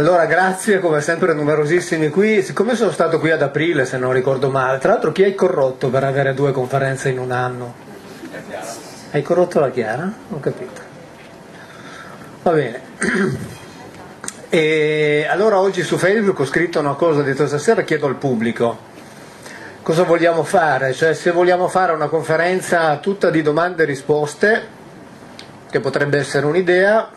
Allora, grazie, come sempre numerosissimi qui. Siccome sono stato qui ad aprile, se non ricordo male, tra l'altro chi hai corrotto per avere due conferenze in un anno? Hai corrotto la Chiara? Ho capito. Va bene. E allora oggi su Facebook ho scritto una cosa, ho detto stasera chiedo al pubblico cosa vogliamo fare, cioè se vogliamo fare una conferenza tutta di domande e risposte, che potrebbe essere un'idea,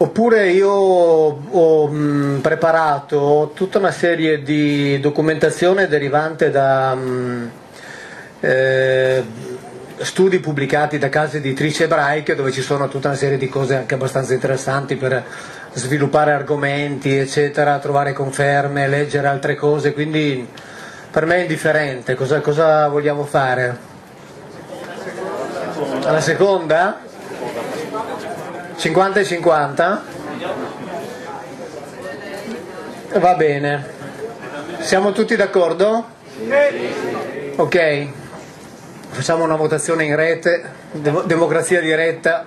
Oppure io ho mh, preparato tutta una serie di documentazione derivante da mh, eh, studi pubblicati da case editrici ebraiche dove ci sono tutta una serie di cose anche abbastanza interessanti per sviluppare argomenti, eccetera, trovare conferme, leggere altre cose, quindi per me è indifferente, cosa, cosa vogliamo fare? La seconda? 50 e 50? Va bene. Siamo tutti d'accordo? Ok. Facciamo una votazione in rete, democrazia diretta.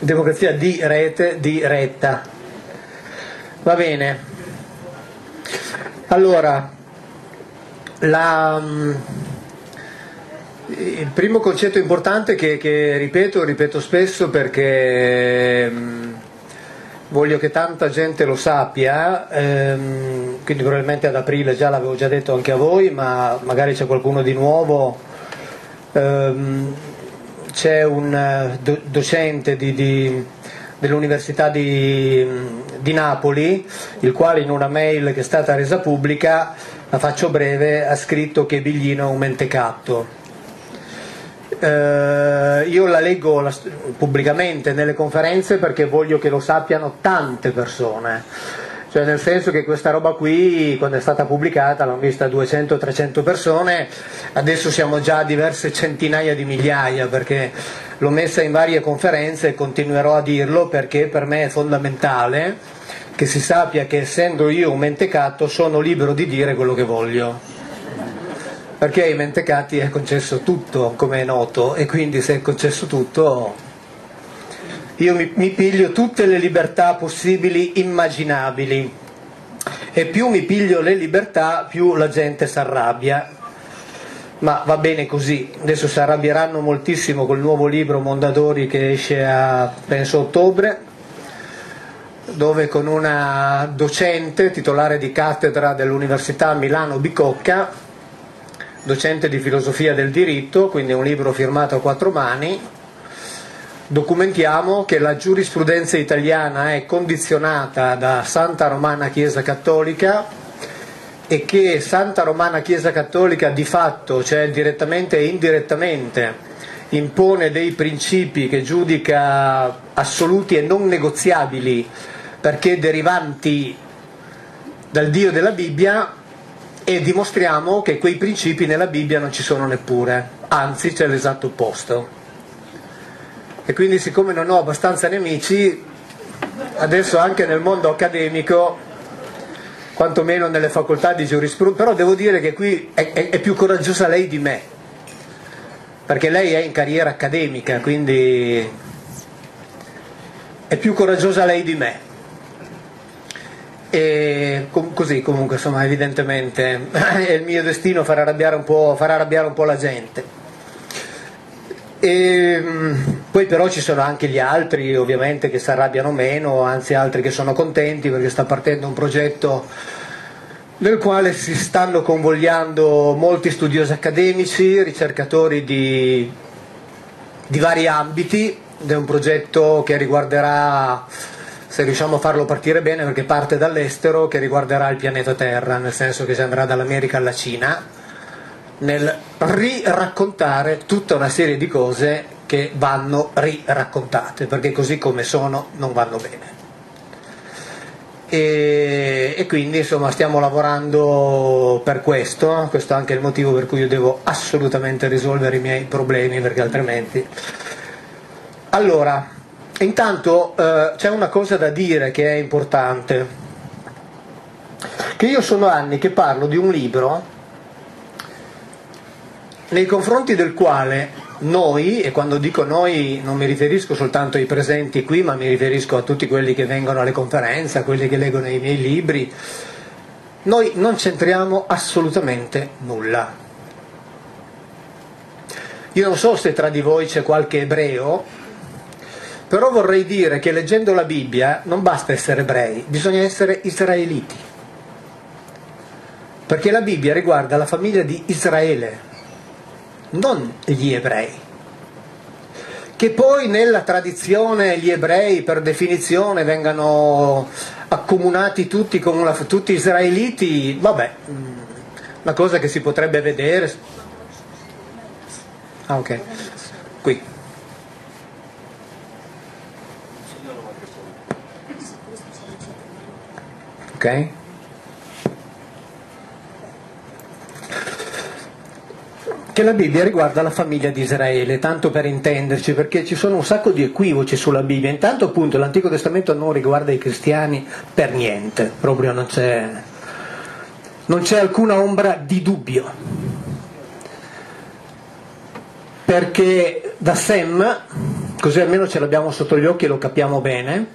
Democrazia di rete, di retta. Va bene. Allora, la il primo concetto importante che, che ripeto, ripeto spesso perché mh, mm, voglio che tanta gente lo sappia, ehm, quindi probabilmente ad aprile già l'avevo già detto anche a voi, ma magari c'è qualcuno di nuovo. Ehm, c'è un eh, do, docente di, di, dell'Università di, di Napoli, il quale in una mail che è stata resa pubblica, la faccio breve, ha scritto che Biglino è un mentecatto eh, io la leggo la, pubblicamente nelle conferenze perché voglio che lo sappiano tante persone. Cioè nel senso che questa roba qui quando è stata pubblicata l'hanno vista 200-300 persone, adesso siamo già a diverse centinaia di migliaia perché l'ho messa in varie conferenze e continuerò a dirlo perché per me è fondamentale che si sappia che essendo io un mentecatto sono libero di dire quello che voglio perché ai mentecati è concesso tutto, come è noto, e quindi se è concesso tutto, io mi, mi piglio tutte le libertà possibili, immaginabili, e più mi piglio le libertà, più la gente si arrabbia. Ma va bene così, adesso si arrabbieranno moltissimo col nuovo libro Mondadori che esce a penso ottobre, dove con una docente titolare di cattedra dell'Università Milano Bicocca docente di filosofia del diritto, quindi un libro firmato a quattro mani, documentiamo che la giurisprudenza italiana è condizionata da Santa Romana Chiesa Cattolica e che Santa Romana Chiesa Cattolica di fatto, cioè direttamente e indirettamente, impone dei principi che giudica assoluti e non negoziabili perché derivanti dal Dio della Bibbia e dimostriamo che quei principi nella Bibbia non ci sono neppure, anzi c'è l'esatto opposto. E quindi siccome non ho abbastanza nemici, adesso anche nel mondo accademico, quantomeno nelle facoltà di giurisprudenza, però devo dire che qui è, è, è più coraggiosa lei di me, perché lei è in carriera accademica, quindi è più coraggiosa lei di me e così comunque insomma evidentemente è il mio destino far arrabbiare un po', arrabbiare un po la gente. E, poi però ci sono anche gli altri ovviamente che si arrabbiano meno, anzi altri che sono contenti perché sta partendo un progetto nel quale si stanno convogliando molti studiosi accademici, ricercatori di, di vari ambiti, ed è un progetto che riguarderà se riusciamo a farlo partire bene perché parte dall'estero che riguarderà il pianeta Terra, nel senso che si andrà dall'America alla Cina, nel riraccontare tutta una serie di cose che vanno riraccontate, perché così come sono non vanno bene. E, e, quindi insomma stiamo lavorando per questo, questo è anche il motivo per cui io devo assolutamente risolvere i miei problemi perché altrimenti... Allora, Intanto eh, c'è una cosa da dire che è importante, che io sono anni che parlo di un libro nei confronti del quale noi, e quando dico noi non mi riferisco soltanto ai presenti qui, ma mi riferisco a tutti quelli che vengono alle conferenze, a quelli che leggono i miei libri, noi non c'entriamo assolutamente nulla. Io non so se tra di voi c'è qualche ebreo, però vorrei dire che leggendo la Bibbia non basta essere ebrei, bisogna essere israeliti. Perché la Bibbia riguarda la famiglia di Israele, non gli ebrei. Che poi nella tradizione gli ebrei per definizione vengano accomunati tutti come una, tutti israeliti, vabbè, una cosa che si potrebbe vedere. Ah ok, qui. Ok? che la Bibbia riguarda la famiglia di Israele, tanto per intenderci, perché ci sono un sacco di equivoci sulla Bibbia. Intanto appunto l'Antico Testamento non riguarda i cristiani per niente, proprio non c'è, non c'è alcuna ombra di dubbio. Perché da Sem, così almeno ce l'abbiamo sotto gli occhi e lo capiamo bene,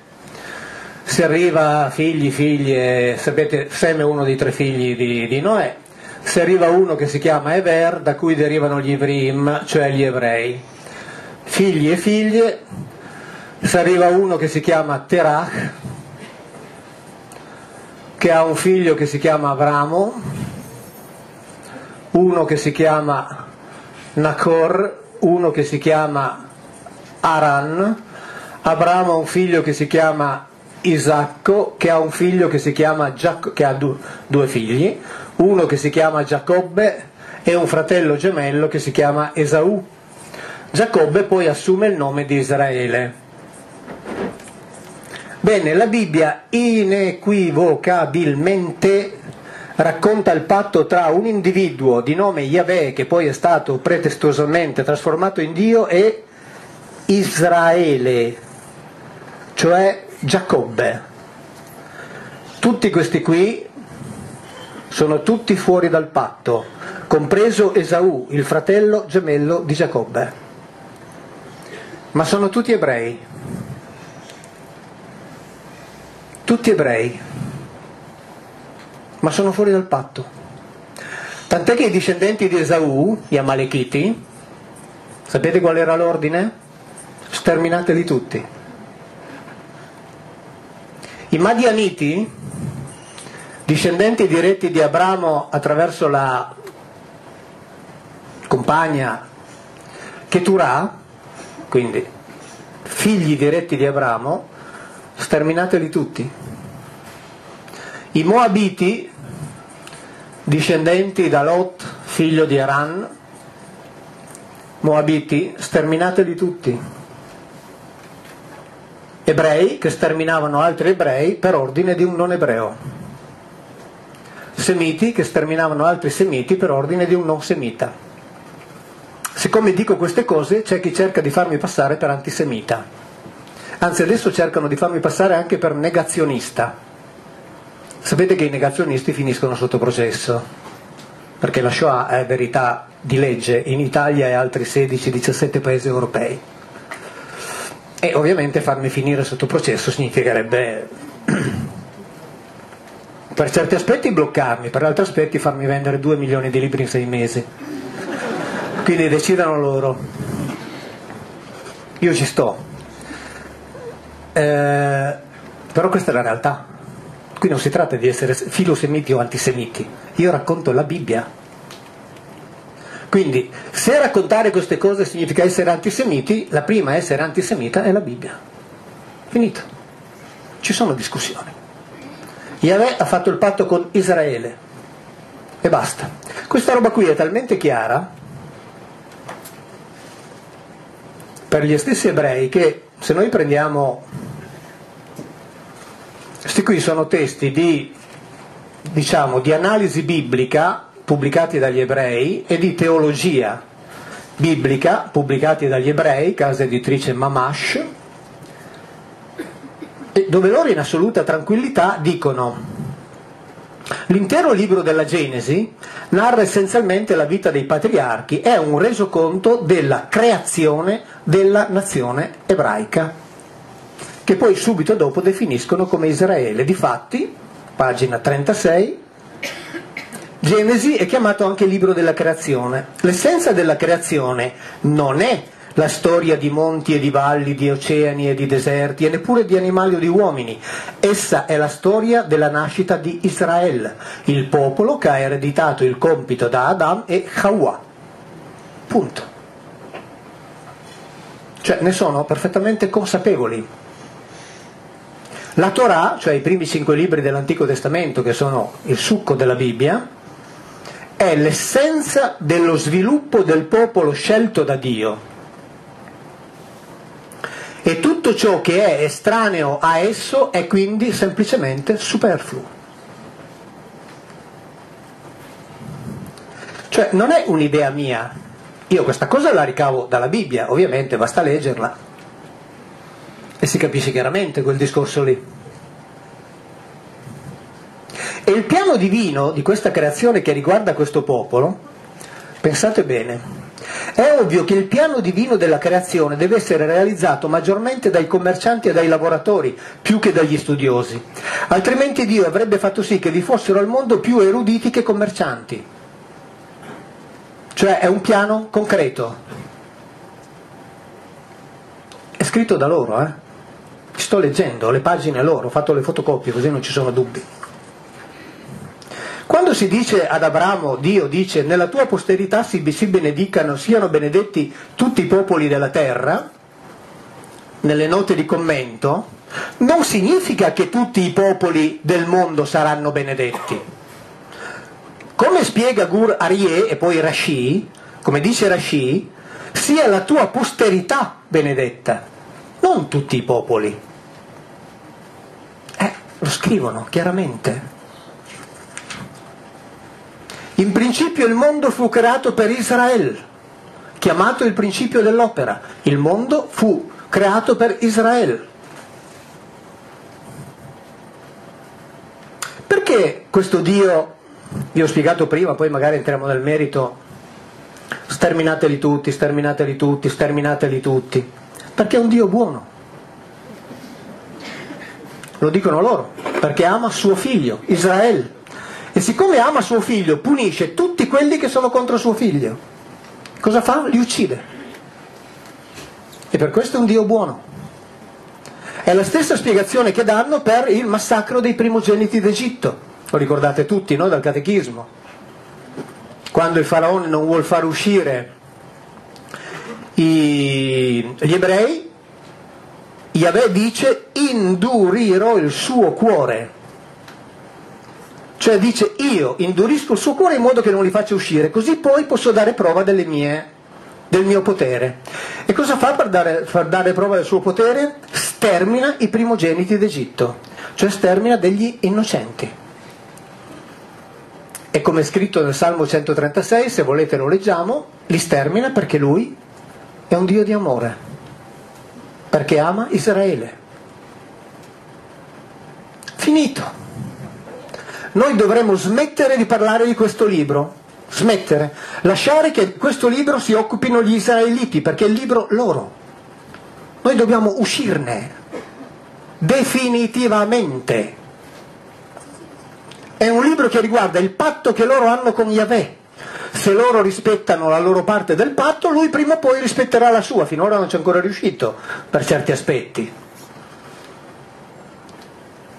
si arriva figli, figlie, sapete, Sem è uno dei tre figli di, di Noè, se arriva uno che si chiama Ever, da cui derivano gli Ivrim, cioè gli ebrei. Figli e figlie, se arriva uno che si chiama Terach, che ha un figlio che si chiama Avramo, uno che si chiama Nacor, uno che si chiama Aran, Abramo ha un figlio che si chiama Isacco, che ha un figlio che si chiama Giac- che ha du- due figli, uno che si chiama Giacobbe e un fratello gemello che si chiama Esaù. Giacobbe poi assume il nome di Israele. Bene, la Bibbia inequivocabilmente racconta il patto tra un individuo di nome Yahweh, che poi è stato pretestuosamente trasformato in Dio, e Israele, cioè Giacobbe. Tutti questi qui sono tutti fuori dal patto, compreso Esaù, il fratello gemello di Giacobbe. Ma sono tutti ebrei. Tutti ebrei. Ma sono fuori dal patto. Tant'è che i discendenti di Esaù, gli Amalechiti, sapete qual era l'ordine? Sterminateli tutti. I Madianiti, discendenti diretti di Abramo attraverso la compagna Keturah, quindi figli diretti di Abramo, sterminateli tutti. I Moabiti, discendenti da Lot, figlio di Aran, Moabiti, sterminateli tutti. Ebrei che sterminavano altri ebrei per ordine di un non ebreo semiti che sterminavano altri semiti per ordine di un non semita. Siccome dico queste cose c'è chi cerca di farmi passare per antisemita, anzi adesso cercano di farmi passare anche per negazionista. Sapete che i negazionisti finiscono sotto processo, perché la Shoah è verità di legge in Italia e altri 16-17 paesi europei. E ovviamente farmi finire sotto processo significherebbe per certi aspetti bloccarmi, per altri aspetti farmi vendere 2 milioni di libri in 6 mesi. Quindi decidano loro. Io ci sto. Eh, però questa è la realtà. Qui non si tratta di essere filosemiti o antisemiti. Io racconto la Bibbia. Quindi, se raccontare queste cose significa essere antisemiti, la prima a essere antisemita è la Bibbia. Finito. Ci sono discussioni. Yahweh ha fatto il patto con Israele e basta. Questa roba qui è talmente chiara per gli stessi ebrei che se noi prendiamo questi qui sono testi di, diciamo, di analisi biblica pubblicati dagli ebrei e di teologia biblica pubblicati dagli ebrei, casa editrice Mamash, dove loro in assoluta tranquillità dicono L'intero libro della Genesi narra essenzialmente la vita dei patriarchi, è un resoconto della creazione della nazione ebraica, che poi subito dopo definiscono come Israele. Difatti, pagina 36, Genesi è chiamato anche libro della creazione. L'essenza della creazione non è la storia di monti e di valli, di oceani e di deserti e neppure di animali o di uomini. Essa è la storia della nascita di Israele, il popolo che ha ereditato il compito da Adam e Hawa. Punto. Cioè ne sono perfettamente consapevoli. La Torah, cioè i primi cinque libri dell'Antico Testamento, che sono il succo della Bibbia, è l'essenza dello sviluppo del popolo scelto da Dio e tutto ciò che è estraneo a esso è quindi semplicemente superfluo. Cioè non è un'idea mia, io questa cosa la ricavo dalla Bibbia, ovviamente basta leggerla e si capisce chiaramente quel discorso lì. E il piano divino di questa creazione che riguarda questo popolo, pensate bene, è ovvio che il piano divino della creazione deve essere realizzato maggiormente dai commercianti e dai lavoratori, più che dagli studiosi. Altrimenti Dio avrebbe fatto sì che vi fossero al mondo più eruditi che commercianti. Cioè è un piano concreto. È scritto da loro, eh? Sto leggendo le pagine loro, ho fatto le fotocopie così non ci sono dubbi. Quando si dice ad Abramo, Dio dice, nella tua posterità si, benedicano, siano benedetti tutti i popoli della terra, nelle note di commento, non significa che tutti i popoli del mondo saranno benedetti. Come spiega Gur Arie e poi Rashi, come dice Rashi, sia la tua posterità benedetta, non tutti i popoli. Eh, lo scrivono chiaramente. In principio il mondo fu creato per Israele, chiamato il principio dell'opera. Il mondo fu creato per Israele. Perché questo Dio, vi ho spiegato prima, poi magari entriamo nel merito, sterminateli tutti, sterminateli tutti, sterminateli tutti? Perché è un Dio buono. Lo dicono loro, perché ama suo figlio, Israele. E siccome ama suo figlio, punisce tutti quelli che sono contro suo figlio. Cosa fa? Li uccide. E per questo è un Dio buono. È la stessa spiegazione che danno per il massacro dei primogeniti d'Egitto. Lo ricordate tutti, no? Dal catechismo. Quando il faraone non vuole far uscire i... gli ebrei, Yahweh dice indurirò il suo cuore cioè dice io indurisco il suo cuore in modo che non li faccia uscire, così poi posso dare prova mie, del mio potere. E cosa fa per dare, per dare prova del suo potere? Stermina i primogeniti d'Egitto, cioè stermina degli innocenti. E come è scritto nel Salmo 136, se volete lo leggiamo, li stermina perché lui è un Dio di amore, perché ama Israele. Finito noi dovremmo smettere di parlare di questo libro, smettere, lasciare che questo libro si occupino gli israeliti, perché è il libro loro. Noi dobbiamo uscirne definitivamente. È un libro che riguarda il patto che loro hanno con Yahweh. Se loro rispettano la loro parte del patto, lui prima o poi rispetterà la sua, finora non c'è ancora riuscito per certi aspetti.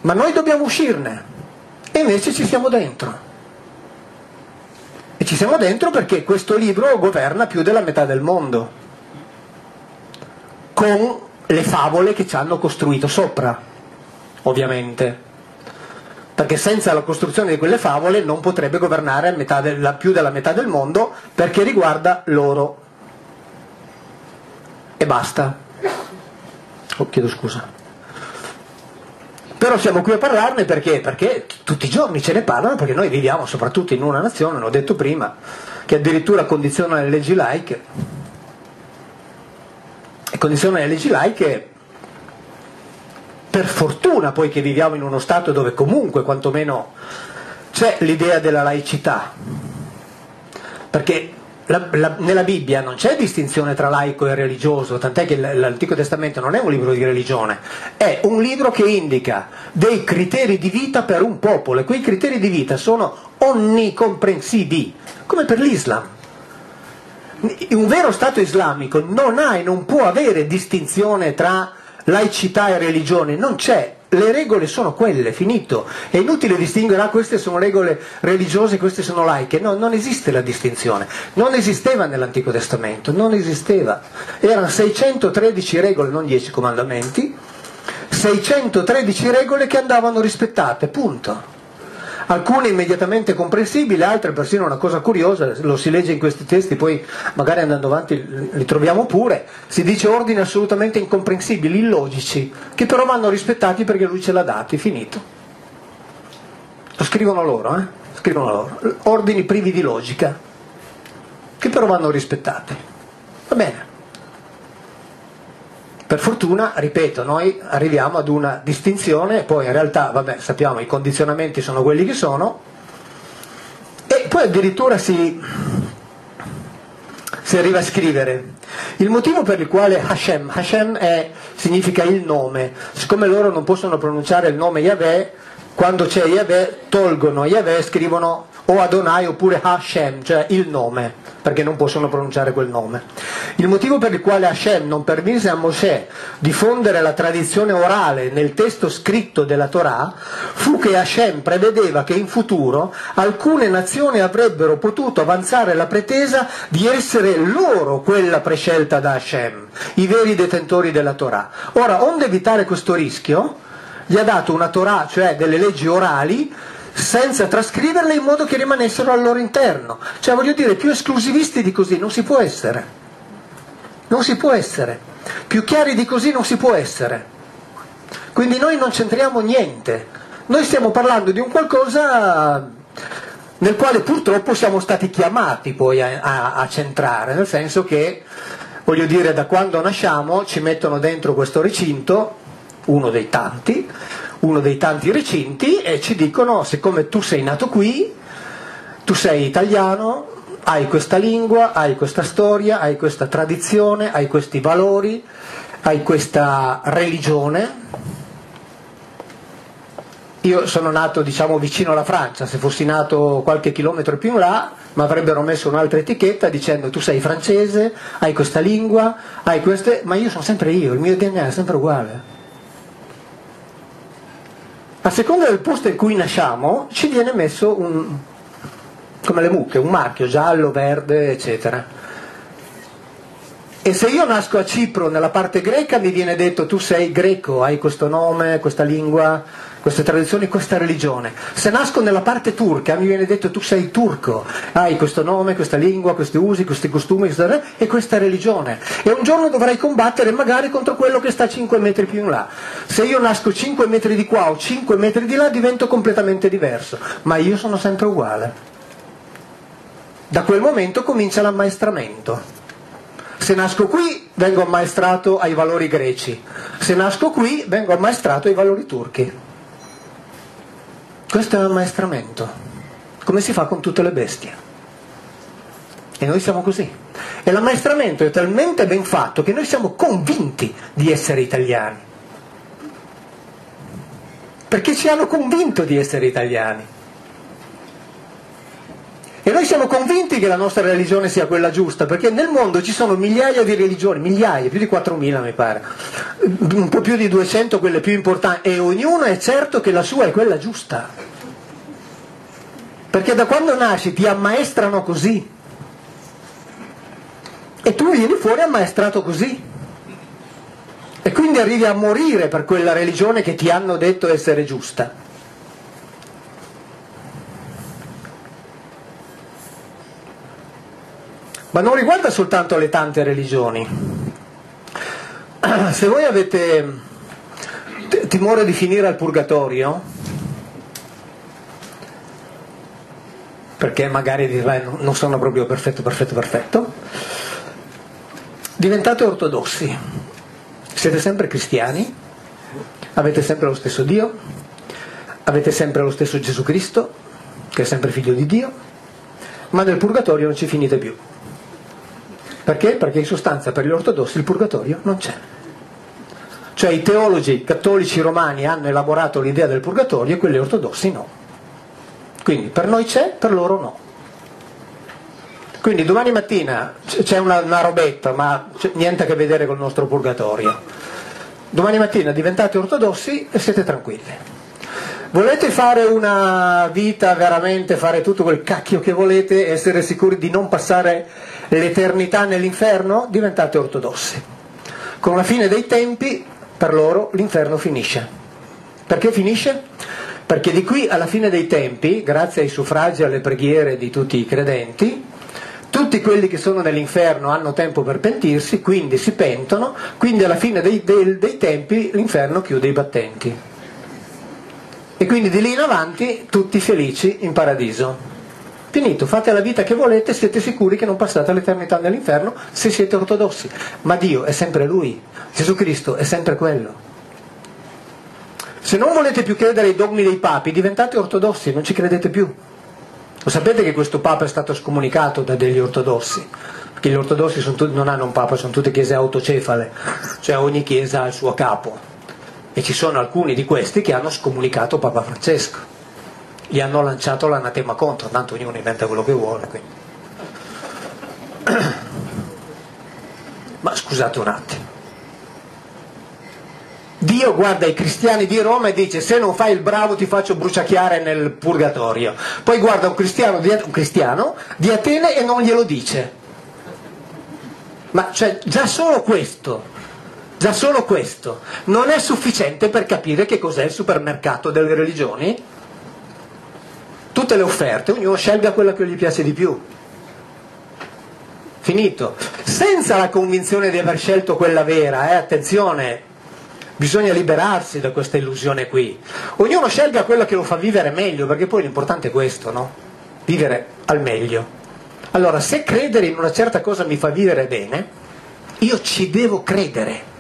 Ma noi dobbiamo uscirne. E invece ci siamo dentro. E ci siamo dentro perché questo libro governa più della metà del mondo, con le favole che ci hanno costruito sopra, ovviamente. Perché senza la costruzione di quelle favole non potrebbe governare della, più della metà del mondo perché riguarda loro. E basta. Oh, chiedo scusa. Però siamo qui a parlarne perché? Perché tutti i giorni ce ne parlano, perché noi viviamo soprattutto in una nazione, l'ho detto prima, che addirittura condiziona le leggi laiche. E condiziona le leggi laiche per fortuna poi che viviamo in uno Stato dove comunque quantomeno c'è l'idea della laicità, perché la, la, nella Bibbia non c'è distinzione tra laico e religioso, tant'è che l'Antico Testamento non è un libro di religione, è un libro che indica dei criteri di vita per un popolo e quei criteri di vita sono onnicomprensivi, come per l'Islam. Un vero Stato islamico non ha e non può avere distinzione tra laicità e religione, non c'è, le regole sono quelle, finito. È inutile distinguere, ah queste sono regole religiose, queste sono laiche. No, non esiste la distinzione. Non esisteva nell'Antico Testamento, non esisteva. Erano 613 regole, non 10 comandamenti, 613 regole che andavano rispettate, punto alcune immediatamente comprensibili, altre persino una cosa curiosa, lo si legge in questi testi, poi magari andando avanti li troviamo pure, si dice ordini assolutamente incomprensibili, illogici, che però vanno rispettati perché lui ce l'ha dati, finito. Lo scrivono loro, eh? Scrivono loro. Ordini privi di logica, che però vanno rispettati. Va bene. Per fortuna, ripeto, noi arriviamo ad una distinzione, poi in realtà, vabbè, sappiamo, i condizionamenti sono quelli che sono, e poi addirittura si, si arriva a scrivere. Il motivo per il quale Hashem, Hashem è, significa il nome, siccome loro non possono pronunciare il nome Yahweh, quando c'è Yahweh tolgono Yahweh e scrivono o Adonai oppure Hashem, cioè il nome, perché non possono pronunciare quel nome. Il motivo per il quale Hashem non permise a Mosè diffondere la tradizione orale nel testo scritto della Torah fu che Hashem prevedeva che in futuro alcune nazioni avrebbero potuto avanzare la pretesa di essere loro quella prescelta da Hashem, i veri detentori della Torah. Ora, onde evitare questo rischio, gli ha dato una Torah, cioè delle leggi orali, senza trascriverle in modo che rimanessero al loro interno. Cioè voglio dire, più esclusivisti di così non si può essere. Non si può essere. Più chiari di così non si può essere. Quindi noi non c'entriamo niente. Noi stiamo parlando di un qualcosa nel quale purtroppo siamo stati chiamati poi a, a, a centrare, nel senso che, voglio dire, da quando nasciamo ci mettono dentro questo recinto, uno dei tanti, uno dei tanti recinti e ci dicono siccome tu sei nato qui, tu sei italiano, hai questa lingua, hai questa storia, hai questa tradizione, hai questi valori, hai questa religione. Io sono nato diciamo vicino alla Francia, se fossi nato qualche chilometro più in là mi avrebbero messo un'altra etichetta dicendo tu sei francese, hai questa lingua, hai queste, ma io sono sempre io, il mio DNA è sempre uguale. A seconda del posto in cui nasciamo ci viene messo un, come le mucche, un marchio giallo, verde, eccetera. E se io nasco a Cipro nella parte greca mi viene detto tu sei greco, hai questo nome, questa lingua, queste tradizioni, questa religione. Se nasco nella parte turca mi viene detto tu sei turco, hai questo nome, questa lingua, questi usi, questi costumi e questa religione. E un giorno dovrai combattere magari contro quello che sta 5 metri più in là. Se io nasco 5 metri di qua o 5 metri di là divento completamente diverso, ma io sono sempre uguale. Da quel momento comincia l'ammaestramento. Se nasco qui vengo ammaestrato ai valori greci, se nasco qui vengo ammaestrato ai valori turchi. Questo è l'ammaestramento, come si fa con tutte le bestie. E noi siamo così. E l'ammaestramento è talmente ben fatto che noi siamo convinti di essere italiani. Perché ci hanno convinto di essere italiani. E noi siamo convinti che la nostra religione sia quella giusta, perché nel mondo ci sono migliaia di religioni, migliaia, più di 4.000 mi pare, un po' più di 200 quelle più importanti, e ognuno è certo che la sua è quella giusta. Perché da quando nasci ti ammaestrano così. E tu vieni fuori ammaestrato così. E quindi arrivi a morire per quella religione che ti hanno detto essere giusta. Ma non riguarda soltanto le tante religioni. Se voi avete timore di finire al purgatorio, perché magari non sono proprio perfetto, perfetto, perfetto, diventate ortodossi, siete sempre cristiani, avete sempre lo stesso Dio, avete sempre lo stesso Gesù Cristo, che è sempre figlio di Dio, ma nel purgatorio non ci finite più. Perché? Perché in sostanza per gli ortodossi il purgatorio non c'è. Cioè i teologi cattolici romani hanno elaborato l'idea del purgatorio e quelli ortodossi no. Quindi per noi c'è, per loro no. Quindi domani mattina c'è una, una robetta, ma niente a che vedere col nostro purgatorio. Domani mattina diventate ortodossi e siete tranquilli. Volete fare una vita veramente, fare tutto quel cacchio che volete, essere sicuri di non passare l'eternità nell'inferno? Diventate ortodossi. Con la fine dei tempi, per loro, l'inferno finisce. Perché finisce? Perché di qui alla fine dei tempi, grazie ai suffragi e alle preghiere di tutti i credenti, tutti quelli che sono nell'inferno hanno tempo per pentirsi, quindi si pentono, quindi alla fine dei, dei, dei tempi l'inferno chiude i battenti. E quindi di lì in avanti tutti felici in paradiso. Finito, fate la vita che volete, siete sicuri che non passate l'eternità nell'inferno se siete ortodossi. Ma Dio è sempre Lui, Gesù Cristo è sempre quello. Se non volete più credere ai dogmi dei papi, diventate ortodossi, non ci credete più. Lo sapete che questo Papa è stato scomunicato da degli ortodossi? Perché gli ortodossi tutti, non hanno un Papa, sono tutte chiese autocefale, cioè ogni chiesa ha il suo capo. E ci sono alcuni di questi che hanno scomunicato Papa Francesco. Gli hanno lanciato l'anatema contro, tanto ognuno inventa quello che vuole. Quindi. Ma scusate un attimo. Dio guarda i cristiani di Roma e dice se non fai il bravo ti faccio bruciacchiare nel purgatorio. Poi guarda un cristiano di, un cristiano di Atene e non glielo dice. Ma cioè, già solo questo, già solo questo, non è sufficiente per capire che cos'è il supermercato delle religioni? Tutte le offerte, ognuno scelga quella che gli piace di più. Finito. Senza la convinzione di aver scelto quella vera, eh, attenzione, Bisogna liberarsi da questa illusione qui. Ognuno scelga quello che lo fa vivere meglio, perché poi l'importante è questo, no? Vivere al meglio. Allora, se credere in una certa cosa mi fa vivere bene, io ci devo credere.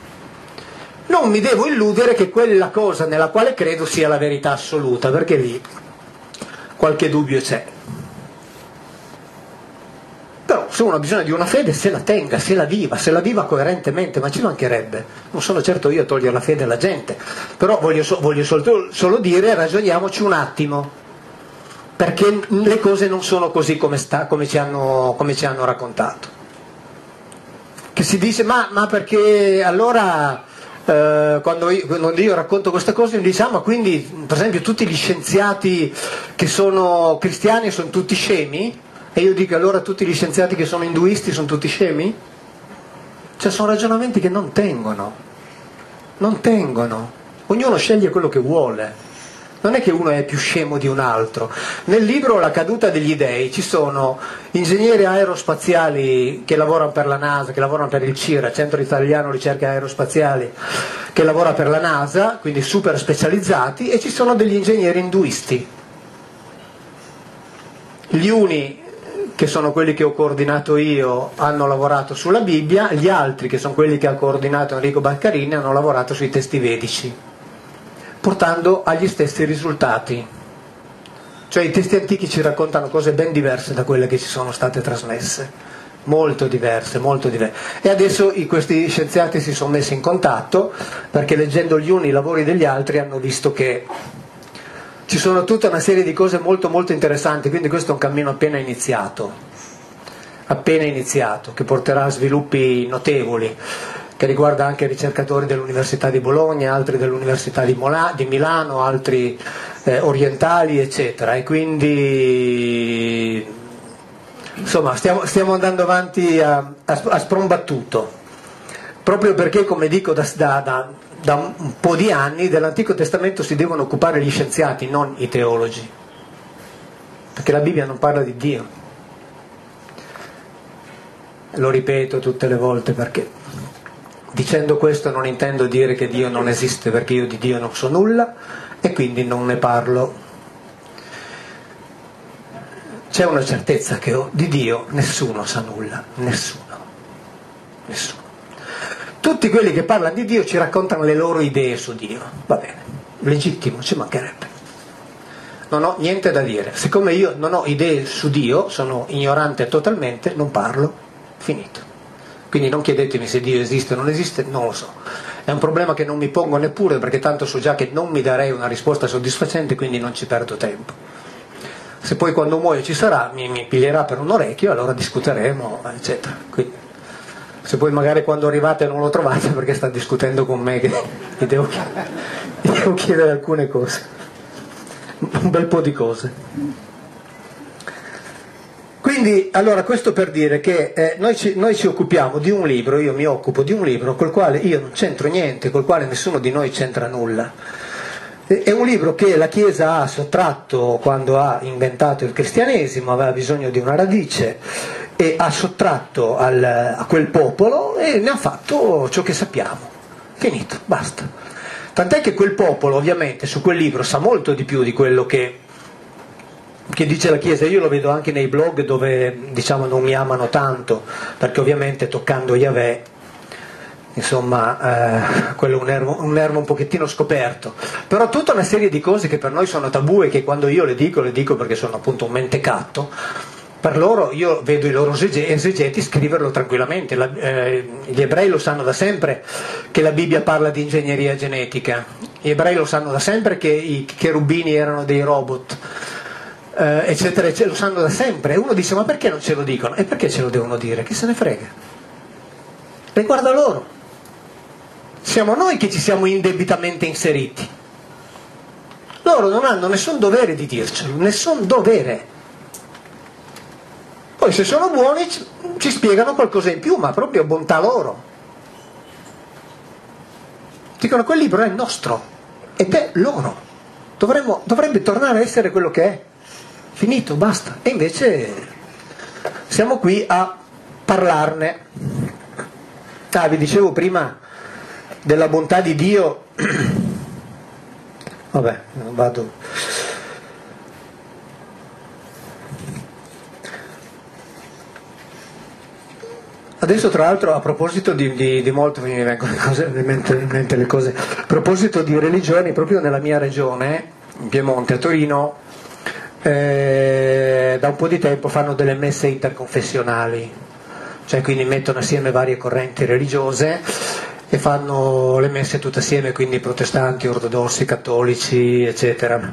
Non mi devo illudere che quella cosa nella quale credo sia la verità assoluta, perché lì qualche dubbio c'è. Però se uno ha bisogno di una fede, se la tenga, se la viva, se la viva coerentemente, ma ci mancherebbe. Non sono certo io a togliere la fede alla gente, però voglio, so, voglio solo, solo dire, ragioniamoci un attimo, perché le cose non sono così come, sta, come, ci, hanno, come ci, hanno, raccontato. Che si dice, ma, ma perché allora eh, quando, io, quando, io, racconto queste cose mi diciamo, ma quindi per esempio tutti gli scienziati che sono cristiani sono tutti scemi? E io dico allora tutti gli scienziati che sono induisti sono tutti scemi? Cioè sono ragionamenti che non tengono, non tengono. Ognuno sceglie quello che vuole. Non è che uno è più scemo di un altro. Nel libro La caduta degli dei ci sono ingegneri aerospaziali che lavorano per la NASA, che lavorano per il CIRA, Centro Italiano Ricerche Aerospaziali, che lavora per la NASA, quindi super specializzati, e ci sono degli ingegneri induisti. Gli uni che sono quelli che ho coordinato io, hanno lavorato sulla Bibbia, gli altri, che sono quelli che ha coordinato Enrico Baccarini, hanno lavorato sui testi vedici, portando agli stessi risultati. Cioè i testi antichi ci raccontano cose ben diverse da quelle che ci sono state trasmesse, molto diverse, molto diverse. E adesso questi scienziati si sono messi in contatto perché leggendo gli uni i lavori degli altri hanno visto che ci sono tutta una serie di cose molto molto interessanti, quindi questo è un cammino appena iniziato, appena iniziato, che porterà a sviluppi notevoli, che riguarda anche ricercatori dell'Università di Bologna, altri dell'Università di, di Milano, altri eh, orientali, eccetera. E quindi insomma stiamo, stiamo andando avanti a, a, a sprombattuto, proprio perché, come dico da, da da un po' di anni dell'Antico Testamento si devono occupare gli scienziati, non i teologi, perché la Bibbia non parla di Dio. Lo ripeto tutte le volte perché dicendo questo non intendo dire che Dio non esiste, perché io di Dio non so nulla e quindi non ne parlo. C'è una certezza che ho, di Dio nessuno sa nulla, nessuno, nessuno. Tutti quelli che parlano di Dio ci raccontano le loro idee su Dio. Va bene, legittimo, ci mancherebbe. non ho niente da dire. Siccome io non ho idee su Dio, sono ignorante totalmente, non parlo, finito. Quindi non chiedetemi se Dio esiste o non esiste, non lo so. È un problema che non mi pongo neppure perché tanto so già che non mi darei una risposta soddisfacente, quindi non ci perdo tempo. Se poi quando muoio ci sarà, mi, mi piglierà per un orecchio, allora discuteremo, eccetera. Quindi, se poi magari quando arrivate non lo trovate perché sta discutendo con me che gli devo, gli devo chiedere alcune cose un bel po' di cose. Quindi, allora, questo per dire che eh, noi, ci, noi, ci, occupiamo di un libro, io mi occupo di un libro col quale io non c'entro niente, col quale nessuno di noi c'entra nulla. È un libro che la Chiesa ha sottratto quando ha inventato il cristianesimo, aveva bisogno di una radice e ha sottratto al, a quel popolo e ne ha fatto ciò che sappiamo. Finito, basta. Tant'è che quel popolo ovviamente su quel libro sa molto di più di quello che, che dice la Chiesa, io lo vedo anche nei blog dove diciamo non mi amano tanto, perché ovviamente toccando Yahweh insomma, eh, quello è un nervo, un nervo, un pochettino scoperto. Però tutta una serie di cose che per noi sono tabù e che quando io le dico, le dico perché sono appunto un mentecatto, per loro io vedo i loro esegeti scriverlo tranquillamente. La, eh, gli ebrei lo sanno da sempre che la Bibbia parla di ingegneria genetica, gli ebrei lo sanno da sempre che i cherubini erano dei robot. Eh, eccetera, eccetera, lo sanno da sempre. E uno dice: Ma perché non ce lo dicono? E perché ce lo devono dire? Chi se ne frega? Riguarda loro. Siamo noi che ci siamo indebitamente inseriti. Loro non hanno nessun dovere di dircelo, nessun dovere. Poi se sono buoni ci spiegano qualcosa in più, ma proprio bontà loro. Dicono quel libro è nostro ed è loro. Dovremmo, dovrebbe tornare a essere quello che è. Finito, basta. E invece siamo qui a parlarne. Ah, vi dicevo prima della bontà di Dio. Vabbè, vado Adesso tra l'altro a proposito di, di, di molto, mi vengono in mente le cose, a proposito di religioni, proprio nella mia regione, in Piemonte, a Torino, eh, da un po' di tempo fanno delle messe interconfessionali, cioè quindi mettono assieme varie correnti religiose e fanno le messe tutte assieme, quindi protestanti, ortodossi, cattolici, eccetera.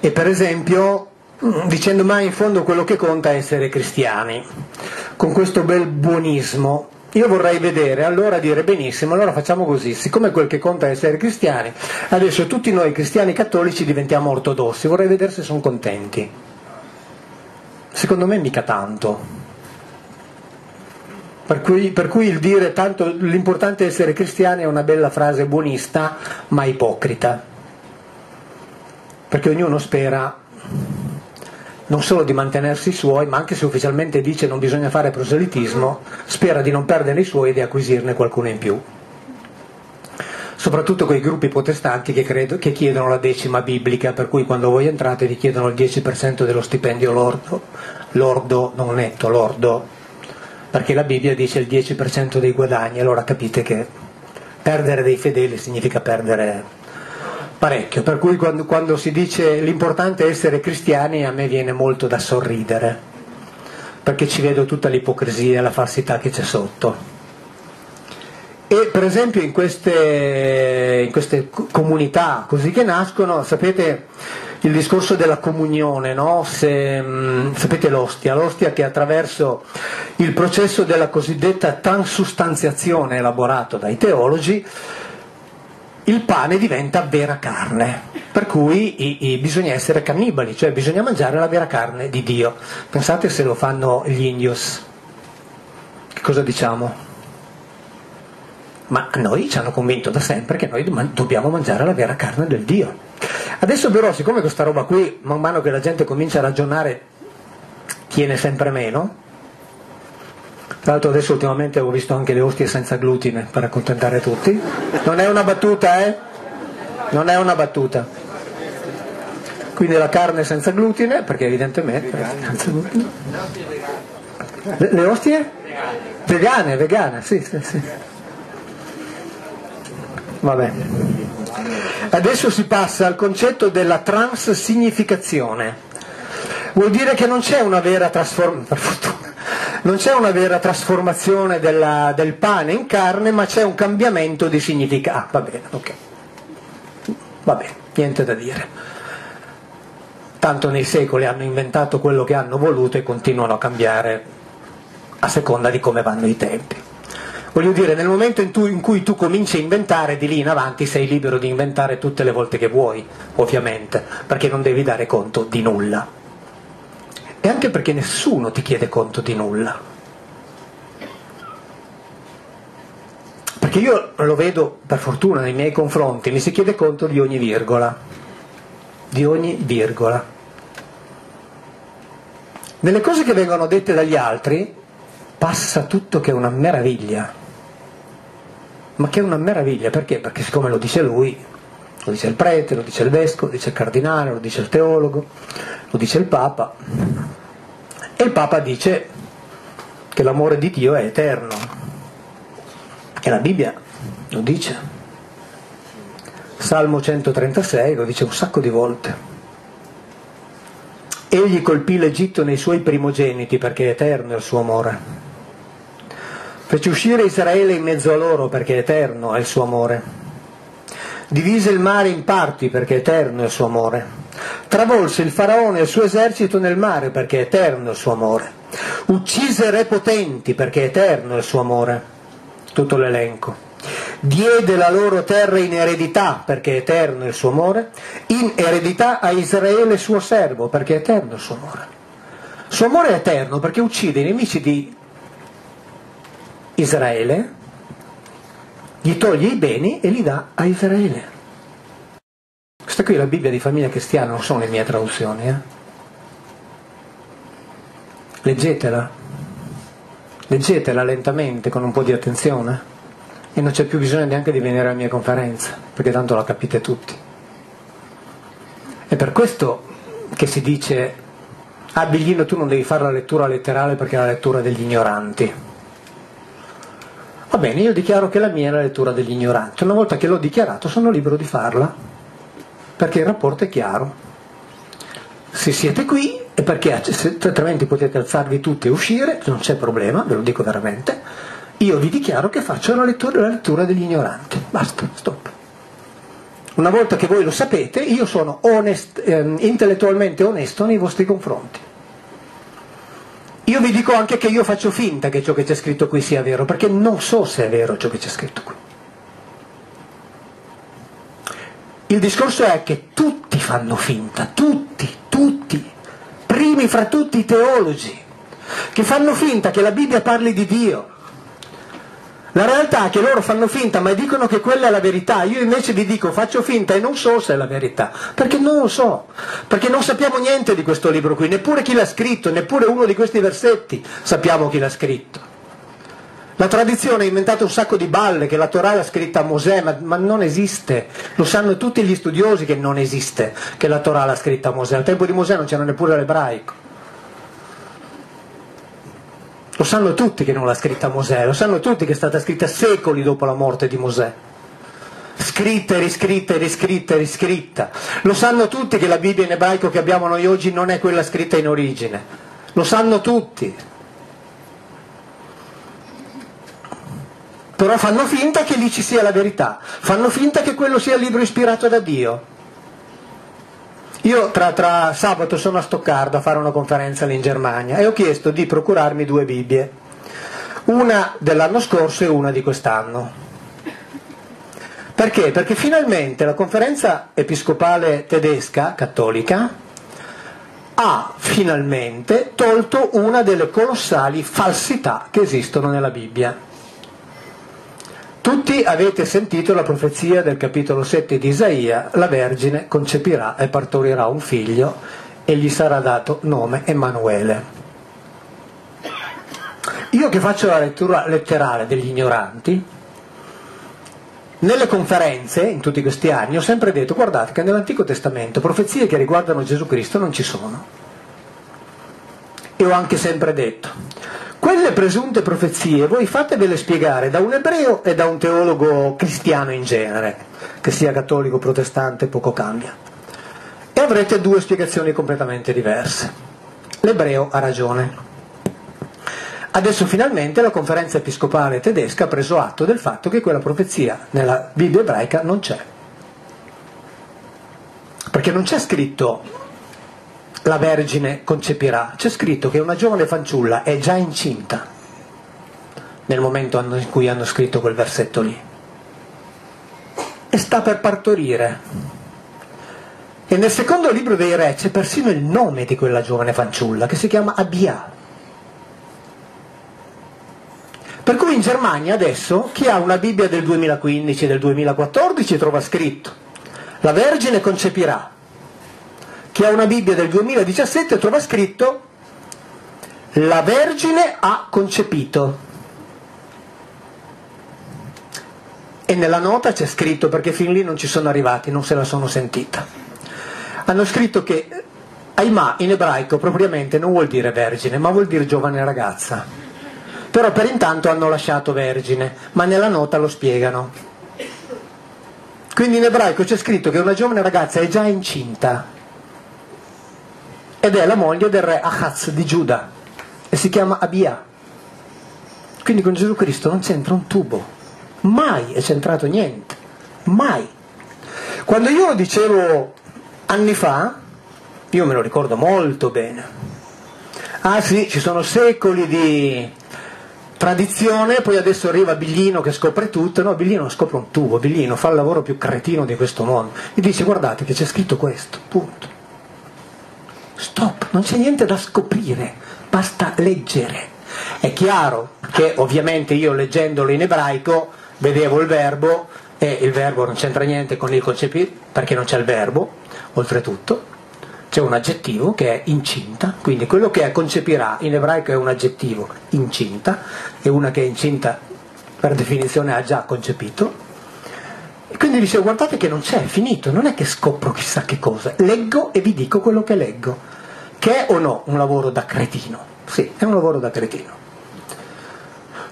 E per esempio, dicendo mai in fondo quello che conta è essere cristiani con questo bel buonismo. Io vorrei vedere, allora dire benissimo, allora facciamo così, siccome quel che conta è essere cristiani, adesso tutti noi cristiani cattolici diventiamo ortodossi, vorrei vedere se sono contenti. Secondo me mica tanto. Per cui, per cui il dire tanto l'importante è essere cristiani è una bella frase buonista ma ipocrita. Perché ognuno spera non solo di mantenersi i suoi, ma anche se ufficialmente dice non bisogna fare proselitismo, spera di non perdere i suoi e di acquisirne qualcuno in più. Soprattutto quei gruppi protestanti che, credo, che chiedono la decima biblica, per cui quando voi entrate vi chiedono il 10% dello stipendio lordo, lordo non netto, lordo, perché la Bibbia dice il 10% dei guadagni, allora capite che perdere dei fedeli significa perdere parecchio, per cui quando, quando si dice l'importante è essere cristiani a me viene molto da sorridere, perché ci vedo tutta l'ipocrisia e la falsità che c'è sotto. E per esempio in queste, in queste comunità così che nascono, sapete il discorso della comunione, no? Se, sapete l'ostia, l'ostia che attraverso il processo della cosiddetta transustanziazione elaborato dai teologi il pane diventa vera carne, per cui i, i, bisogna essere cannibali, cioè bisogna mangiare la vera carne di Dio. Pensate se lo fanno gli indios, che cosa diciamo? Ma noi ci hanno convinto da sempre che noi dobbiamo mangiare la vera carne del Dio. Adesso però, siccome questa roba qui, man mano che la gente comincia a ragionare, tiene sempre meno, tra l'altro adesso ultimamente ho visto anche le ostie senza glutine per accontentare tutti. Non è una battuta, eh? Non è una battuta. Quindi la carne senza glutine, perché evidentemente... Le, le ostie? Vegane, vegane, sì, sì, sì. Vabbè. Adesso si passa al concetto della transignificazione. Vuol dire che non c'è una vera trasformazione non c'è una vera trasformazione della, del pane in carne, ma c'è un cambiamento di significato. Ah, va bene, ok. Va bene, niente da dire. Tanto nei secoli hanno inventato quello che hanno voluto e continuano a cambiare a seconda di come vanno i tempi. Voglio dire, nel momento in, tu, in, cui tu cominci a inventare, di lì in avanti sei libero di inventare tutte le volte che vuoi, ovviamente, perché non devi dare conto di nulla. E anche perché nessuno ti chiede conto di nulla. Perché io lo vedo, per fortuna, nei miei confronti, mi si chiede conto di ogni virgola. Di ogni virgola. Nelle cose che vengono dette dagli altri passa tutto che è una meraviglia ma che è una meraviglia, perché? Perché siccome lo dice lui, lo dice il prete, lo dice il vescovo, lo dice il cardinale, lo dice il teologo, lo dice il Papa, e il Papa dice che l'amore di Dio è eterno, e la Bibbia lo dice. Salmo 136 lo dice un sacco di volte. Egli colpì l'Egitto nei suoi primogeniti perché è eterno il suo amore. Fece uscire Israele in mezzo a loro perché eterno è il suo amore. Divise il mare in parti perché eterno è il suo amore. Travolse il faraone e il suo esercito nel mare perché eterno è il suo amore. Uccise re potenti perché eterno è il suo amore. Tutto l'elenco. Diede la loro terra in eredità perché eterno è il suo amore. In eredità a Israele suo servo perché eterno è il suo amore. Il suo amore è eterno perché uccide i nemici di Israele, gli toglie i beni e li dà a Israele. Questa qui è la Bibbia di famiglia cristiana, non sono le mie traduzioni. Eh? Leggetela, leggetela lentamente con un po' di attenzione e non c'è più bisogno neanche di venire alla mia conferenza, perché tanto la capite tutti. È per questo che si dice, ah Biglino tu non devi fare la lettura letterale perché è la lettura degli ignoranti. Va bene, io dichiaro che la mia è la lettura degli ignoranti. Una volta che l'ho dichiarato sono libero di farla, perché il rapporto è chiaro. Se siete qui è perché altrimenti potete alzarvi tutti e uscire, non c'è problema, ve lo dico veramente. Io vi dichiaro che faccio la lettura, la lettura degli ignoranti. Basta, stop. Una volta che voi lo sapete, io sono onest, eh, intellettualmente onesto nei vostri confronti. Io vi dico anche che io faccio finta che ciò che c'è scritto qui sia vero, perché non so se è vero ciò che c'è scritto qui. Il discorso è che tutti fanno finta, tutti, tutti, primi fra tutti i teologi, che fanno finta che la Bibbia parli di Dio, la realtà è che loro fanno finta, ma dicono che quella è la verità. Io invece vi dico faccio finta e non so se è la verità, perché non lo so, perché non sappiamo niente di questo libro qui, neppure chi l'ha scritto, neppure uno di questi versetti sappiamo chi l'ha scritto. La tradizione ha inventato un sacco di balle che la Torah l'ha scritta a Mosè, ma, ma, non esiste. Lo sanno tutti gli studiosi che non esiste che la Torah l'ha scritta a Mosè. Al tempo di Mosè non c'era neppure l'ebraico. Lo sanno tutti che non l'ha scritta Mosè, lo sanno tutti che è stata scritta secoli dopo la morte di Mosè. Scritta e riscritta e riscritta e riscritta. Lo sanno tutti che la Bibbia in ebraico che abbiamo noi oggi non è quella scritta in origine. Lo sanno tutti. Però fanno finta che lì ci sia la verità, fanno finta che quello sia il libro ispirato da Dio. Io tra, tra, sabato sono a Stoccarda a fare una conferenza lì in Germania e ho chiesto di procurarmi due Bibbie, una dell'anno scorso e una di quest'anno. Perché? Perché finalmente la conferenza episcopale tedesca, cattolica, ha finalmente tolto una delle colossali falsità che esistono nella Bibbia. Tutti avete sentito la profezia del capitolo 7 di Isaia, la Vergine concepirà e partorirà un figlio e gli sarà dato nome Emanuele. Io che faccio la lettura letterale degli ignoranti, nelle conferenze, in tutti questi anni, ho sempre detto, guardate che nell'Antico Testamento profezie che riguardano Gesù Cristo non ci sono. E ho anche sempre detto, quelle presunte profezie voi fatevele spiegare da un ebreo e da un teologo cristiano in genere, che sia cattolico protestante poco cambia. E avrete due spiegazioni completamente diverse. L'ebreo ha ragione. Adesso finalmente la conferenza episcopale tedesca ha preso atto del fatto che quella profezia nella Bibbia ebraica non c'è. Perché non c'è scritto la Vergine concepirà, c'è scritto che una giovane fanciulla è già incinta nel momento in cui hanno scritto quel versetto lì. E sta per partorire. E nel secondo libro dei re c'è persino il nome di quella giovane fanciulla che si chiama Abia. Per cui in Germania adesso chi ha una Bibbia del 2015, del 2014 trova scritto la Vergine concepirà. Chi ha una Bibbia del 2017 trova scritto la Vergine ha concepito. E nella nota c'è scritto, perché fin lì non ci sono arrivati, non se la sono sentita. Hanno scritto che Aimà in ebraico propriamente non vuol dire vergine, ma vuol dire giovane ragazza però per intanto hanno lasciato vergine, ma nella nota lo spiegano. Quindi in ebraico c'è scritto che una giovane ragazza è già incinta ed è la moglie del re Ahaz di Giuda e si chiama Abia. Quindi con Gesù Cristo non c'entra un tubo, mai è c'entrato niente, mai. Quando io lo dicevo anni fa, io me lo ricordo molto bene. Ah sì, ci sono secoli di tradizione, poi adesso arriva Biglino che scopre tutto, no, Biglino scopre un tubo, Biglino fa il lavoro più cretino di questo mondo e dice guardate che c'è scritto questo, punto. Stop, non c'è niente da scoprire, basta leggere. È chiaro che ovviamente io leggendolo in ebraico vedevo il verbo e il verbo non c'entra niente con il concepire perché non c'è il verbo, oltretutto, c'è un aggettivo che è incinta, quindi quello che è concepirà in ebraico è un aggettivo incinta, e una che è incinta per definizione ha già concepito. Quindi dice guardate che non c'è, è finito, non è che scopro chissà che cosa, leggo e vi dico quello che leggo, che è o no un lavoro da cretino? Sì, è un lavoro da cretino.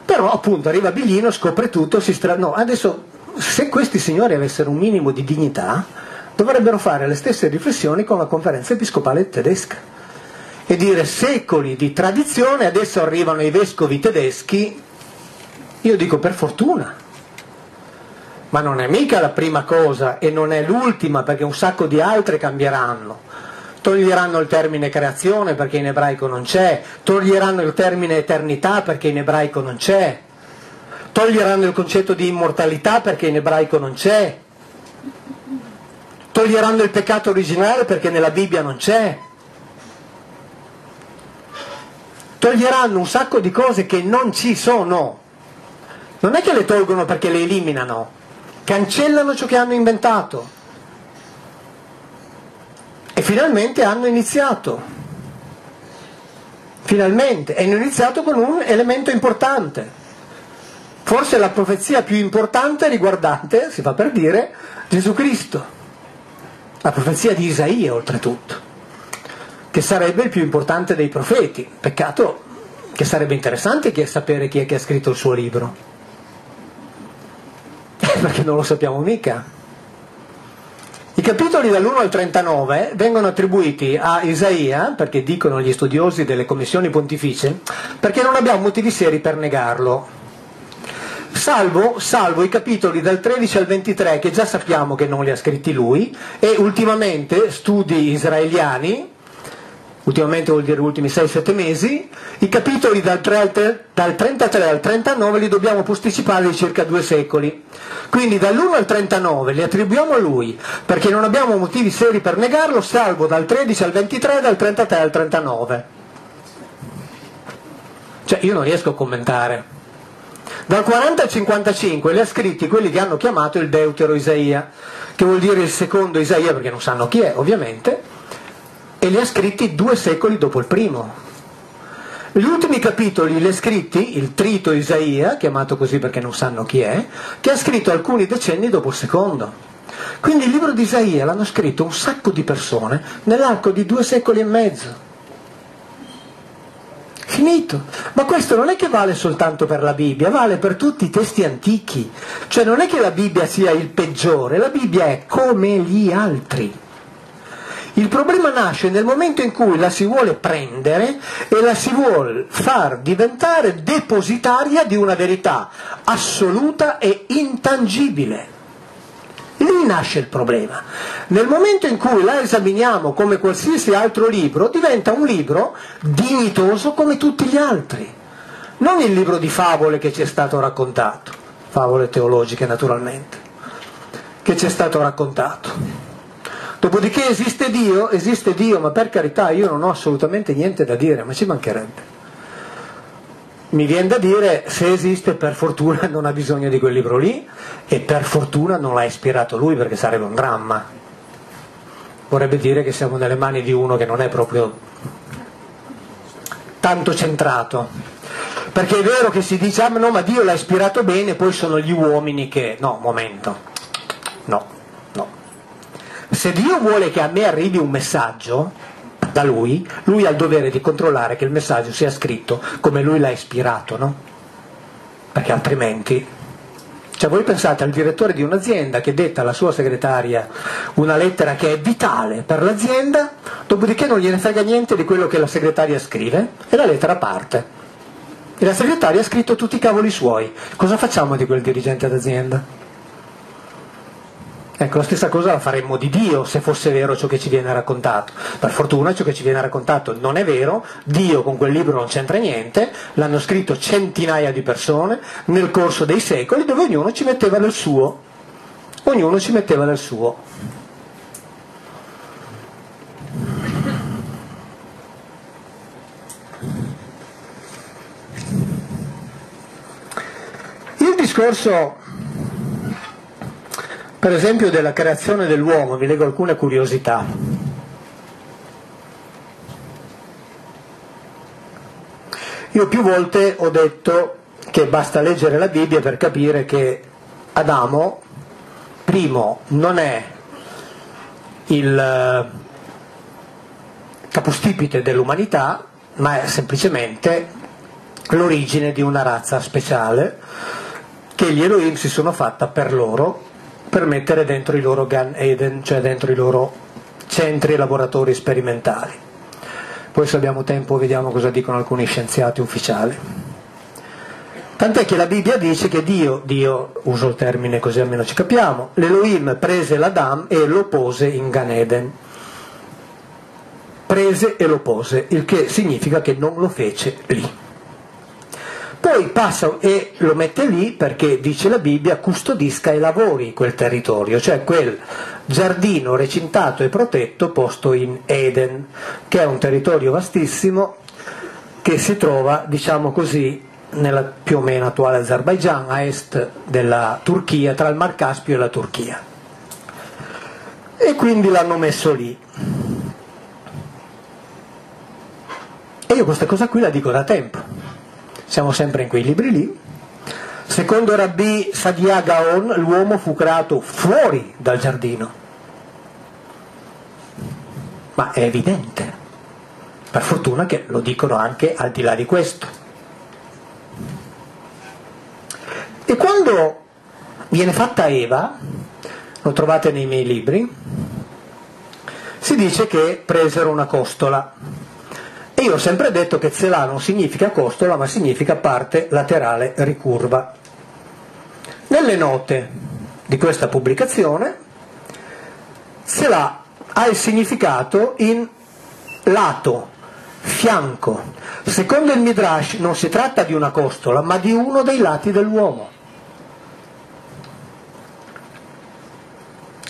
Però appunto arriva Biglino, scopre tutto, si stra... no, adesso se questi signori avessero un minimo di dignità, dovrebbero fare le stesse riflessioni con la conferenza episcopale tedesca e dire secoli di tradizione, adesso arrivano i vescovi tedeschi, io dico per fortuna, ma non è mica la prima cosa e non è l'ultima perché un sacco di altre cambieranno. Toglieranno il termine creazione perché in ebraico non c'è, toglieranno il termine eternità perché in ebraico non c'è, toglieranno il concetto di immortalità perché in ebraico non c'è, toglieranno il peccato originale perché nella Bibbia non c'è. Toglieranno un sacco di cose che non ci sono. Non è che le tolgono perché le eliminano, cancellano ciò che hanno inventato. E finalmente hanno iniziato. Finalmente, e hanno iniziato con un elemento importante. Forse la profezia più importante riguardante, si fa per dire, Gesù Cristo la profezia di Isaia oltretutto, che sarebbe il più importante dei profeti. Peccato che sarebbe interessante sapere chi è che ha scritto il suo libro, perché non lo sappiamo mica. I capitoli dall'1 al 39 vengono attribuiti a Isaia, perché dicono gli studiosi delle commissioni pontificie, perché non abbiamo motivi seri per negarlo salvo, salvo, i capitoli dal 13 al 23 che già sappiamo che non li ha scritti lui e ultimamente studi israeliani, ultimamente vuol dire ultimi 6-7 mesi, i capitoli dal, 3, dal 33 al 39 li dobbiamo posticipare di circa due secoli. Quindi dall'1 al 39 li attribuiamo a lui perché non abbiamo motivi seri per negarlo, salvo dal 13 al 23 e dal 33 al 39. Cioè io non riesco a commentare. Dal 40 al 55 li ha scritti quelli che hanno chiamato il Deutero Isaia, che vuol dire il secondo Isaia perché non sanno chi è ovviamente, e li ha scritti due secoli dopo il primo. Gli ultimi capitoli li ha scritti il trito Isaia, chiamato così perché non sanno chi è, che ha scritto alcuni decenni dopo il secondo. Quindi il libro di Isaia l'hanno scritto un sacco di persone nell'arco di due secoli e mezzo. Finito. Ma questo non è che vale soltanto per la Bibbia, vale per tutti i testi antichi. Cioè non è che la Bibbia sia il peggiore, la Bibbia è come gli altri. Il problema nasce nel momento in cui la si vuole prendere e la si vuole far diventare depositaria di una verità assoluta e intangibile. Lì nasce il problema. Nel momento in cui la esaminiamo come qualsiasi altro libro, diventa un libro dignitoso come tutti gli altri. Non il libro di favole che ci è stato raccontato, favole teologiche naturalmente, che ci è stato raccontato. Dopodiché esiste Dio, esiste Dio, ma per carità io non ho assolutamente niente da dire, ma ci mancherebbe. Mi viene da dire, se esiste per fortuna non ha bisogno di quel libro lì e per fortuna non l'ha ispirato lui perché sarebbe un dramma. Vorrebbe dire che siamo nelle mani di uno che non è proprio tanto centrato. Perché è vero che si dice, ah no, ma Dio l'ha ispirato bene, poi sono gli uomini che... No, momento. No se Dio vuole che a me arrivi un messaggio da lui, lui ha il dovere di controllare che il messaggio sia scritto come lui l'ha ispirato, no? Perché altrimenti... Cioè voi pensate al direttore di un'azienda che detta alla sua segretaria una lettera che è vitale per l'azienda, dopodiché non gliene frega niente di quello che la segretaria scrive e la lettera parte. E la segretaria ha scritto tutti i cavoli suoi. Cosa facciamo di quel dirigente d'azienda? Ecco, la stessa cosa la faremmo di Dio se fosse vero ciò che ci viene raccontato. Per fortuna ciò che ci viene raccontato non è vero, Dio con quel libro non c'entra niente, l'hanno scritto centinaia di persone nel corso dei secoli dove ognuno ci metteva del suo. Ognuno ci metteva del suo. Il discorso per esempio della creazione dell'uomo, vi leggo alcune curiosità. Io più volte ho detto che basta leggere la Bibbia per capire che Adamo, primo, non è il eh, capostipite dell'umanità, ma è semplicemente l'origine di una razza speciale che gli Elohim si sono fatta per loro per mettere dentro i loro Gan Eden, cioè dentro i loro centri e laboratori sperimentali. Poi se abbiamo tempo vediamo cosa dicono alcuni scienziati ufficiali. Tant'è che la Bibbia dice che Dio, Dio uso il termine così almeno ci capiamo, l'Elohim prese l'Adam e lo pose in Gan Eden. Prese e lo pose, il che significa che non lo fece lì poi passa e lo mette lì perché dice la Bibbia custodisca e lavori quel territorio, cioè quel giardino recintato e protetto posto in Eden, che è un territorio vastissimo che si trova, diciamo così, nella più o meno attuale Azerbaigian, a est della Turchia, tra il Mar Caspio e la Turchia. E quindi l'hanno messo lì. E io questa cosa qui la dico da tempo siamo sempre in quei libri lì. Secondo Rabbi Sadia Gaon l'uomo fu creato fuori dal giardino. Ma è evidente, per fortuna che lo dicono anche al di là di questo. E quando viene fatta Eva, lo trovate nei miei libri, si dice che presero una costola e io ho sempre detto che Zelà non significa costola, ma significa parte laterale ricurva. Nelle note di questa pubblicazione, Zelà ha il significato in lato, fianco. Secondo il Midrash non si tratta di una costola, ma di uno dei lati dell'uomo.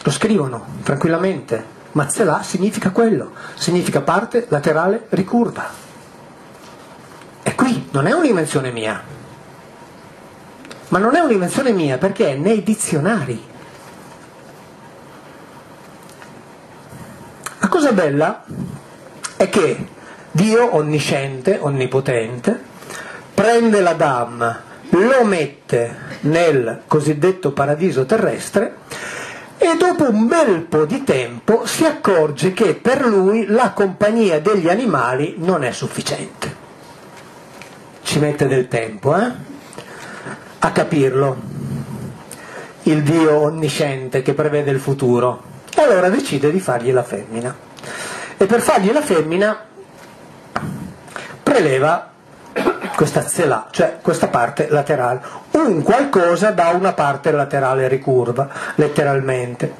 Lo scrivono tranquillamente. Mazzelà significa quello, significa parte laterale ricurva. E qui non è un'invenzione mia, ma non è un'invenzione mia perché è nei dizionari. La cosa bella è che Dio onnisciente, onnipotente, prende l'Adam, lo mette nel cosiddetto paradiso terrestre e dopo un bel po' di tempo si accorge che per lui la compagnia degli animali non è sufficiente. mette del tempo eh? a capirlo, il Dio onnisciente che prevede il futuro. E allora decide di fargli la femmina. E per fargli la femmina preleva questa zela, cioè questa parte laterale, un qualcosa da una parte laterale ricurva, letteralmente.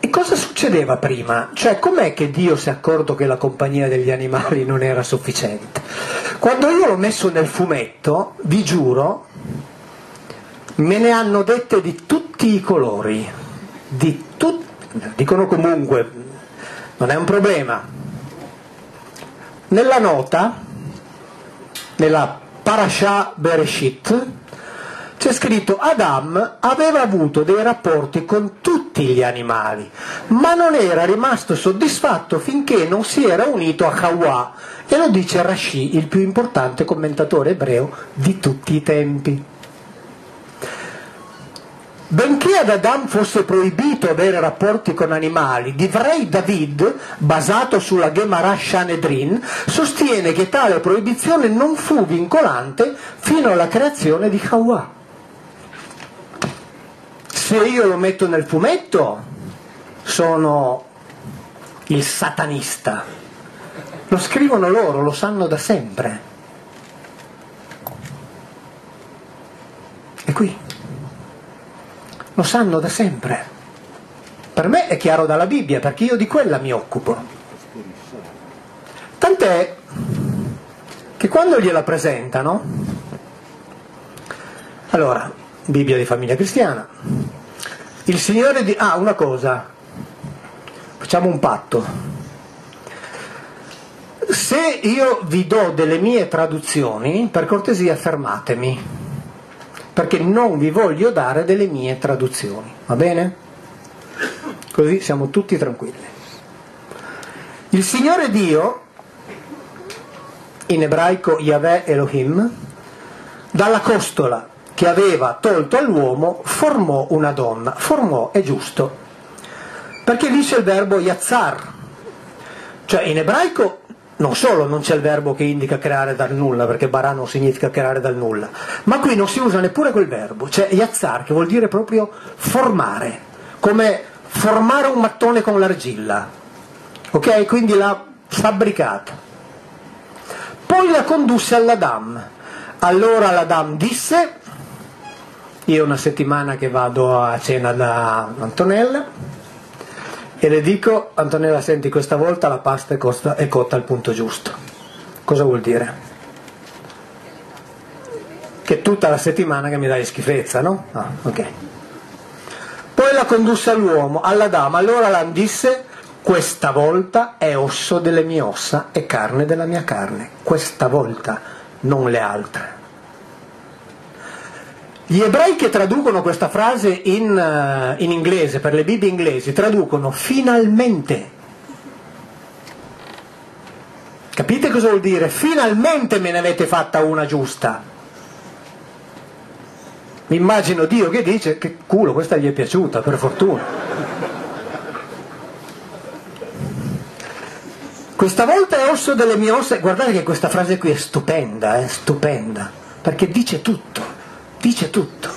E cosa succedeva prima? Cioè, com'è che Dio si è accorto che la compagnia degli animali non era sufficiente? Quando io l'ho messo nel fumetto, vi giuro, me ne hanno dette di tutti i colori, di tutti, dicono comunque, non è un problema. Nella nota, nella Parashah Bereshit, c'è scritto Adam aveva avuto dei rapporti con tutti gli animali, ma non era rimasto soddisfatto finché non si era unito a Hawa, e lo dice Rashi, il più importante commentatore ebreo di tutti i tempi. Benché ad Adam fosse proibito avere rapporti con animali, Divrei David, basato sulla Gemara Shanedrin, sostiene che tale proibizione non fu vincolante fino alla creazione di Hawa se io lo metto nel fumetto sono il satanista. Lo scrivono loro, lo sanno da sempre. E qui lo sanno da sempre. Per me è chiaro dalla Bibbia, perché io di quella mi occupo. Tant'è che quando gliela presentano, allora, Bibbia di famiglia cristiana, il Signore di... Ah, una cosa, facciamo un patto. Se io vi do delle mie traduzioni, per cortesia fermatemi, perché non vi voglio dare delle mie traduzioni, va bene? Così siamo tutti tranquilli. Il Signore Dio, in ebraico Yahweh Elohim, dalla costola che aveva tolto all'uomo formò una donna. Formò è giusto. Perché lì c'è il verbo yazzar. Cioè in ebraico non solo non c'è il verbo che indica creare dal nulla, perché barà non significa creare dal nulla, ma qui non si usa neppure quel verbo, c'è yazzar che vuol dire proprio formare, come formare un mattone con l'argilla. Ok? Quindi l'ha fabbricata. Poi la condusse all'Adam. Allora l'Adam disse, io una settimana che vado a cena da Antonella e le dico, Antonella senti questa volta la pasta è, cotta al punto giusto. Cosa vuol dire? Che tutta la settimana che mi dai schifezza, no? Ah, ok. Poi la condusse all'uomo, alla dama, allora la disse, questa volta è osso delle mie ossa e carne della mia carne, questa volta, non le altre. Gli ebrei che traducono questa frase in, uh, in inglese, per le Bibbie inglesi, traducono finalmente. Capite cosa vuol dire? Finalmente me ne avete fatta una giusta. Mi immagino Dio che dice che culo, questa gli è piaciuta, per fortuna. Questa volta è osso delle mie ossa, guardate che questa frase qui è stupenda, è stupenda, perché dice tutto dice tutto.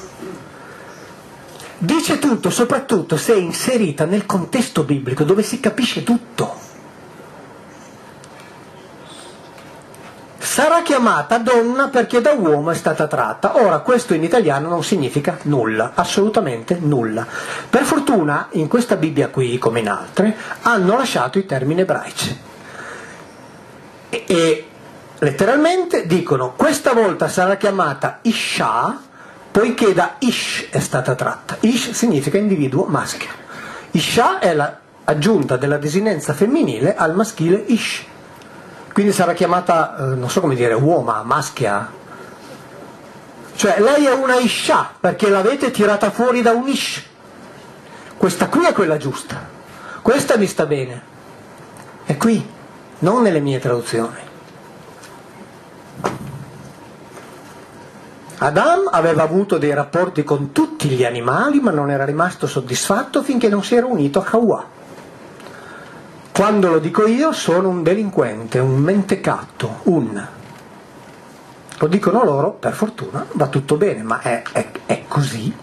Dice tutto, soprattutto se è inserita nel contesto biblico dove si capisce tutto. Sarà chiamata donna perché da uomo è stata tratta. Ora, questo in italiano non significa nulla, assolutamente nulla. Per fortuna, in questa Bibbia qui, come in altre, hanno lasciato i termini ebraici. E, e letteralmente dicono, questa volta sarà chiamata Isha, poiché da Ish è stata tratta. Ish significa individuo maschio. Isha è l'aggiunta della desinenza femminile al maschile Ish. Quindi sarà chiamata, eh, non so come dire, uoma, maschia. Cioè lei è una Isha perché l'avete tirata fuori da un Ish. Questa qui è quella giusta. Questa mi sta bene. È qui, non nelle mie traduzioni. Adam aveva avuto dei rapporti con tutti gli animali, ma non era rimasto soddisfatto finché non si era unito a Hawa. Quando lo dico io sono un delinquente, un mentecatto, un. Lo dicono loro, per fortuna, va tutto bene, ma è, è, è così.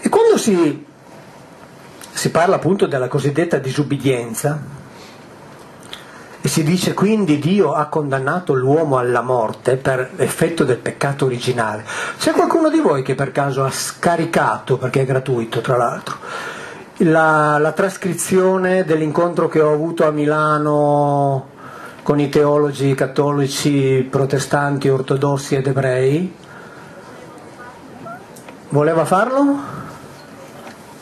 E quando si, si parla appunto della cosiddetta disubbidienza, si dice quindi Dio ha condannato l'uomo alla morte per effetto del peccato originale. C'è qualcuno di voi che per caso ha scaricato, perché è gratuito tra l'altro, la, la trascrizione dell'incontro che ho avuto a Milano con i teologi cattolici, protestanti, ortodossi ed ebrei? Voleva farlo?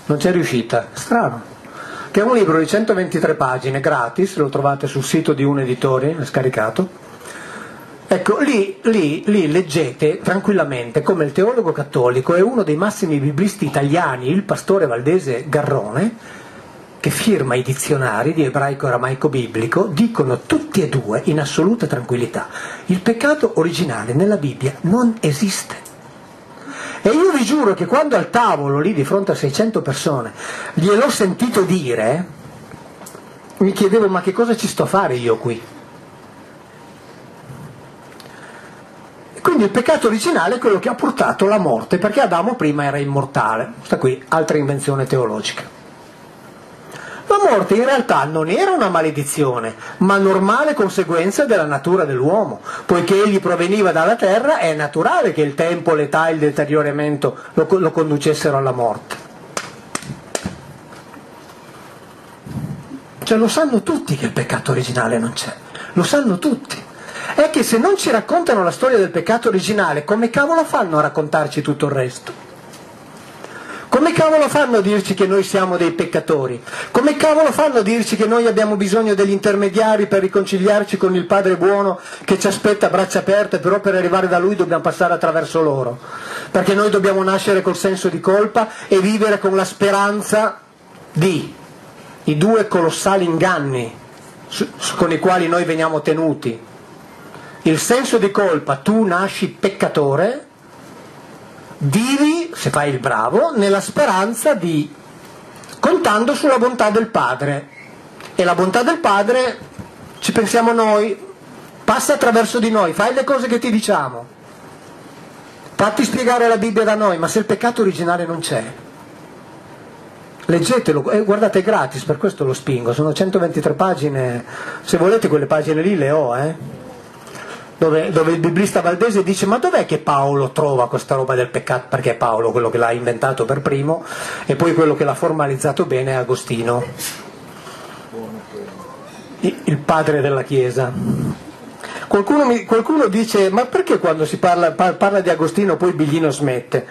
Non c'è riuscita, strano che è un libro di 123 pagine, gratis, lo trovate sul sito di un editore, è scaricato. Ecco, lì, lì, lì, leggete tranquillamente come il teologo cattolico è uno dei massimi biblisti italiani, il pastore valdese Garrone, che firma i dizionari di ebraico e aramaico biblico, dicono tutti e due in assoluta tranquillità, il peccato originale nella Bibbia non esiste. E io vi giuro che quando al tavolo, lì di fronte a 600 persone, gliel'ho sentito dire, mi chiedevo ma che cosa ci sto a fare io qui? Quindi il peccato originale è quello che ha portato alla morte, perché Adamo prima era immortale. Questa qui, altra invenzione teologica. La morte in realtà non era una maledizione, ma normale conseguenza della natura dell'uomo. Poiché egli proveniva dalla terra, è naturale che il tempo, l'età e il deterioramento lo, lo conducessero alla morte. Cioè lo sanno tutti che il peccato originale non c'è, lo sanno tutti. È che se non ci raccontano la storia del peccato originale, come cavolo fanno a raccontarci tutto il resto? Come cavolo fanno a dirci che noi siamo dei peccatori? Come cavolo fanno a dirci che noi abbiamo bisogno degli intermediari per riconciliarci con il Padre buono che ci aspetta a braccia aperte, però per arrivare da Lui dobbiamo passare attraverso loro? Perché noi dobbiamo nascere col senso di colpa e vivere con la speranza di i due colossali inganni con i quali noi veniamo tenuti. Il senso di colpa, tu nasci peccatore, vivi, se fai il bravo, nella speranza di, contando sulla bontà del Padre. E la bontà del Padre, ci pensiamo noi, passa attraverso di noi, fai le cose che ti diciamo. Fatti spiegare la Bibbia da noi, ma se il peccato originale non c'è, leggetelo, eh, guardate è gratis, per questo lo spingo, sono 123 pagine, se volete quelle pagine lì le ho, eh dove, dove, il biblista valdese dice ma dov'è che Paolo trova questa roba del peccato? Perché è Paolo quello che l'ha inventato per primo e poi quello che l'ha formalizzato bene è Agostino, il padre della Chiesa. Qualcuno, mi, qualcuno dice ma perché quando si parla, parla di Agostino poi Biglino smette?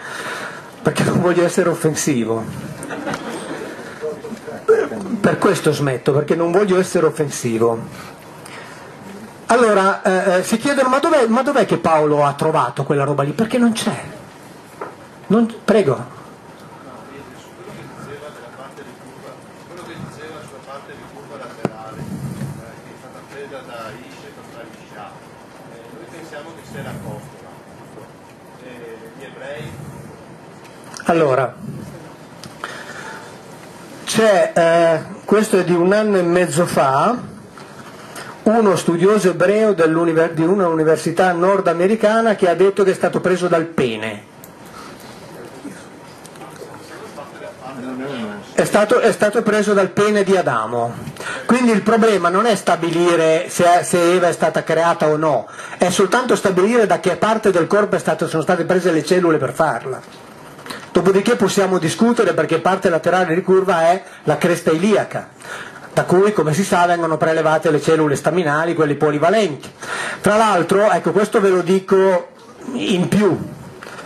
Perché non voglio essere offensivo. Per questo smetto, perché non voglio essere offensivo. Allora eh, eh, si chiedono ma dov'è, ma dov'è, che Paolo ha trovato quella roba lì? Perché non c'è. Non, prego. Allora, c'è, eh, questo è di un anno e mezzo fa, uno studioso ebreo di una università nordamericana che ha detto che è stato preso dal pene. È stato, è stato, preso dal pene di Adamo. Quindi il problema non è stabilire se, se, Eva è stata creata o no, è soltanto stabilire da che parte del corpo stato, sono state prese le cellule per farla. Dopodiché possiamo discutere perché parte laterale di curva è la cresta iliaca da cui, come si sa, vengono prelevate le cellule staminali, quelle polivalenti. Tra l'altro, ecco, questo ve lo dico in più,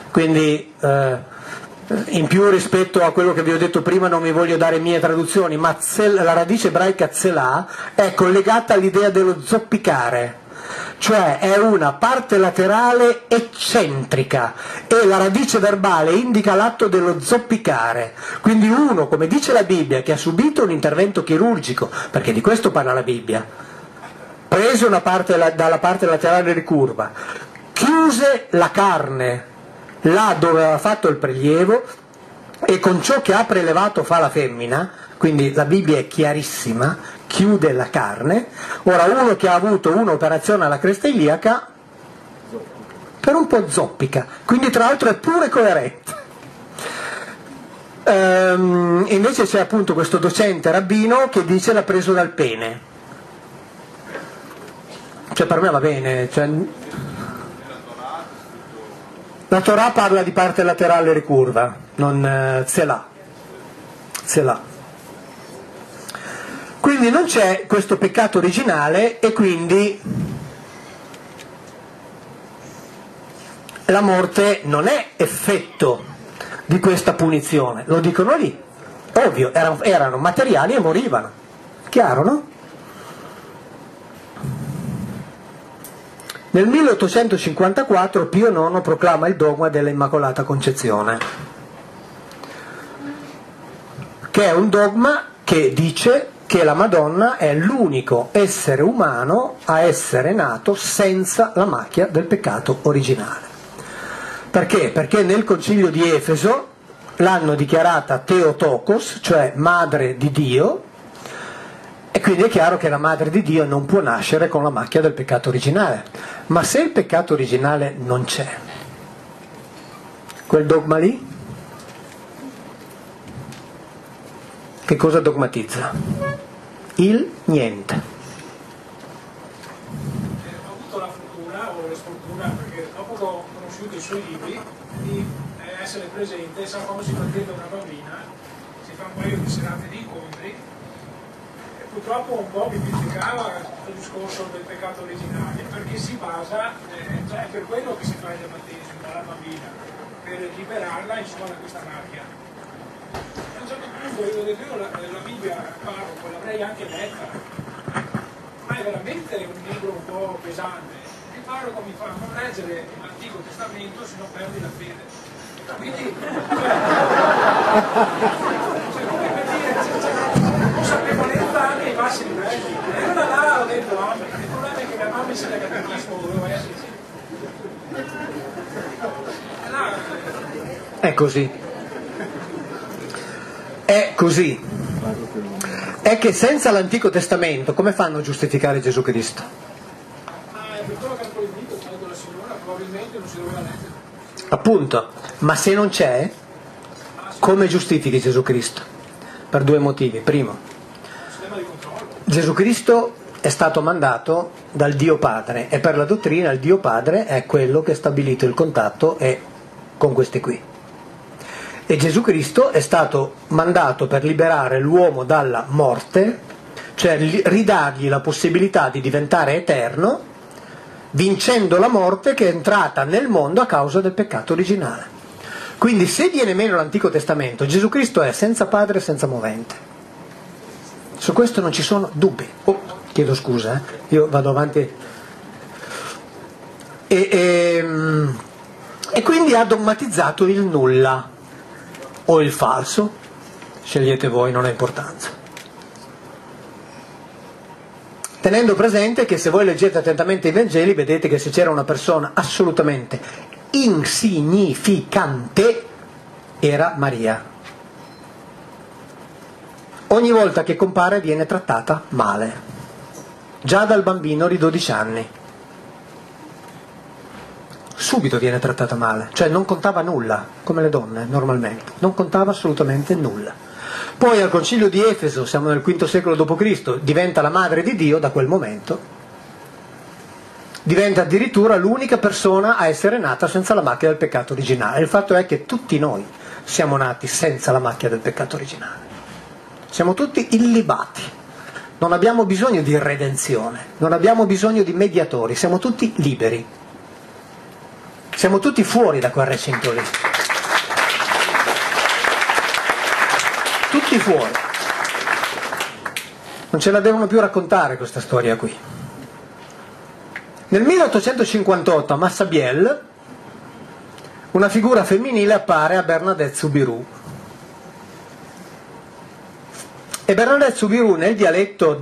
quindi eh, in più rispetto a quello che vi ho detto prima non mi voglio dare mie traduzioni, ma la radice ebraica zelà è collegata all'idea dello zoppicare cioè è una parte laterale eccentrica e la radice verbale indica l'atto dello zoppicare. Quindi uno, come dice la Bibbia, che ha subito un intervento chirurgico, perché di questo parla la Bibbia, prese una parte dalla parte laterale ricurva, chiuse la carne là dove aveva fatto il prelievo e con ciò che ha prelevato fa la femmina, quindi la Bibbia è chiarissima, chiude la carne. Ora uno che ha avuto un'operazione alla cresta iliaca per un po' zoppica, quindi tra l'altro è pure coerente. Ehm, invece c'è appunto questo docente rabbino che dice l'ha preso dal pene. Cioè per me va bene. Cioè... La Torah parla di parte laterale ricurva, non eh, se l'ha. Quindi non c'è questo peccato originale e quindi la morte non è effetto di questa punizione, lo dicono lì, ovvio, erano, erano materiali e morivano, chiaro no? Nel 1854 Pio IX proclama il dogma della Immacolata Concezione, che è un dogma che dice che la Madonna è l'unico essere umano a essere nato senza la macchia del peccato originale. Perché? Perché nel concilio di Efeso l'hanno dichiarata Teotokos, cioè madre di Dio, e quindi è chiaro che la madre di Dio non può nascere con la macchia del peccato originale. Ma se il peccato originale non c'è, quel dogma lì, che cosa dogmatizza? Il niente. Ho avuto la fortuna o la sfortuna perché dopo che ho conosciuto i suoi libri di eh, essere presente, sa quando si trattiene una bambina, si fa un paio di serate di incontri purtroppo un po' mi criticava il discorso del peccato originale, perché si basa, eh, cioè è per quello che si fa il battesimo dalla bambina, per liberarla insomma da questa macchia. A un certo punto io detto, io la, la Bibbia parlo, l'avrei anche letta, ma è veramente un libro un po' pesante. Il parroco mi fa non leggere l'Antico Testamento se non perdi la fede. Quindi, cioè, come per dire, c'è, consapevolezza anche ai bassi livelli. E allora là ho detto, ah, il problema è che mia mamma insegna catechismo, dovevo esserci. È così. È così. È che senza l'Antico Testamento come fanno a giustificare Gesù Cristo? Appunto, ma se non c'è, come giustifichi Gesù Cristo? Per due motivi. Primo. Gesù Cristo è stato mandato dal Dio Padre e per la dottrina il Dio Padre è quello che ha stabilito il contatto e con questi qui. E Gesù Cristo è stato mandato per liberare l'uomo dalla morte, cioè li- ridargli la possibilità di diventare eterno, vincendo la morte che è entrata nel mondo a causa del peccato originale. Quindi se viene meno l'Antico Testamento, Gesù Cristo è senza padre e senza movente. Su questo non ci sono dubbi. Oh, chiedo scusa, eh. io vado avanti. E, ehm, e quindi ha dogmatizzato il nulla o il falso, scegliete voi, non ha importanza. Tenendo presente che se voi leggete attentamente i Vangeli vedete che se c'era una persona assolutamente insignificante era Maria. Ogni volta che compare viene trattata male, già dal bambino di 12 anni. Subito viene trattata male, cioè non contava nulla, come le donne normalmente, non contava assolutamente nulla. Poi al concilio di Efeso, siamo nel V secolo d.C., diventa la madre di Dio da quel momento, diventa addirittura l'unica persona a essere nata senza la macchia del peccato originale. Il fatto è che tutti noi siamo nati senza la macchia del peccato originale. Siamo tutti illibati. Non abbiamo bisogno di redenzione, non abbiamo bisogno di mediatori, siamo tutti liberi. Siamo tutti fuori da quel recinto lì. Tutti fuori. Non ce la devono più raccontare questa storia qui. Nel 1858 a Massabielle una figura femminile appare a Bernadette Soubirous. E Bernadette Soubirous nel dialetto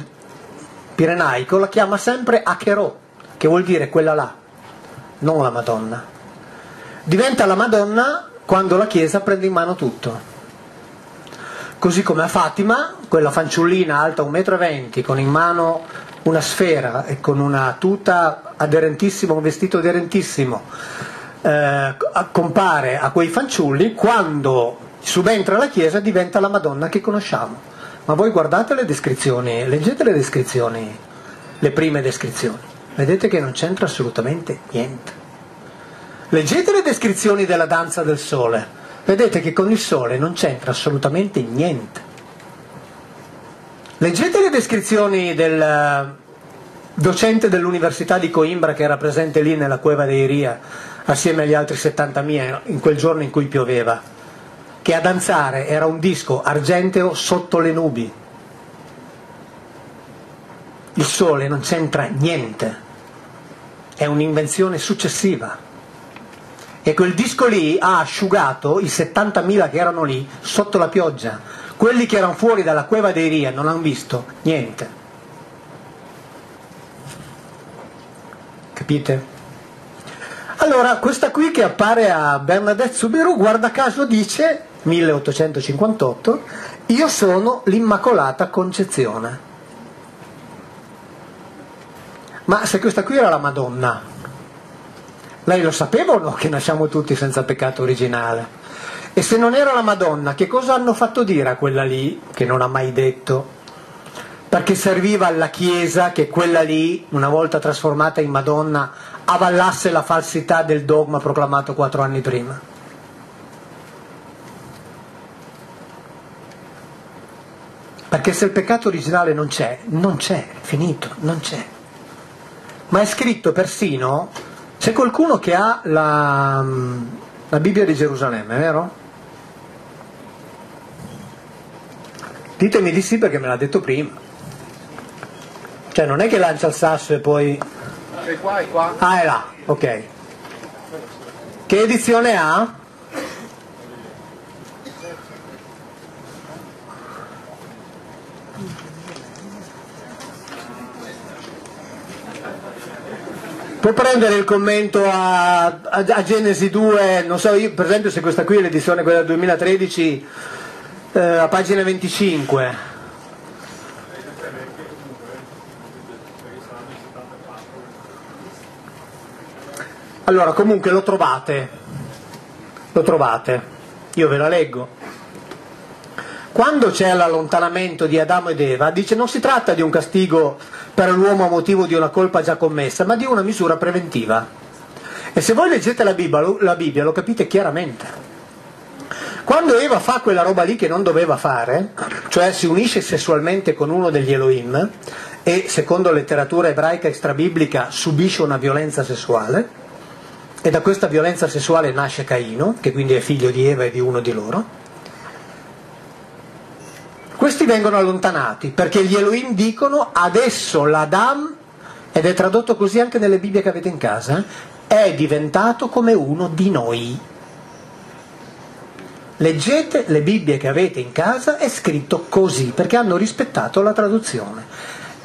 pirenaico la chiama sempre Acherò, che vuol dire quella là, non la Madonna. Diventa la Madonna quando la Chiesa prende in mano tutto. Così come a Fatima, quella fanciullina alta 1,20 m con in mano una sfera e con una tuta aderentissima, un vestito aderentissimo, eh, compare a quei fanciulli, quando subentra la Chiesa diventa la Madonna che conosciamo. Ma voi guardate le descrizioni, leggete le descrizioni, le prime descrizioni, vedete che non c'entra assolutamente niente. Leggete le descrizioni della danza del sole, vedete che con il sole non c'entra assolutamente niente. Leggete le descrizioni del eh, docente dell'Università di Coimbra che era presente lì nella cueva dei Ria assieme agli altri 70.000 in quel giorno in cui pioveva, che a danzare era un disco argenteo sotto le nubi. Il sole non c'entra niente, è un'invenzione successiva. E quel disco lì ha asciugato i 70.000 che erano lì sotto la pioggia, quelli che erano fuori dalla cueva dei Ria non hanno visto niente. Capite? Allora, questa qui che appare a Bernadette Subiru, guarda caso dice, 1858, io sono l'Immacolata Concezione. Ma se questa qui era la Madonna, lei lo sapeva o no che nasciamo tutti senza peccato originale? E se non era la Madonna, che cosa hanno fatto dire a quella lì, che non ha mai detto? Perché serviva alla Chiesa che quella lì, una volta trasformata in Madonna, avallasse la falsità del dogma proclamato quattro anni prima. Perché se il peccato originale non c'è, non c'è, finito, non c'è. Ma è scritto persino, c'è qualcuno che ha la, la Bibbia di Gerusalemme, vero? Ditemi di sì perché me l'ha detto prima. Cioè non è che lancia il sasso e poi... È qua, è qua. Ah, è là, ok. Che edizione ha? Può prendere il commento a, a, a, Genesi 2, non so, io per esempio se questa qui è l'edizione quella del 2013 eh, a pagina 25. Allora, comunque lo trovate, lo trovate, io ve la leggo. Quando c'è l'allontanamento di Adamo ed Eva, dice non si tratta di un castigo per l'uomo a motivo di una colpa già commessa, ma di una misura preventiva. E se voi leggete la Bibbia, la Bibbia lo capite chiaramente. Quando Eva fa quella roba lì che non doveva fare, cioè si unisce sessualmente con uno degli Elohim e secondo letteratura ebraica extrabiblica subisce una violenza sessuale e da questa violenza sessuale nasce Caino, che quindi è figlio di Eva e di uno di loro, questi vengono allontanati perché gli Elohim dicono adesso l'Adam, ed è tradotto così anche nelle Bibbie che avete in casa, è diventato come uno di noi. Leggete le Bibbie che avete in casa, è scritto così, perché hanno rispettato la traduzione.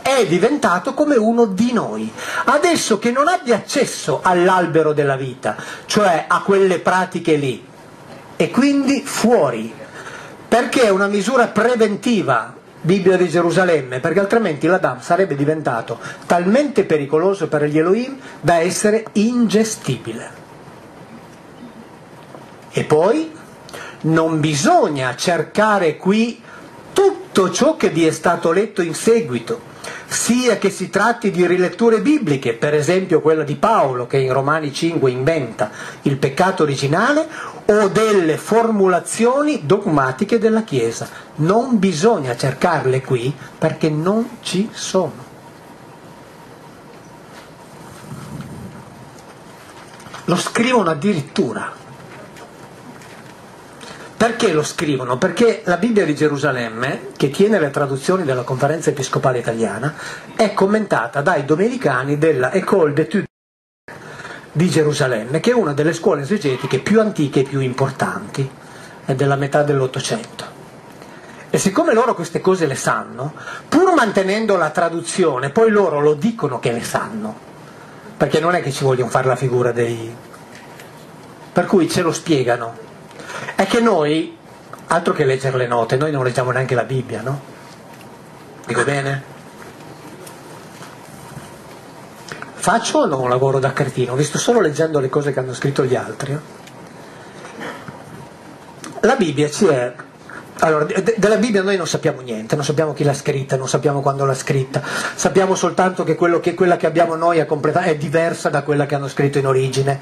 È diventato come uno di noi. Adesso che non abbia accesso all'albero della vita, cioè a quelle pratiche lì, e quindi fuori, perché è una misura preventiva Bibbia di Gerusalemme, perché altrimenti l'Adam sarebbe diventato talmente pericoloso per gli Elohim da essere ingestibile. E poi non bisogna cercare qui tutto ciò che vi è stato letto in seguito, sia che si tratti di riletture bibliche, per esempio quella di Paolo che in Romani 5 inventa il peccato originale, o delle formulazioni dogmatiche della Chiesa. Non bisogna cercarle qui perché non ci sono. Lo scrivono addirittura. Perché lo scrivono? Perché la Bibbia di Gerusalemme, che tiene le traduzioni della conferenza episcopale italiana, è commentata dai domenicani della École d'études di Gerusalemme, che è una delle scuole esegetiche più antiche e più importanti, è della metà dell'Ottocento. E siccome loro queste cose le sanno, pur mantenendo la traduzione, poi loro lo dicono che le sanno, perché non è che ci vogliono fare la figura dei... per cui ce lo spiegano è che noi altro che leggere le note, noi non leggiamo neanche la Bibbia, no? Dico bene? Faccio o no un lavoro da cretino? Ho visto solo leggendo le cose che hanno scritto gli altri. La Bibbia ci è allora, de- della Bibbia noi non sappiamo niente, non sappiamo chi l'ha scritta, non sappiamo quando l'ha scritta, sappiamo soltanto che, che quella che abbiamo noi è, completa- è diversa da quella che hanno scritto in origine.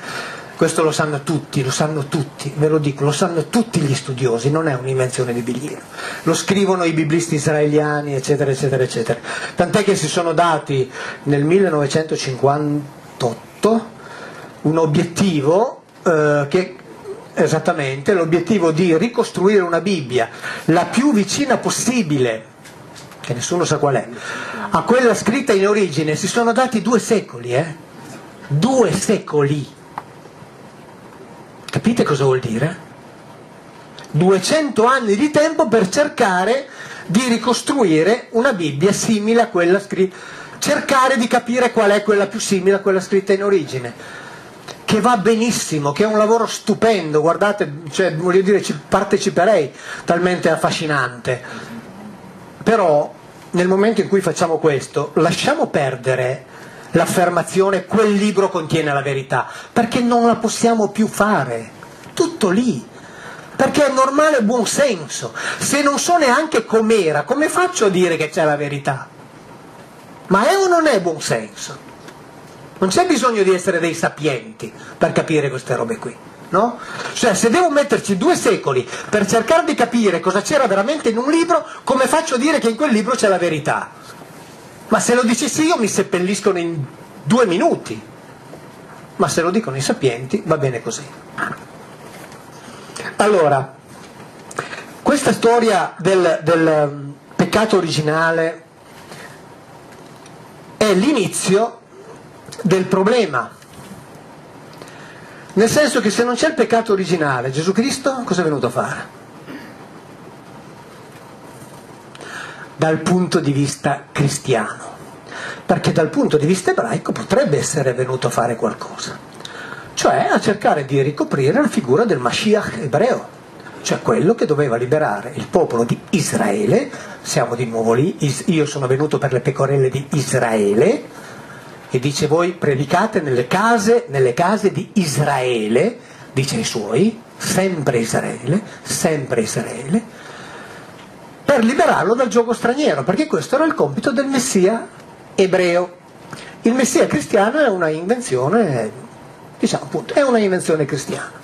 Questo lo sanno tutti, lo sanno tutti, ve lo dico, lo sanno tutti gli studiosi, non è un'invenzione di Biglino. Lo scrivono i biblisti israeliani, eccetera, eccetera, eccetera. Tant'è che si sono dati nel 1958 un obiettivo eh, che esattamente l'obiettivo di ricostruire una Bibbia la più vicina possibile, che nessuno sa qual è, a quella scritta in origine, si sono dati due secoli, eh? Due secoli. Capite cosa vuol dire? 200 anni di tempo per cercare di ricostruire una Bibbia simile a quella scritta, cercare di capire qual è quella più simile a quella scritta in origine che va benissimo, che è un lavoro stupendo, guardate, cioè, voglio dire, ci parteciperei, talmente affascinante. Però nel momento in cui facciamo questo, lasciamo perdere l'affermazione quel libro contiene la verità, perché non la possiamo più fare, tutto lì. Perché è normale buon senso. Se non so neanche com'era, come faccio a dire che c'è la verità? Ma è o non è buon senso? Non c'è bisogno di essere dei sapienti per capire queste robe qui. No? Cioè, se devo metterci due secoli per cercare di capire cosa c'era veramente in un libro, come faccio a dire che in quel libro c'è la verità? Ma se lo dicessi io mi seppelliscono in due minuti. Ma se lo dicono i sapienti va bene così. Allora, questa storia del, del um, peccato originale è l'inizio del problema. Nel senso che se non c'è il peccato originale, Gesù Cristo cosa è venuto a fare? Dal punto di vista cristiano. Perché dal punto di vista ebraico potrebbe essere venuto a fare qualcosa. Cioè a cercare di ricoprire la figura del Mashiach ebreo. Cioè quello che doveva liberare il popolo di Israele. Siamo di nuovo lì. Io sono venuto per le pecorelle di Israele e dice voi predicate nelle case, nelle case di Israele, dice ai suoi, sempre Israele, sempre Israele, per liberarlo dal gioco straniero, perché questo era il compito del Messia ebreo. Il Messia cristiano è una invenzione, diciamo appunto, è una invenzione cristiana.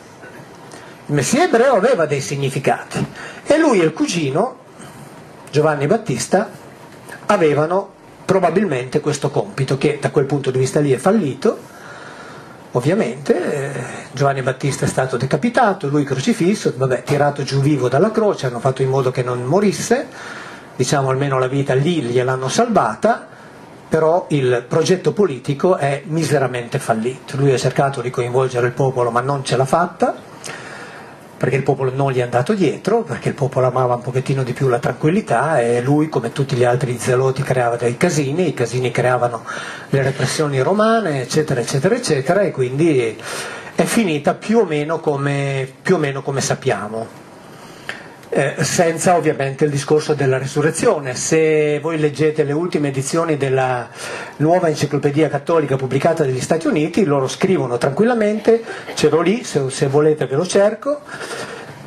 Il Messia ebreo aveva dei significati e lui e il cugino, Giovanni Battista, avevano probabilmente questo compito che da quel punto di vista lì è fallito. Ovviamente eh, Giovanni Battista è stato decapitato, lui crocifisso, vabbè, tirato giù vivo dalla croce, hanno fatto in modo che non morisse, diciamo almeno la vita lì gliel'hanno salvata, però il progetto politico è miseramente fallito. Lui ha cercato di coinvolgere il popolo ma non ce l'ha fatta, perché il popolo non gli è andato dietro, perché il popolo amava un pochettino di più la tranquillità e lui, come tutti gli altri zeloti, creava dei casini, i casini creavano le repressioni romane, eccetera, eccetera, eccetera, e quindi è finita più o meno come, o meno come sappiamo eh, senza ovviamente il discorso della resurrezione. Se voi leggete le ultime edizioni della nuova enciclopedia cattolica pubblicata negli Stati Uniti, loro scrivono tranquillamente, ce l'ho lì, se, se volete ve lo cerco,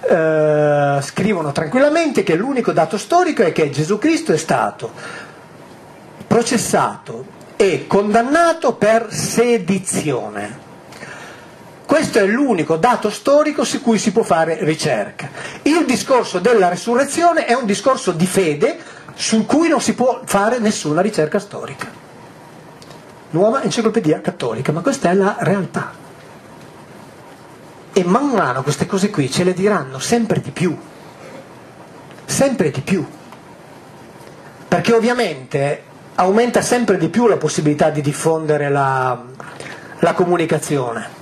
eh, scrivono tranquillamente che l'unico dato storico è che Gesù Cristo è stato processato e condannato per sedizione questo è l'unico dato storico su cui si può fare ricerca. Il discorso della resurrezione è un discorso di fede su cui non si può fare nessuna ricerca storica. Nuova enciclopedia cattolica, ma questa è la realtà. E man mano queste cose qui ce le diranno sempre di più, sempre di più, perché ovviamente aumenta sempre di più la possibilità di diffondere la, la comunicazione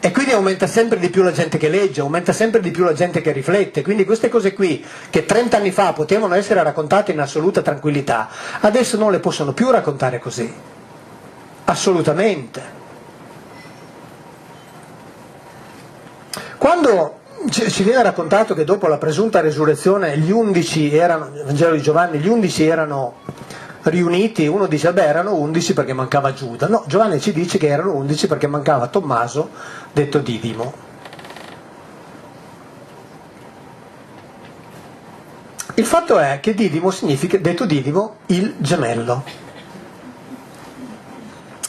e quindi aumenta sempre di più la gente che legge, aumenta sempre di più la gente che riflette, quindi queste cose qui che 30 anni fa potevano essere raccontate in assoluta tranquillità, adesso non le possono più raccontare così, assolutamente. Quando ci viene raccontato che dopo la presunta resurrezione gli undici erano, Vangelo di Giovanni, gli undici erano riuniti, uno dice beh erano undici perché mancava Giuda, no, Giovanni ci dice che erano undici perché mancava Tommaso, detto Didimo. Il fatto è che Didimo significa, detto Didimo, il gemello.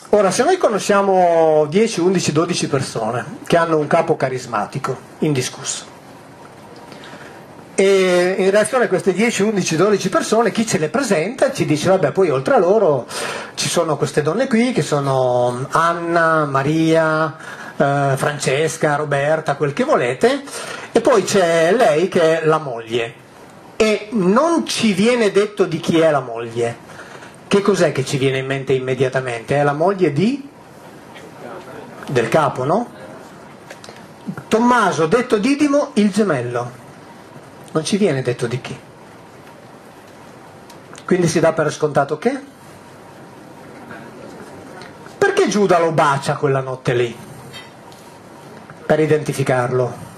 Ora, se noi conosciamo 10, 11, 12 persone che hanno un capo carismatico, indiscusso, e in relazione a queste 10, 11, 12 persone, chi ce le presenta ci dice, vabbè, poi oltre a loro ci sono queste donne qui che sono Anna, Maria, eh, Francesca, Roberta, quel che volete, e poi c'è lei che è la moglie. E non ci viene detto di chi è la moglie. Che cos'è che ci viene in mente immediatamente? È la moglie di? del capo, no? Tommaso, detto Didimo, il gemello non ci viene detto di chi. Quindi si dà per scontato che? Perché Giuda lo bacia quella notte lì? Per identificarlo.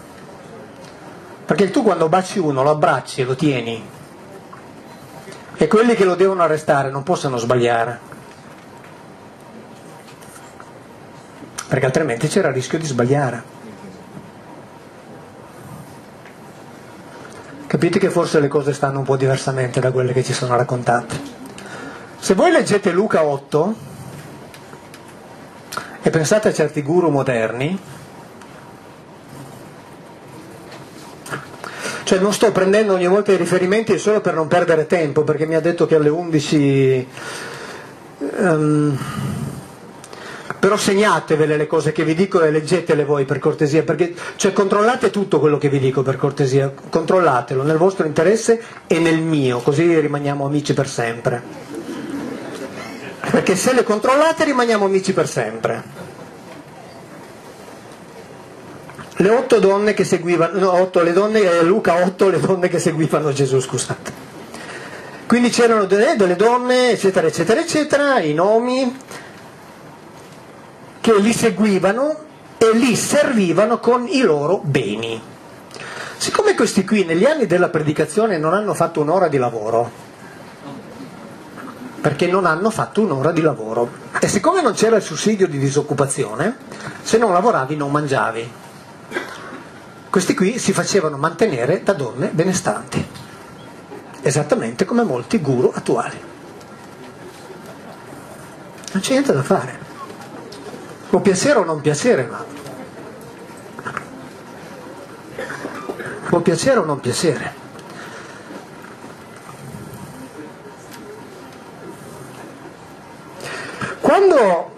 Perché tu quando baci uno lo abbracci e lo tieni. E quelli che lo devono arrestare non possono sbagliare. Perché altrimenti c'era il rischio di sbagliare. Capite che forse le cose stanno un po' diversamente da quelle che ci sono raccontate. Se voi leggete Luca 8 e pensate a certi guru moderni, cioè non sto prendendo ogni volta i riferimenti solo per non perdere tempo, perché mi ha detto che alle 11... Um, ehm, però segnatevele le cose che vi dico e leggetele voi per cortesia, perché cioè, controllate tutto quello che vi dico per cortesia, controllatelo nel vostro interesse e nel mio, così rimaniamo amici per sempre. Perché se le controllate rimaniamo amici per sempre. Le otto donne che seguivano, no, otto, le donne, eh, Luca 8, le donne che seguivano Gesù, scusate. Quindi c'erano delle, delle donne, eccetera, eccetera, eccetera, i nomi, che li seguivano e li servivano con i loro beni. Siccome questi qui negli anni della predicazione non hanno fatto un'ora di lavoro, perché non hanno fatto un'ora di lavoro, e siccome non c'era il sussidio di disoccupazione, se non lavoravi non mangiavi. Questi qui si facevano mantenere da donne benestanti, esattamente come molti guru attuali. Non c'è niente da fare. Può piacere o non piacere, ma può piacere o non piacere. Quando,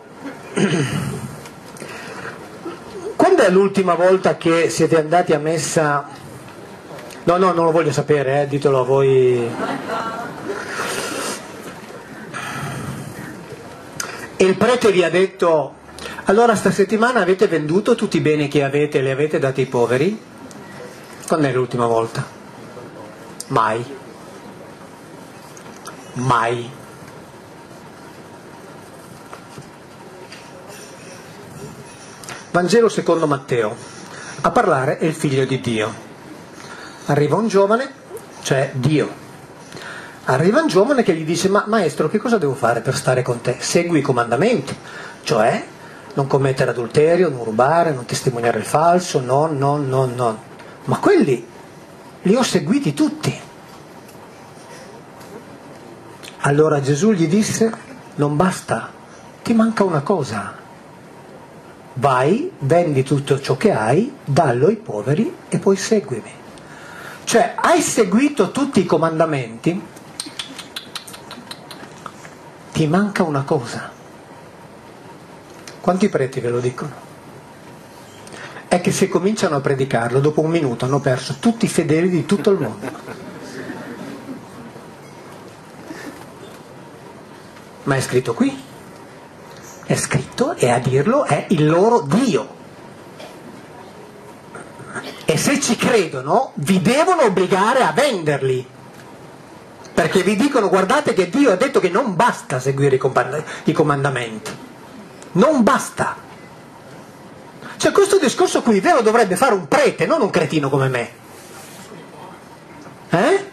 quando è l'ultima volta che siete andati a messa? No, no, non lo voglio sapere, eh, ditelo a voi. E il prete vi ha detto allora sta settimana avete venduto tutti i beni che avete e li avete dati ai poveri? Quando è l'ultima volta? Mai. Mai. Vangelo secondo Matteo. A parlare è il figlio di Dio. Arriva un giovane, cioè Dio. Arriva un giovane che gli dice, ma maestro, che cosa devo fare per stare con te? Segui i comandamenti, cioè non commettere adulterio, non rubare, non testimoniare il falso, no, no, no, no. Ma quelli li ho seguiti tutti. Allora Gesù gli disse, non basta, ti manca una cosa. Vai, vendi tutto ciò che hai, dallo ai poveri e poi seguimi. Cioè, hai seguito tutti i comandamenti, ti manca una cosa. Quanti preti ve lo dicono? È che se cominciano a predicarlo, dopo un minuto hanno perso tutti i fedeli di tutto il mondo. Ma è scritto qui. È scritto e a dirlo è il loro Dio. E se ci credono, vi devono obbligare a venderli. Perché vi dicono, guardate che Dio ha detto che non basta seguire i comandamenti non basta. Cioè questo discorso qui, vero, dovrebbe fare un prete, non un cretino come me. Eh?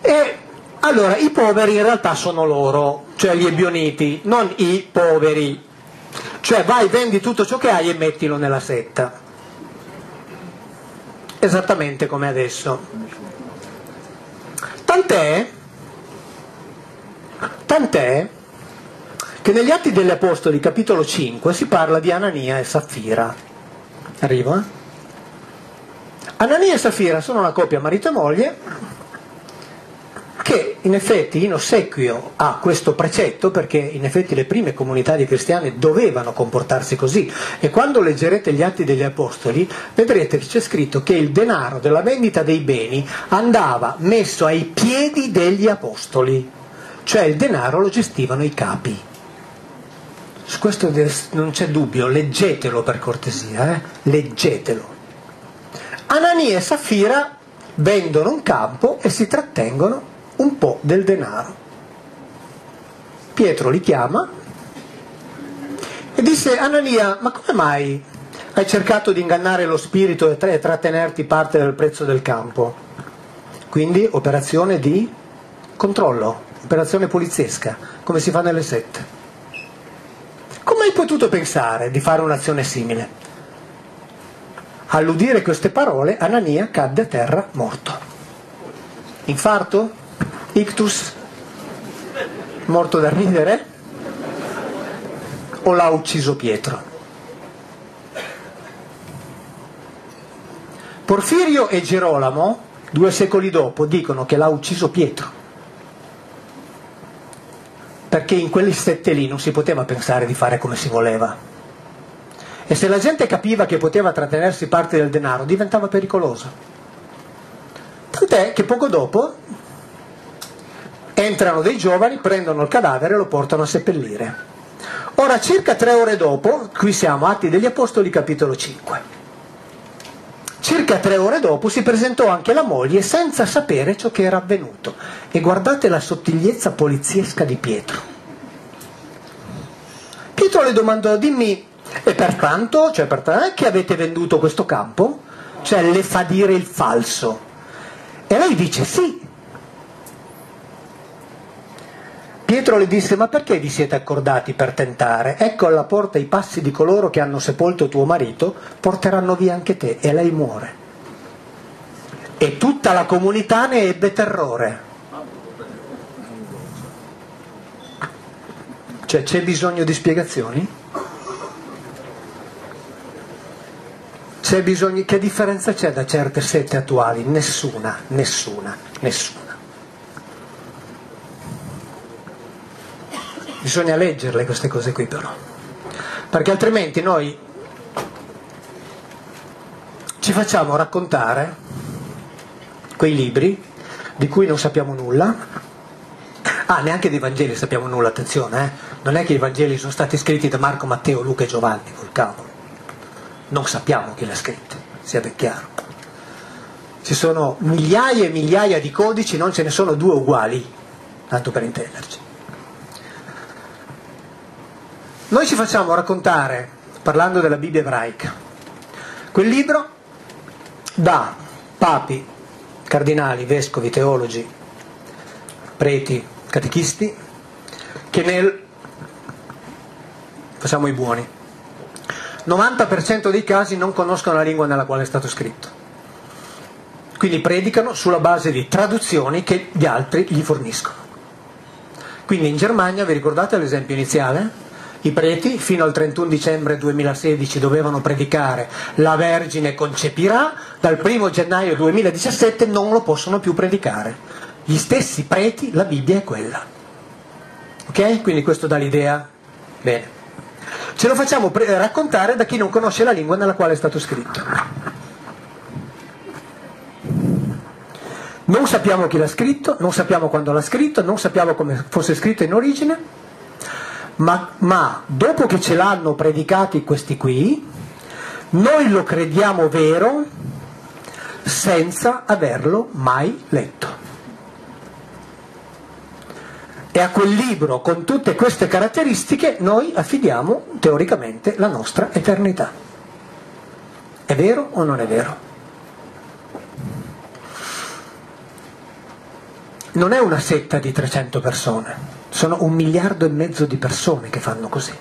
E allora, i poveri in realtà sono loro, cioè gli ebioniti, non i poveri. Cioè vai, vendi tutto ciò che hai e mettilo nella setta. Esattamente come adesso. Tant'è, tant'è che negli Atti degli Apostoli, capitolo 5, si parla di Anania e Saffira. Arrivo, eh? Anania e Saffira sono una coppia marito e moglie che in effetti in ossequio a questo precetto, perché in effetti le prime comunità di cristiani dovevano comportarsi così, e quando leggerete gli atti degli apostoli vedrete che c'è scritto che il denaro della vendita dei beni andava messo ai piedi degli apostoli, cioè il denaro lo gestivano i capi. Su questo non c'è dubbio, leggetelo per cortesia, eh? leggetelo. Anania e Safira vendono un campo e si trattengono un po' del denaro. Pietro li chiama e disse Anania, ma come mai hai cercato di ingannare lo spirito e trattenerti parte del prezzo del campo? Quindi operazione di controllo, operazione poliziesca, come si fa nelle sette. Come hai potuto pensare di fare un'azione simile? All'udire queste parole, Anania cadde a terra morto. Infarto? Ictus? Morto da ridere? O l'ha ucciso Pietro? Porfirio e Gerolamo, due secoli dopo, dicono che l'ha ucciso Pietro perché in quegli sette lì non si poteva pensare di fare come si voleva. E se la gente capiva che poteva trattenersi parte del denaro, diventava pericoloso. Tant'è che poco dopo entrano dei giovani, prendono il cadavere e lo portano a seppellire. Ora, circa tre ore dopo, qui siamo, Atti degli Apostoli, capitolo 5. Circa tre ore dopo si presentò anche la moglie senza sapere ciò che era avvenuto. E guardate la sottigliezza poliziesca di Pietro. Pietro le domandò, dimmi, e pertanto, cioè pertanto, che avete venduto questo campo? Cioè le fa dire il falso. E lei dice sì. Pietro le disse, ma perché vi siete accordati per tentare? Ecco alla porta i passi di coloro che hanno sepolto tuo marito, porteranno via anche te e lei muore. E tutta la comunità ne ebbe terrore. Cioè c'è bisogno di spiegazioni? Bisogno, che differenza c'è da certe sette attuali? Nessuna, nessuna, nessuna. Bisogna leggerle queste cose qui però, perché altrimenti noi ci facciamo raccontare quei libri di cui non sappiamo nulla, Ah, neanche dei Vangeli sappiamo nulla, attenzione, eh? Non è che i Vangeli sono stati scritti da Marco, Matteo, Luca e Giovanni, col cavolo. Non sappiamo chi l'ha scritto, sia ben chiaro. Ci sono migliaia e migliaia di codici, non ce ne sono due uguali, tanto per intenderci. Noi ci facciamo raccontare, parlando della Bibbia ebraica, quel libro da papi, cardinali, vescovi, teologi, preti, catechisti che nel facciamo i buoni 90% dei casi non conoscono la lingua nella quale è stato scritto quindi predicano sulla base di traduzioni che gli altri gli forniscono quindi in Germania vi ricordate l'esempio iniziale? I preti fino al 31 dicembre 2016 dovevano predicare la Vergine concepirà, dal 1 gennaio 2017 non lo possono più predicare gli stessi preti, la Bibbia è quella. Ok? Quindi questo dà l'idea? Bene. Ce lo facciamo pre- raccontare da chi non conosce la lingua nella quale è stato scritto. Non sappiamo chi l'ha scritto, non sappiamo quando l'ha scritto, non sappiamo come fosse scritto in origine, ma, ma dopo che ce l'hanno predicati questi qui, noi lo crediamo vero senza averlo mai letto. e a quel libro con tutte queste caratteristiche noi affidiamo teoricamente la nostra eternità. È vero o non è vero? Non è una setta di 300 persone, sono un miliardo e mezzo di persone che fanno così.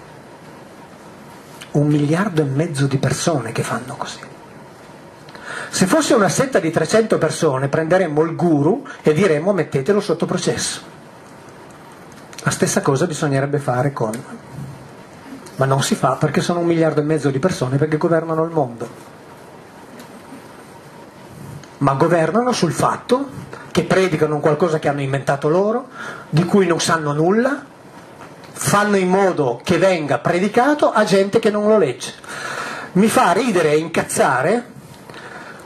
Un miliardo e mezzo di persone che fanno così. Se fosse una setta di 300 persone prenderemmo il guru e diremmo mettetelo sotto processo la stessa cosa bisognerebbe fare con... Ma non si fa perché sono un miliardo e mezzo di persone perché governano il mondo. Ma governano sul fatto che predicano qualcosa che hanno inventato loro, di cui non sanno nulla, fanno in modo che venga predicato a gente che non lo legge. Mi fa ridere e incazzare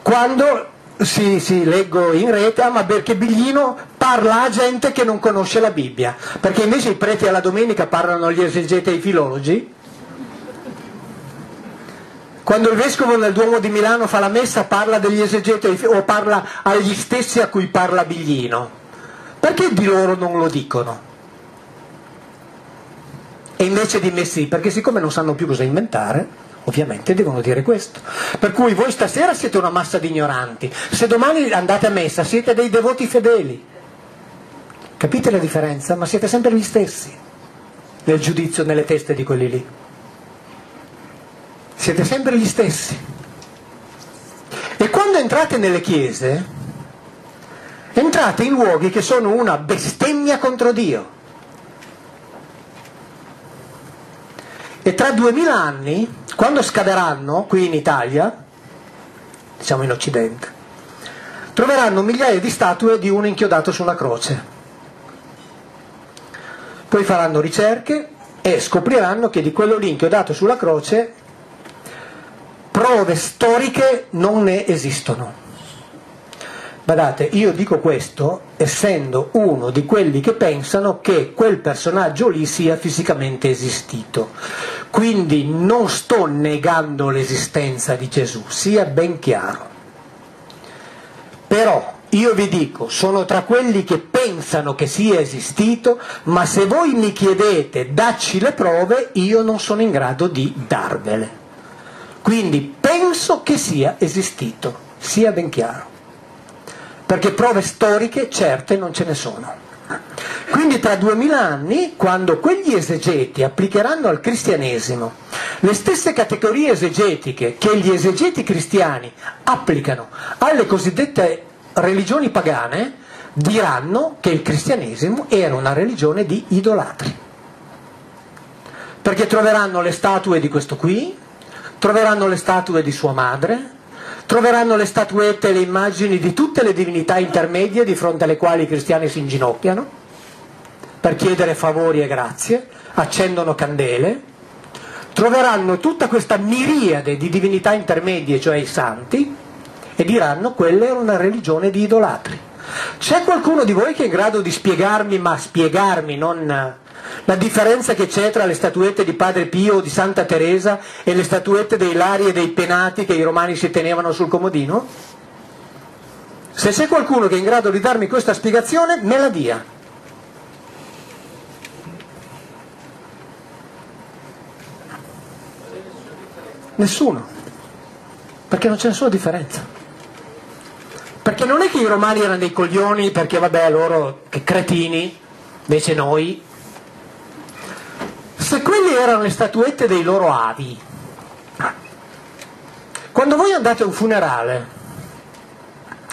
quando si, si, leggo in rete, ah, ma perché Biglino parla a gente che non conosce la Bibbia, perché invece i preti alla domenica parlano agli esegeti e ai filologi. Quando il vescovo nel Duomo di Milano fa la messa parla degli esegeti o parla agli stessi a cui parla Biglino. Perché di loro non lo dicono? E invece di me sì, perché siccome non sanno più cosa inventare, Ovviamente devono dire questo. Per cui voi stasera siete una massa di ignoranti, se domani andate a messa siete dei devoti fedeli. Capite la differenza? Ma siete sempre gli stessi nel giudizio nelle teste di quelli lì. Siete sempre gli stessi. E quando entrate nelle chiese, entrate in luoghi che sono una bestemmia contro Dio. E tra duemila anni, quando scaderanno qui in Italia, diciamo in Occidente, troveranno migliaia di statue di uno inchiodato su una croce. Poi faranno ricerche e scopriranno che di quello lì inchiodato sulla croce prove storiche non ne esistono. Badate, io dico questo essendo uno di quelli che pensano che quel personaggio lì sia fisicamente esistito. Quindi non sto negando l'esistenza di Gesù, sia ben chiaro. Però io vi dico, sono tra quelli che pensano che sia esistito, ma se voi mi chiedete dacci le prove, io non sono in grado di darvele. Quindi penso che sia esistito, sia ben chiaro perché prove storiche certe non ce ne sono. Quindi tra duemila anni, quando quegli esegeti applicheranno al cristianesimo le stesse categorie esegetiche che gli esegeti cristiani applicano alle cosiddette religioni pagane, diranno che il cristianesimo era una religione di idolatri. Perché troveranno le statue di questo qui, troveranno le statue di sua madre, Troveranno le statuette e le immagini di tutte le divinità intermedie di fronte alle quali i cristiani si inginocchiano per chiedere favori e grazie, accendono candele, troveranno tutta questa miriade di divinità intermedie, cioè i santi, e diranno quella è una religione di idolatri. C'è qualcuno di voi che è in grado di spiegarmi, ma spiegarmi, non la differenza che c'è tra le statuette di Padre Pio o di Santa Teresa e le statuette dei Lari e dei Penati che i romani si tenevano sul comodino? Se c'è qualcuno che è in grado di darmi questa spiegazione, me la dia. Nessuno, perché non c'è nessuna differenza. Perché non è che i romani erano dei coglioni perché vabbè loro che cretini, invece noi erano le statuette dei loro avi, quando voi andate a un funerale,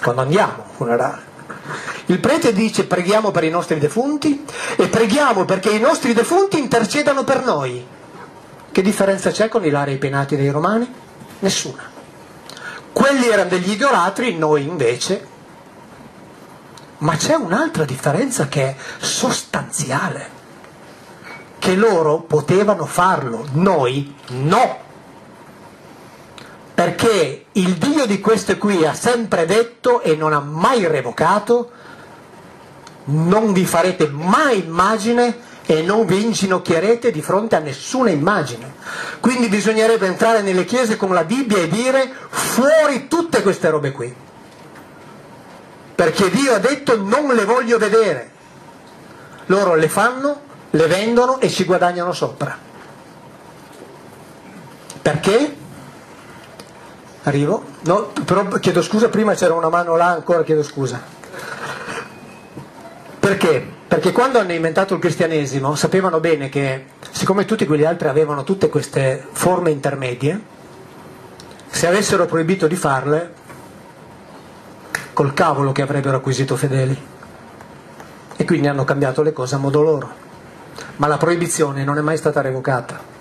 quando andiamo a un funerale, il prete dice preghiamo per i nostri defunti e preghiamo perché i nostri defunti intercedano per noi. Che differenza c'è con i lari e i penati dei romani? Nessuna. Quelli erano degli idolatri, noi invece. Ma c'è un'altra differenza che è sostanziale che loro potevano farlo, noi no. Perché il Dio di questo qui ha sempre detto e non ha mai revocato, non vi farete mai immagine e non vi inginocchierete di fronte a nessuna immagine. Quindi bisognerebbe entrare nelle chiese con la Bibbia e dire fuori tutte queste robe qui. Perché Dio ha detto non le voglio vedere. Loro le fanno, le vendono e ci guadagnano sopra. Perché? Arrivo? No, però chiedo scusa, prima c'era una mano là, ancora chiedo scusa. Perché? Perché quando hanno inventato il cristianesimo sapevano bene che, siccome tutti quegli altri avevano tutte queste forme intermedie, se avessero proibito di farle, col cavolo che avrebbero acquisito fedeli. E quindi hanno cambiato le cose a modo loro. Ma la proibizione non è mai stata revocata.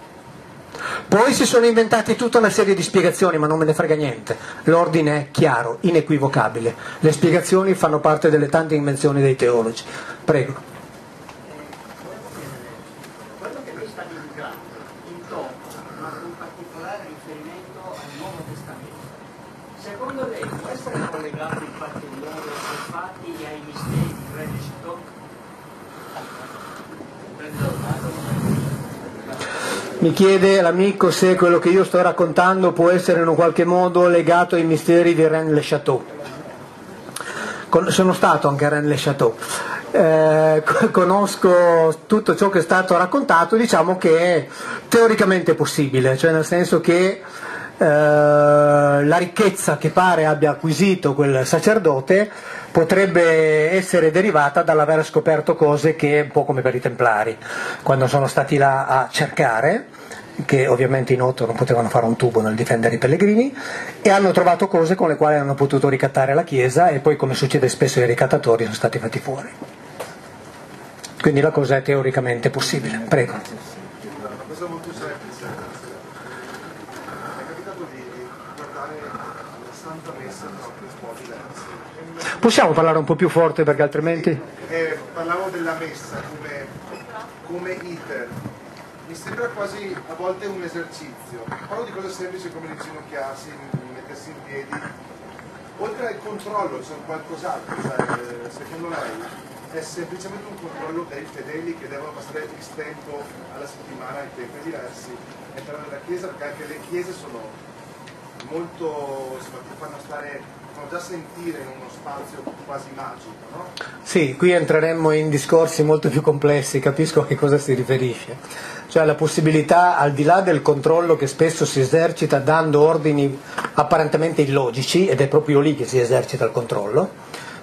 Poi si sono inventati tutta una serie di spiegazioni, ma non me ne frega niente. L'ordine è chiaro, inequivocabile. Le spiegazioni fanno parte delle tante invenzioni dei teologi. Prego. Secondo lei può essere collegato il patrimonio ai fatti e ai misteri di Re di Sidon? Mi chiede l'amico se quello che io sto raccontando può essere in un qualche modo legato ai misteri di Rennes le Château. Con, sono stato anche a Rennes le Château. Eh, conosco tutto ciò che è stato raccontato, diciamo che è teoricamente possibile, cioè nel senso che eh, la ricchezza che pare abbia acquisito quel sacerdote potrebbe essere derivata dall'aver scoperto cose che, un po' come per i templari, quando sono stati là a cercare, che ovviamente in otto non potevano fare un tubo nel difendere i pellegrini, e hanno trovato cose con le quali hanno potuto ricattare la Chiesa e poi, come succede spesso ai ricattatori, sono stati fatti fuori. Quindi la cosa è teoricamente possibile. Prego. Possiamo parlare un po' più forte perché altrimenti... E parlavo della messa come, come iter. Sembra quasi a volte un esercizio. Parlo di cose semplici come l'inginocchiarsi, mettersi in piedi. Oltre al controllo c'è qualcos'altro, cioè, secondo lei è semplicemente un controllo dei fedeli che devono passare X tempo alla settimana in tempi diversi entrare nella chiesa perché anche le chiese sono molto fanno stare fanno già sentire in uno spazio quasi magico no? Sì, qui entreremmo in discorsi molto più complessi, capisco a che cosa si riferisce. Cioè la possibilità, al di là del controllo che spesso si esercita dando ordini apparentemente illogici, ed è proprio lì che si esercita il controllo,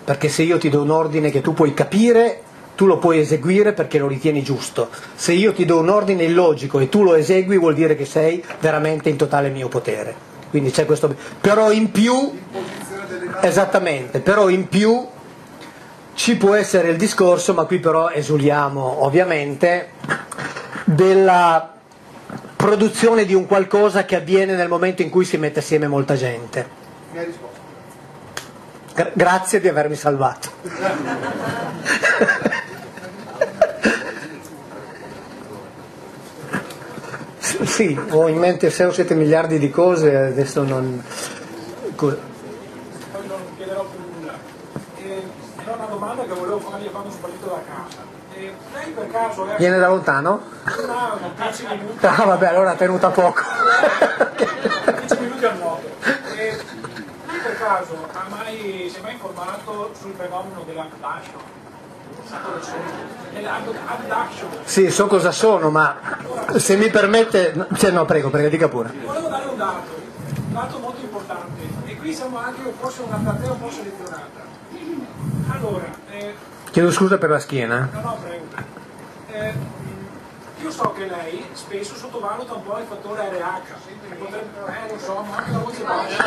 perché se io ti do un ordine che tu puoi capire, tu lo puoi eseguire perché lo ritieni giusto. Se io ti do un ordine illogico e tu lo esegui, vuol dire che sei veramente in totale mio potere. Quindi c'è questo. Però in più, esattamente, però in più ci può essere il discorso, ma qui però esuliamo ovviamente, della produzione di un qualcosa che avviene nel momento in cui si mette assieme molta gente. mi ha risposto Gra- grazie di avermi salvato. Sì, ho in mente 6 o 7 miliardi di cose, adesso non... co- poi non chiederò più nulla. Era una domanda che volevo fargli quando sono partito da casa. E lei per caso è Viene da lontano? una 10 minuti, Ah vabbè, allora ha tenuto a poco. 10 minuti al moto. E lei per caso ha mai, si è mai informato sul fenomeno? Dell'abduction. Sì, so cosa sono, ma se mi permette... Cioè, no, prego, prego, dica pure. Volevo dare un dato, un dato molto importante, e qui siamo anche forse una platea un po' selezionata. Allora, eh, Chiedo scusa per la schiena. no, no, prego. Eh, io so che lei spesso sottovaluta un po' il fattore RH, potrebbe, eh, lo so, ma anche la voce bassa.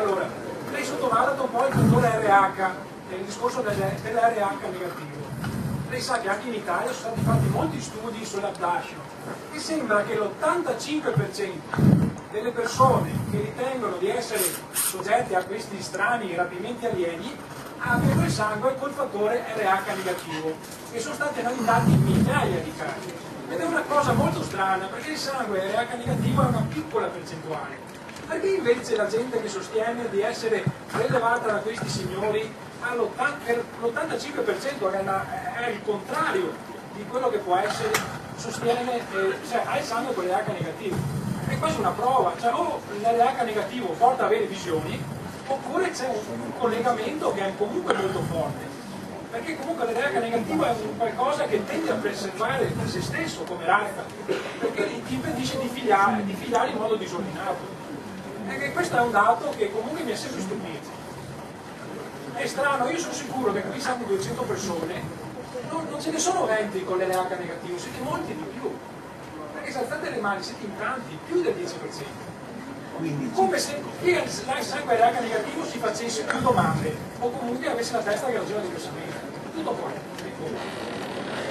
Allora, lei sottovaluta un po' il fattore RH, il discorso dell'RH negativo. Lei sa che anche in Italia sono stati fatti molti studi sull'abdascio e sembra che l'85% delle persone che ritengono di essere soggette a questi strani rapimenti alieni abbiano il sangue col fattore RH negativo e sono stati analizzati migliaia di casi. Ed è una cosa molto strana perché il sangue RH negativo è una piccola percentuale. Perché invece la gente che sostiene di essere prelevata da questi signori ha l'80 per- l'85% è, la- è il contrario di quello che può essere, sostiene, eh, cioè ha il sangue con l'RH negativo. E questa è una prova, cioè o l'RH negativo porta a avere visioni, oppure c'è un, collegamento che è comunque molto forte. perché comunque l'RH negativo è un qualcosa che tende a preservare se stesso come razza, perché ti impedisce di filare, di filare in modo disordinato. E questo è un dato che comunque mi ha sempre stupito. È strano, io sono sicuro che qui siamo 200 persone, non, non ce ne sono 20 con l'LH negativo, siete molti di più. Perché se alzate le mani siete in tanti, più del 10%. Come se il sangue RH negativo si facesse più domande o comunque avesse la testa che ragiona diversamente. Tutto qua.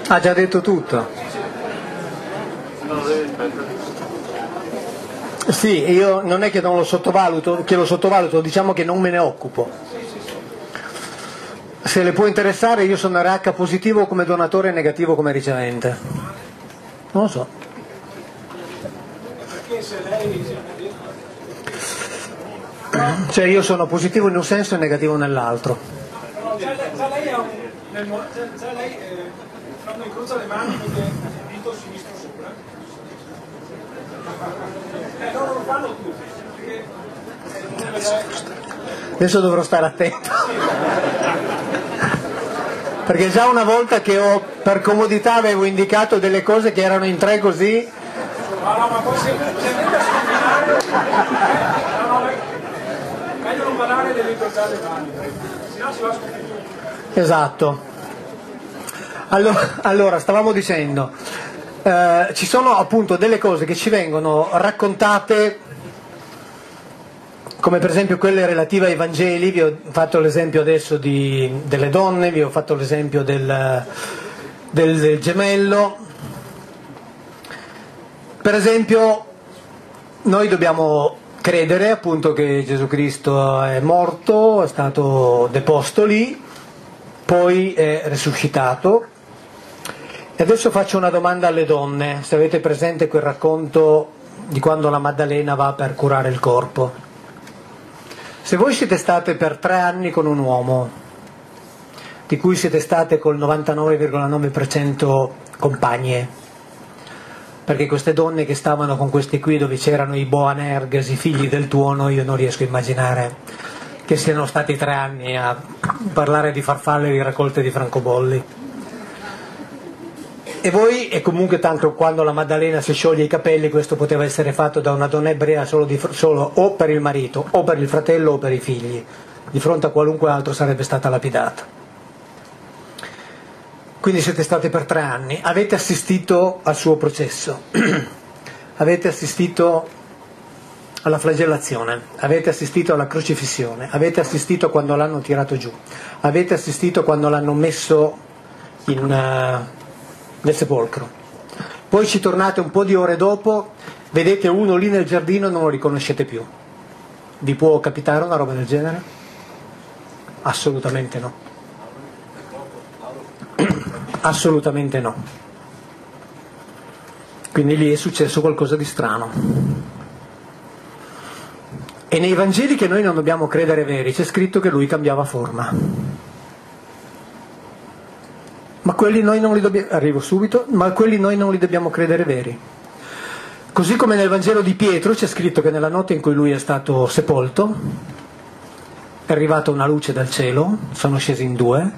Ha già detto tutto. Sì, io non è che non lo sottovaluto, che lo sottovaluto, diciamo che non me ne occupo. Se le può interessare, io sono RH positivo come donatore e negativo come ricevente. Non lo so. Perché se lei cioè io sono positivo in un senso e negativo nell'altro. No, già, già lei, ha un, nel, già, già lei eh, quando incrocia le mani mette il dito sinistro sopra. Eh, no, non lo fanno tutti. Perché, Adesso dovrò stare attento. Perché già una volta che ho per comodità avevo indicato delle cose che erano in tre così, no, no, ma poi se, se mette a scombinare, eh, no, no, meglio non parlare delle incrociare le mani, sennò si va. Esatto. Allora, allora, stavamo dicendo, eh, ci sono appunto delle cose che ci vengono raccontate, come per esempio quelle relative ai Vangeli, vi ho fatto l'esempio adesso di, delle donne, vi ho fatto l'esempio del, del, del gemello. Per esempio, noi dobbiamo credere appunto che Gesù Cristo è morto, è stato deposto lì, poi è risuscitato. E adesso faccio una domanda alle donne, se avete presente quel racconto di quando la Maddalena va per curare il corpo. Se voi siete state per tre anni con un uomo, di cui siete state col 99,9% compagne, perché queste donne che stavano con questi qui dove c'erano i Boanerges, i figli del tuono, io non riesco a immaginare che siano stati tre anni a parlare di farfalle e di raccolte di francobolli. E voi, e comunque tanto quando la Maddalena si scioglie i capelli, questo poteva essere fatto da una donna ebrea solo, di, solo o per il marito, o per il fratello, o per i figli. Di fronte a qualunque altro sarebbe stata lapidata. Quindi siete state per tre anni, avete assistito al suo processo, avete assistito alla flagellazione, avete assistito alla crocifissione, avete assistito quando l'hanno tirato giù, avete assistito quando l'hanno messo in, uh, nel sepolcro. Poi ci tornate un po' di ore dopo, vedete uno lì nel giardino e non lo riconoscete più. Vi può capitare una roba del genere? Assolutamente no. Assolutamente no. Quindi lì è successo qualcosa di strano. E nei Vangeli che noi non dobbiamo credere veri c'è scritto che lui cambiava forma. Ma quelli noi non li dobbiamo, arrivo subito, ma quelli noi non li dobbiamo credere veri. Così come nel Vangelo di Pietro c'è scritto che nella notte in cui lui è stato sepolto è arrivata una luce dal cielo, sono scesi in due,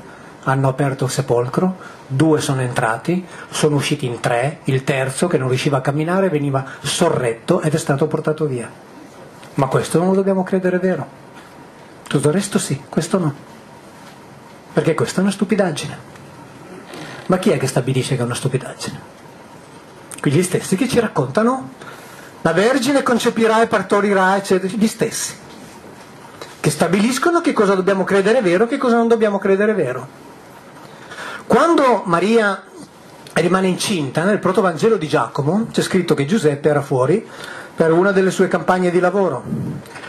hanno aperto il sepolcro, due sono entrati, sono usciti in tre, il terzo che non riusciva a camminare veniva sorretto ed è stato portato via. Ma questo non lo dobbiamo credere vero. Tutto il resto sì, questo no. Perché questa è una stupidaggine. Ma chi è che stabilisce che è una stupidaggine? Quegli stessi che ci raccontano la Vergine concepirà e partorirà, eccetera, gli stessi, che stabiliscono che cosa dobbiamo credere vero e che cosa non dobbiamo credere vero. Quando Maria rimane incinta, nel protovangelo di Giacomo c'è scritto che Giuseppe era fuori per una delle sue campagne di lavoro.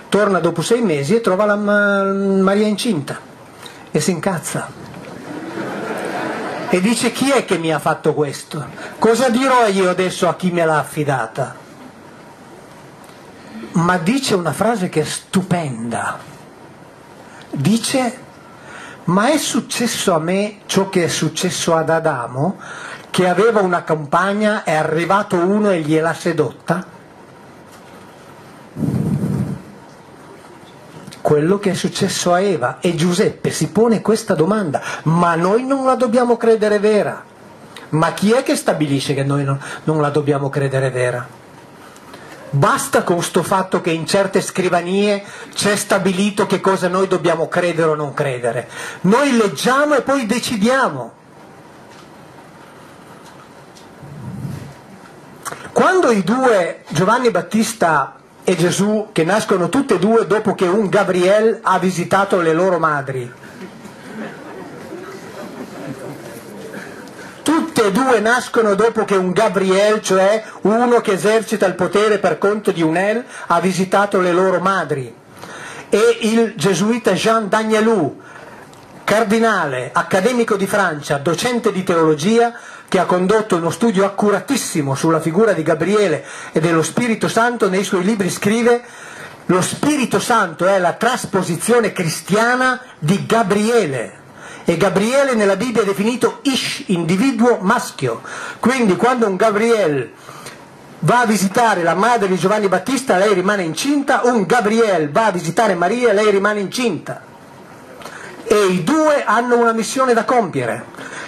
Torna dopo sei mesi e trova la Maria incinta e si incazza e dice chi è che mi ha fatto questo? Cosa dirò io adesso a chi me l'ha affidata? Ma dice una frase che è stupenda. Dice, ma è successo a me ciò che è successo ad Adamo, che aveva una compagna, è arrivato uno e gliel'ha sedotta? quello che è successo a Eva e Giuseppe si pone questa domanda, ma noi non la dobbiamo credere vera. Ma chi è che stabilisce che noi non, non la dobbiamo credere vera? Basta con sto fatto che in certe scrivanie c'è stabilito che cosa noi dobbiamo credere o non credere. Noi leggiamo e poi decidiamo. Quando i due, Giovanni Battista e Gesù, che nascono tutte e due dopo che un Gabriel ha visitato le loro madri, tutte e due nascono dopo che un Gabriel, cioè uno che esercita il potere per conto di un El, ha visitato le loro madri. E il gesuita Jean Dagnalou, cardinale, accademico di Francia, docente di teologia, che ha condotto uno studio accuratissimo sulla figura di Gabriele e dello Spirito Santo, nei suoi libri scrive lo Spirito Santo è la trasposizione cristiana di Gabriele e Gabriele nella Bibbia è definito Ish, individuo maschio. Quindi quando un Gabriele va a visitare la madre di Giovanni Battista, lei rimane incinta, un Gabriele va a visitare Maria, lei rimane incinta. E i due hanno una missione da compiere.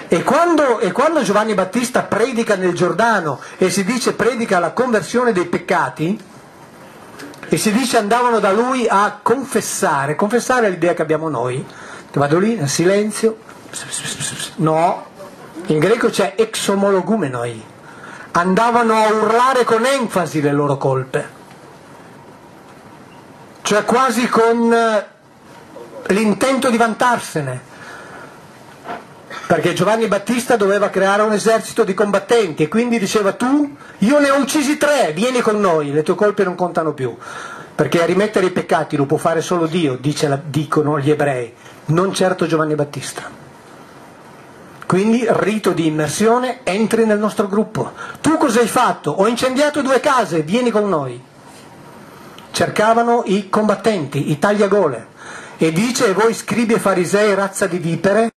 E quando, e quando, Giovanni Battista predica nel Giordano e si dice predica la conversione dei peccati, e si dice andavano da lui a confessare, confessare è l'idea che abbiamo noi, vado lì nel silenzio, no, in greco c'è exomologumenoi, andavano a urlare con enfasi le loro colpe, cioè quasi con eh, l'intento di vantarsene. Perché Giovanni Battista doveva creare un esercito di combattenti e quindi diceva tu, io ne ho uccisi tre, vieni con noi, le tue colpe non contano più, perché a rimettere i peccati lo può fare solo Dio, dice, dicono gli ebrei, non certo Giovanni Battista. Quindi rito di immersione, entri nel nostro gruppo. Tu cosa hai fatto? Ho incendiato due case, vieni con noi. Cercavano i combattenti, i tagliagole. E dice, voi scribi e farisei, razza di vipere,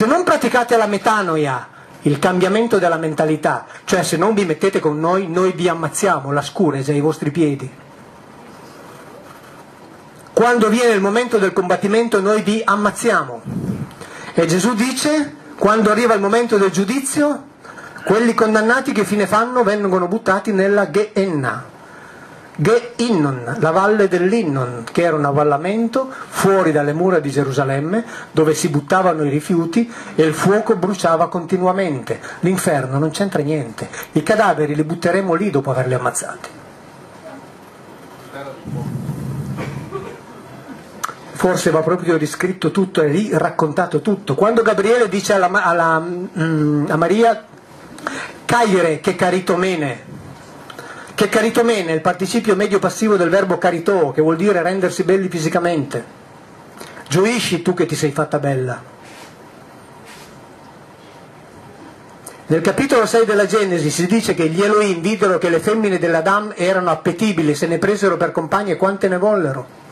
se non praticate la metanoia, il cambiamento della mentalità, cioè se non vi mettete con noi, noi vi ammazziamo, la già ai vostri piedi. Quando viene il momento del combattimento noi vi ammazziamo. E Gesù dice, quando arriva il momento del giudizio, quelli condannati che fine fanno vengono buttati nella Geenna, Ge-Innon, la valle dell'Innon, che era un avvallamento fuori dalle mura di Gerusalemme dove si buttavano i rifiuti e il fuoco bruciava continuamente. L'inferno non c'entra niente, i cadaveri li butteremo lì dopo averli ammazzati. Forse va proprio riscritto tutto e lì raccontato tutto. Quando Gabriele dice alla, alla, mm, a Maria, Caire che caritomene, che caritomene è il participio medio passivo del verbo caritò, che vuol dire rendersi belli fisicamente. Gioisci tu che ti sei fatta bella. Nel capitolo 6 della Genesi si dice che gli Elohim videro che le femmine dell'Adam erano appetibili, se ne presero per compagne quante ne vollero.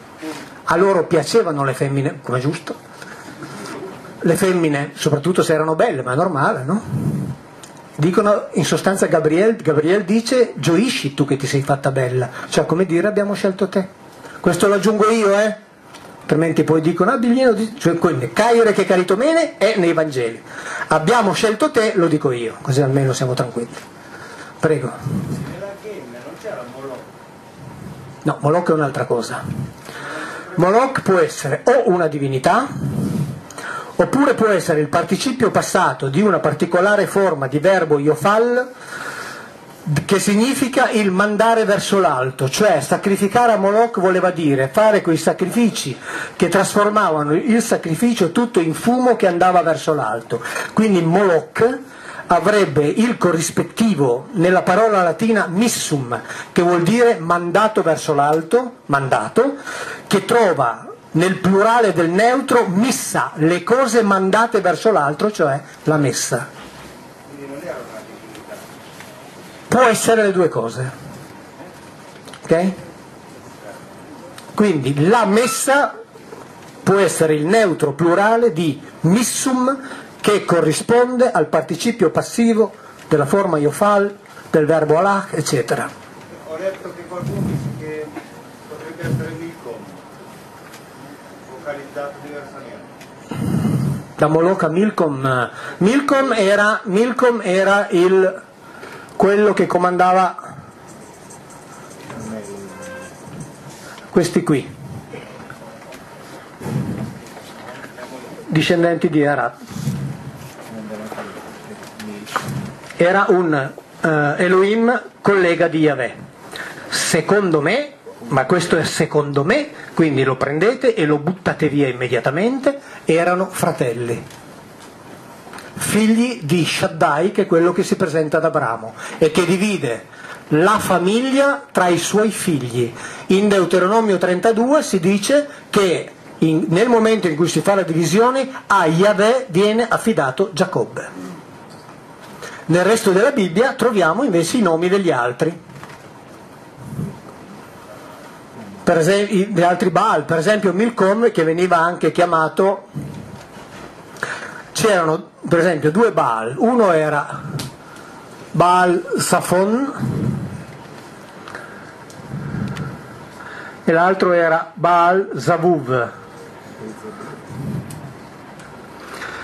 A loro piacevano le femmine, come è giusto. Le femmine, soprattutto se erano belle, ma è normale, no? Dicono in sostanza Gabriel, Gabriel dice gioisci tu che ti sei fatta bella, cioè come dire abbiamo scelto te. Questo lo aggiungo io, eh? Altrimenti poi dicono, ah, Biglino, cioè, quindi Caire che caritomene è nei Vangeli. Abbiamo scelto te, lo dico io, così almeno siamo tranquilli. Prego. Nella non c'era Moloch. No, Moloch è un'altra cosa. Moloch può essere o una divinità, oppure può essere il participio passato di una particolare forma di verbo iofal che significa il mandare verso l'alto, cioè sacrificare a Moloch voleva dire fare quei sacrifici che trasformavano il sacrificio tutto in fumo che andava verso l'alto. Quindi Moloch avrebbe il corrispettivo nella parola latina missum, che vuol dire mandato verso l'alto, mandato, che trova nel plurale del neutro missa, le cose mandate verso l'altro, cioè la messa. Può essere le due cose. Ok? Quindi la messa può essere il neutro plurale di missum che corrisponde al participio passivo della forma iofal, del verbo alach, eccetera. Ho letto che qualcuno dice che potrebbe essere Milcom. Localizzato diversamente. Da Moloch Milcom. Milcom era, Milcom era il, quello che comandava questi qui, discendenti di Arad. Era un eh, Elohim collega di Yahweh. Secondo me, ma questo è secondo me, quindi lo prendete e lo buttate via immediatamente, erano fratelli. Figli di Shaddai, che è quello che si presenta ad Abramo e che divide la famiglia tra i suoi figli. In Deuteronomio 32 si dice che in- nel momento in cui si fa la divisione a Yahweh viene affidato Giacobbe. Nel resto della Bibbia troviamo invece i nomi degli altri. Per esempio, gli altri Baal, per esempio Milcom che veniva anche chiamato, c'erano per esempio due Baal, uno era Baal Safon e l'altro era Baal Zavuv,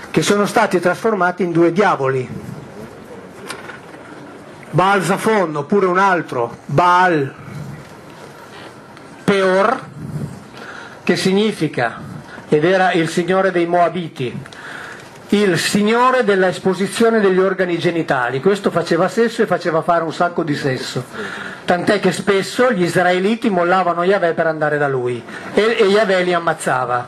che sono stati trasformati in due diavoli. Baal Zafon oppure un altro, Baal Peor, che significa, ed era il signore dei Moabiti, il signore della esposizione degli organi genitali. Questo faceva sesso e faceva fare un sacco di sesso. Tant'è che spesso gli israeliti mollavano Yahweh per andare da lui e, e Yahweh li ammazzava.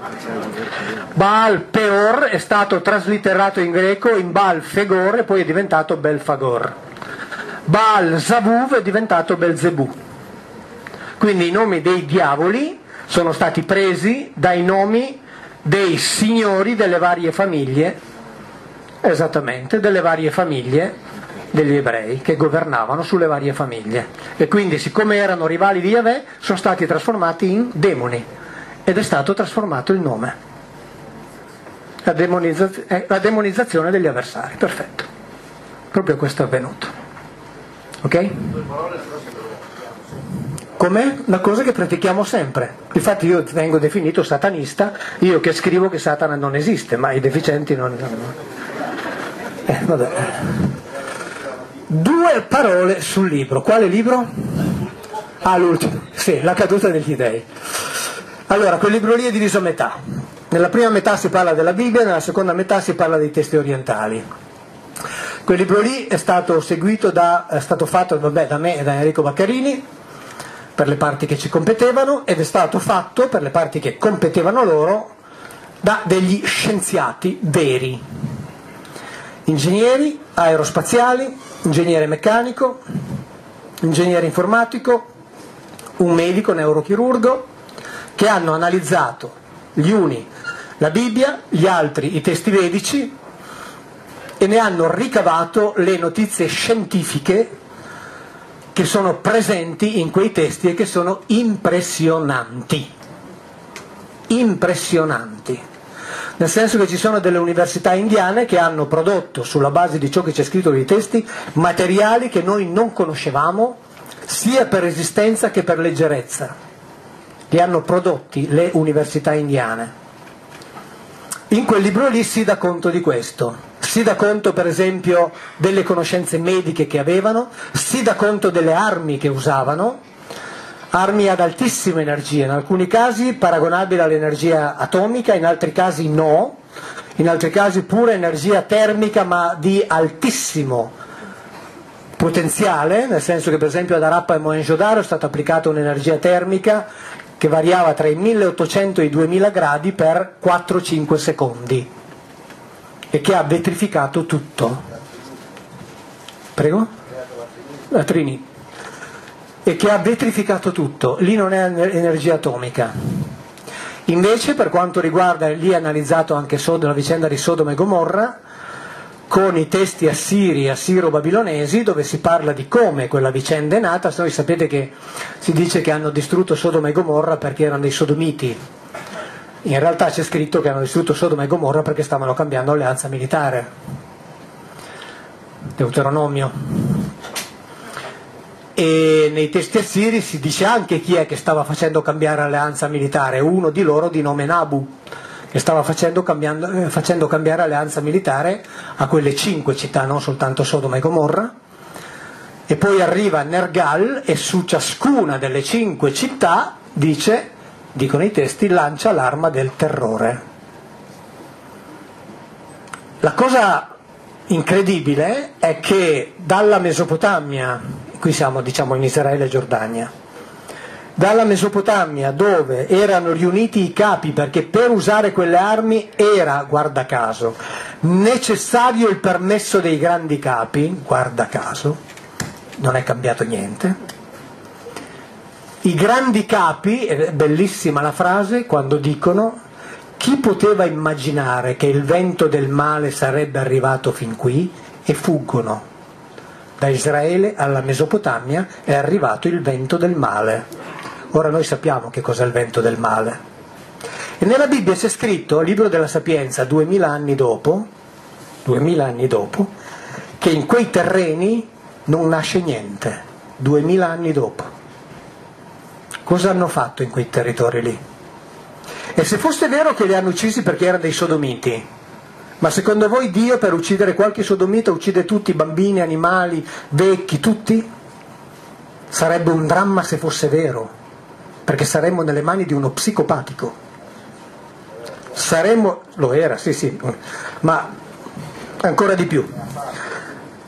Baal Peor è stato traslitterato in greco in Baal Fegor e poi è diventato Belfagor. Baal Zavuv è diventato Belzebù. Quindi i nomi dei diavoli sono stati presi dai nomi dei signori delle varie famiglie, esattamente, delle varie famiglie degli ebrei che governavano sulle varie famiglie. E quindi siccome erano rivali di Yahweh sono stati trasformati in demoni ed è stato trasformato il nome. La, demonizza- eh, la demonizzazione degli avversari, perfetto. Proprio questo è avvenuto. Ok? Come una cosa che pratichiamo sempre. Infatti io vengo definito satanista, io che scrivo che Satana non esiste, ma i deficienti non... Eh. Due parole sul libro. Quale libro? Ah, l'ultimo. Sì, la caduta degli dei. Allora, quel libro lì è diviso a metà. Nella prima metà si parla della Bibbia, nella seconda metà si parla dei testi orientali. Quel libro lì è stato seguito da, è stato fatto vabbè, da me e da Enrico Baccarini per le parti che ci competevano ed è stato fatto per le parti che competevano loro da degli scienziati veri, ingegneri aerospaziali, ingegnere meccanico, ingegnere informatico, un medico neurochirurgo che hanno analizzato gli uni la Bibbia, gli altri i testi vedici e ne hanno ricavato le notizie scientifiche che sono presenti in quei testi e che sono impressionanti. Impressionanti. Nel senso che ci sono delle università indiane che hanno prodotto, sulla base di ciò che c'è scritto nei testi, materiali che noi non conoscevamo, sia per esistenza che per leggerezza. Li hanno prodotti le università indiane. In quel libro lì si dà conto di questo, si dà conto per esempio delle conoscenze mediche che avevano, si dà conto delle armi che usavano, armi ad altissima energia, in alcuni casi paragonabili all'energia atomica, in altri casi no, in altri casi pure energia termica ma di altissimo potenziale, nel senso che per esempio ad Arappa e Mohenjo-Daro è stata applicata un'energia termica che variava tra i 1800 e i 2000 gradi per 4-5 secondi e che ha vetrificato tutto. Prego? La Trini. E che ha vetrificato tutto. Lì non è ener- energia atomica. Invece, per quanto riguarda, lì è analizzato anche la vicenda di Sodoma e Gomorra, con i testi assiri assiro-babilonesi dove si parla di come quella vicenda è nata, voi sapete che si dice che hanno distrutto Sodoma e Gomorra perché erano dei sodomiti, in realtà c'è scritto che hanno distrutto Sodoma e Gomorra perché stavano cambiando alleanza militare. Deuteronomio. e nei testi assiri si dice anche chi è che stava facendo cambiare alleanza militare, uno di loro di nome Nabu, che stava facendo, eh, facendo cambiare alleanza militare a quelle cinque città, non soltanto Sodoma e Gomorra, e poi arriva Nergal e su ciascuna delle cinque città dice, dicono i testi, lancia l'arma del terrore. La cosa incredibile è che dalla Mesopotamia qui siamo diciamo in Israele e Giordania, dalla Mesopotamia dove erano riuniti i capi perché per usare quelle armi era, guarda caso, necessario il permesso dei grandi capi, guarda caso, non è cambiato niente. I grandi capi, è bellissima la frase, quando dicono chi poteva immaginare che il vento del male sarebbe arrivato fin qui e fuggono da Israele alla Mesopotamia è arrivato il vento del male. Ora noi sappiamo che cos'è il vento del male. E nella Bibbia c'è scritto, libro della Sapienza, duemila anni dopo, duemila anni dopo, che in quei terreni non nasce niente, duemila anni dopo. Cosa hanno fatto in quei territori lì? E se fosse vero che li hanno uccisi perché erano dei sodomiti, ma secondo voi Dio per uccidere qualche sodomita uccide tutti, bambini, animali, vecchi, tutti? Sarebbe un dramma se fosse vero, perché saremmo nelle mani di uno psicopatico. Saremmo, lo era, sì sì, ma ancora di più.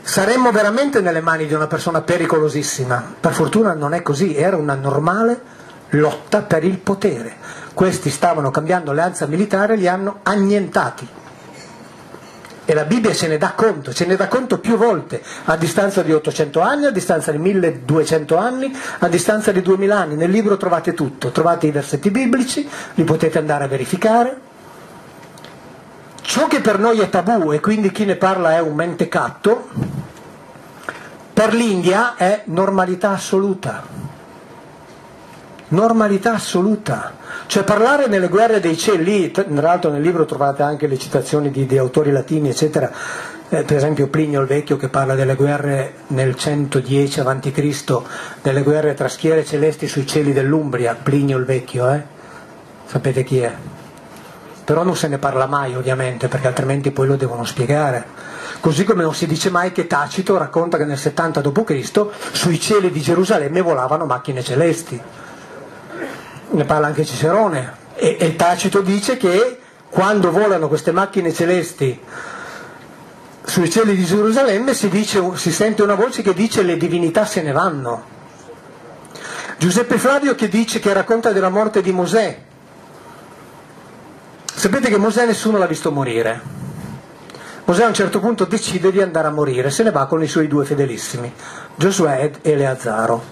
Saremmo veramente nelle mani di una persona pericolosissima. Per fortuna non è così, era una normale lotta per il potere. Questi stavano cambiando alleanza militare e li hanno annientati. E la Bibbia se ne dà conto, se ne dà conto più volte, a distanza di 800 anni, a distanza di 1200 anni, a distanza di 2000 anni. Nel libro trovate tutto, trovate i versetti biblici, li potete andare a verificare. Ciò che per noi è tabù e quindi chi ne parla è un mentecatto, per l'India è normalità assoluta. Normalità assoluta. Cioè parlare nelle guerre dei cieli, tra l'altro nel libro trovate anche le citazioni di, di autori latini, eccetera, eh, per esempio Plinio il Vecchio che parla delle guerre nel 110 a.C., delle guerre tra schiere celesti sui cieli dell'Umbria, Plinio il Vecchio, eh? sapete chi è? Però non se ne parla mai ovviamente perché altrimenti poi lo devono spiegare. Così come non si dice mai che Tacito racconta che nel 70 d.C. sui cieli di Gerusalemme volavano macchine celesti ne parla anche Cicerone, e, e Tacito dice che quando volano queste macchine celesti sui cieli di Gerusalemme si, dice, si sente una voce che dice le divinità se ne vanno. Giuseppe Flavio che dice che racconta della morte di Mosè. Sapete che Mosè nessuno l'ha visto morire. Mosè a un certo punto decide di andare a morire, se ne va con i suoi due fedelissimi, Giosuè e Eleazzaro.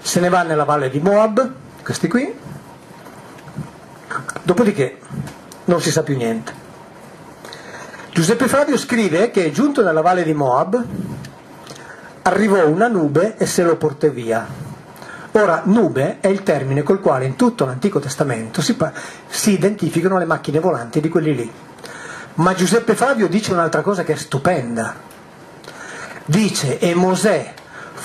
Se ne va nella valle di Moab, questi qui, dopodiché non si sa più niente. Giuseppe Flavio scrive che giunto nella valle di Moab arrivò una nube e se lo portò via. Ora, nube è il termine col quale in tutto l'Antico Testamento si, si identificano le macchine volanti di quelli lì. Ma Giuseppe Flavio dice un'altra cosa che è stupenda. Dice, e Mosè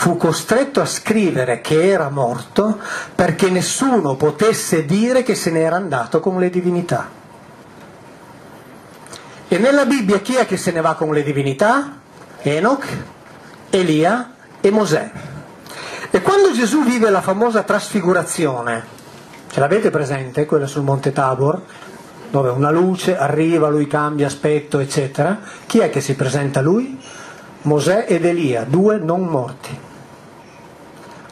fu costretto a scrivere che era morto perché nessuno potesse dire che se n'era andato con le divinità. E nella Bibbia chi è che se ne va con le divinità? Enoch, Elia e Mosè. E quando Gesù vive la famosa trasfigurazione, ce l'avete presente, quella sul Monte Tabor, dove una luce arriva, lui cambia aspetto, eccetera, chi è che si presenta a lui? Mosè ed Elia, due non morti,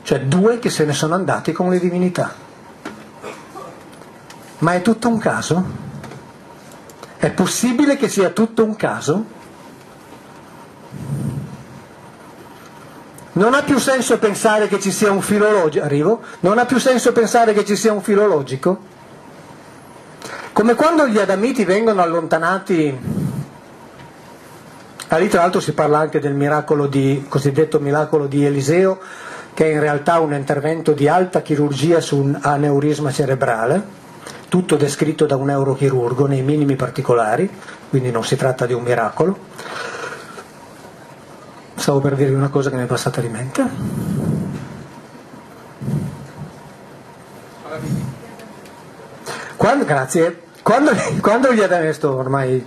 cioè due che se ne sono andati con le divinità. Ma è tutto un caso? È possibile che sia tutto un caso? Non ha più senso pensare che ci sia un filologico, arrivo? Non ha più senso pensare che ci sia un filologico? Come quando gli adamiti vengono allontanati Ah, lì tra l'altro si parla anche del miracolo di, cosiddetto miracolo di Eliseo, che è in realtà un intervento di alta chirurgia su un aneurisma cerebrale, tutto descritto da un neurochirurgo nei minimi particolari, quindi non si tratta di un miracolo. Stavo per dirvi una cosa che mi è passata di mente. Quando, grazie. Quando, quando gli adamiti, ormai,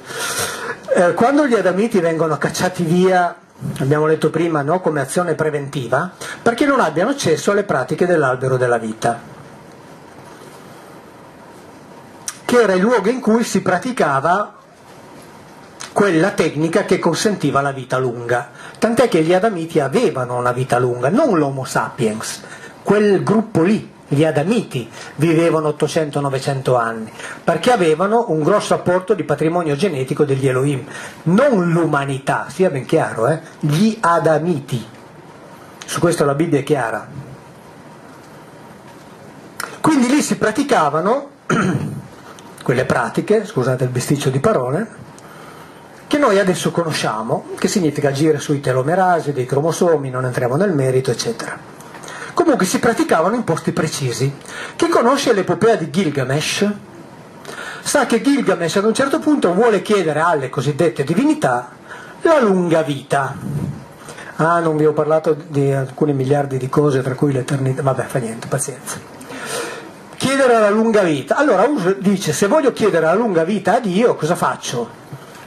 eh, quando gli adamiti vengono cacciati via, abbiamo detto prima, no, come azione preventiva, perché non abbiano accesso alle pratiche dell'albero della vita, che era il luogo in cui si praticava quella tecnica che consentiva la vita lunga. Tant'è che gli Adamiti avevano una vita lunga, non l'Homo sapiens, quel gruppo lì, gli Adamiti, vivevano 800-900 anni, perché avevano un grosso apporto di patrimonio genetico degli Elohim, non l'umanità, sia ben chiaro, eh? gli Adamiti. Su questo la Bibbia è chiara. Quindi lì si praticavano quelle pratiche, scusate il bisticcio di parole, che noi adesso conosciamo, che significa agire sui telomerasi, dei cromosomi, non entriamo nel merito, eccetera. Comunque si praticavano in posti precisi. Chi conosce l'epopea di Gilgamesh sa che Gilgamesh ad un certo punto vuole chiedere alle cosiddette divinità la lunga vita. Ah, non vi ho parlato di alcuni miliardi di cose, tra cui l'eternità. Vabbè, fa niente, pazienza. Chiedere la lunga vita. Allora uno dice, se voglio chiedere la lunga vita a Dio, cosa faccio?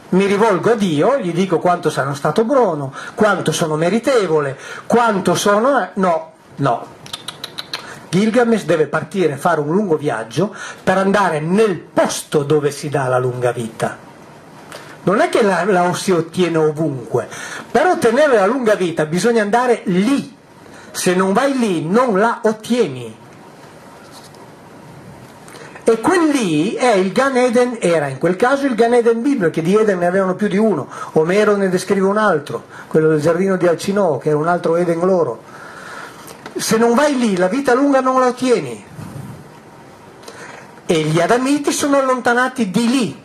mi rivolgo a Dio, gli dico quanto sono stato buono, quanto sono meritevole, quanto sono... No, no. Gilgamesh deve partire fare un lungo viaggio per andare nel posto dove si dà la lunga vita. Non è che la, la si ottiene ovunque, per ottenere la lunga vita bisogna andare lì. Se non vai lì non la ottieni. E quel lì è il Gan Eden, era in quel caso il Gan Eden biblico, che di Eden ne avevano più di uno, Omero ne descrive un altro, quello del giardino di Alcinò, che era un altro Eden loro. Se non vai lì, la vita lunga non la ottieni. E gli Adamiti sono allontanati di lì.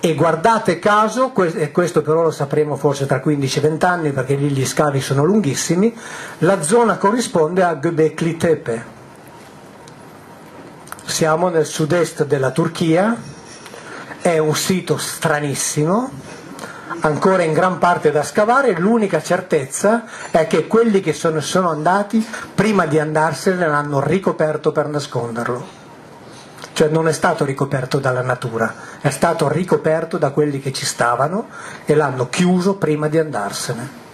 E guardate caso, e questo però lo sapremo forse tra 15-20 anni perché lì gli scavi sono lunghissimi, la zona corrisponde a Göbekli Tepe siamo nel sud-est della Turchia, è un sito stranissimo, ancora in gran parte da scavare, l'unica certezza è che quelli che sono, sono andati, prima di andarsene, l'hanno ricoperto per nasconderlo. Cioè non è stato ricoperto dalla natura, è stato ricoperto da quelli che ci stavano e l'hanno chiuso prima di andarsene.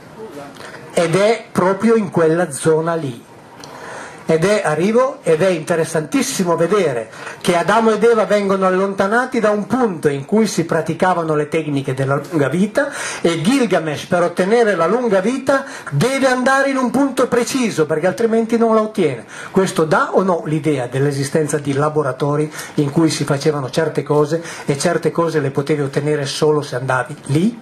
Ed è proprio in quella zona lì ed è, arrivo, ed è interessantissimo vedere che Adamo ed Eva vengono allontanati da un punto in cui si praticavano le tecniche della lunga vita e Gilgamesh per ottenere la lunga vita deve andare in un punto preciso perché altrimenti non la ottiene. Questo dà o no l'idea dell'esistenza di laboratori in cui si facevano certe cose e certe cose le potevi ottenere solo se andavi lì?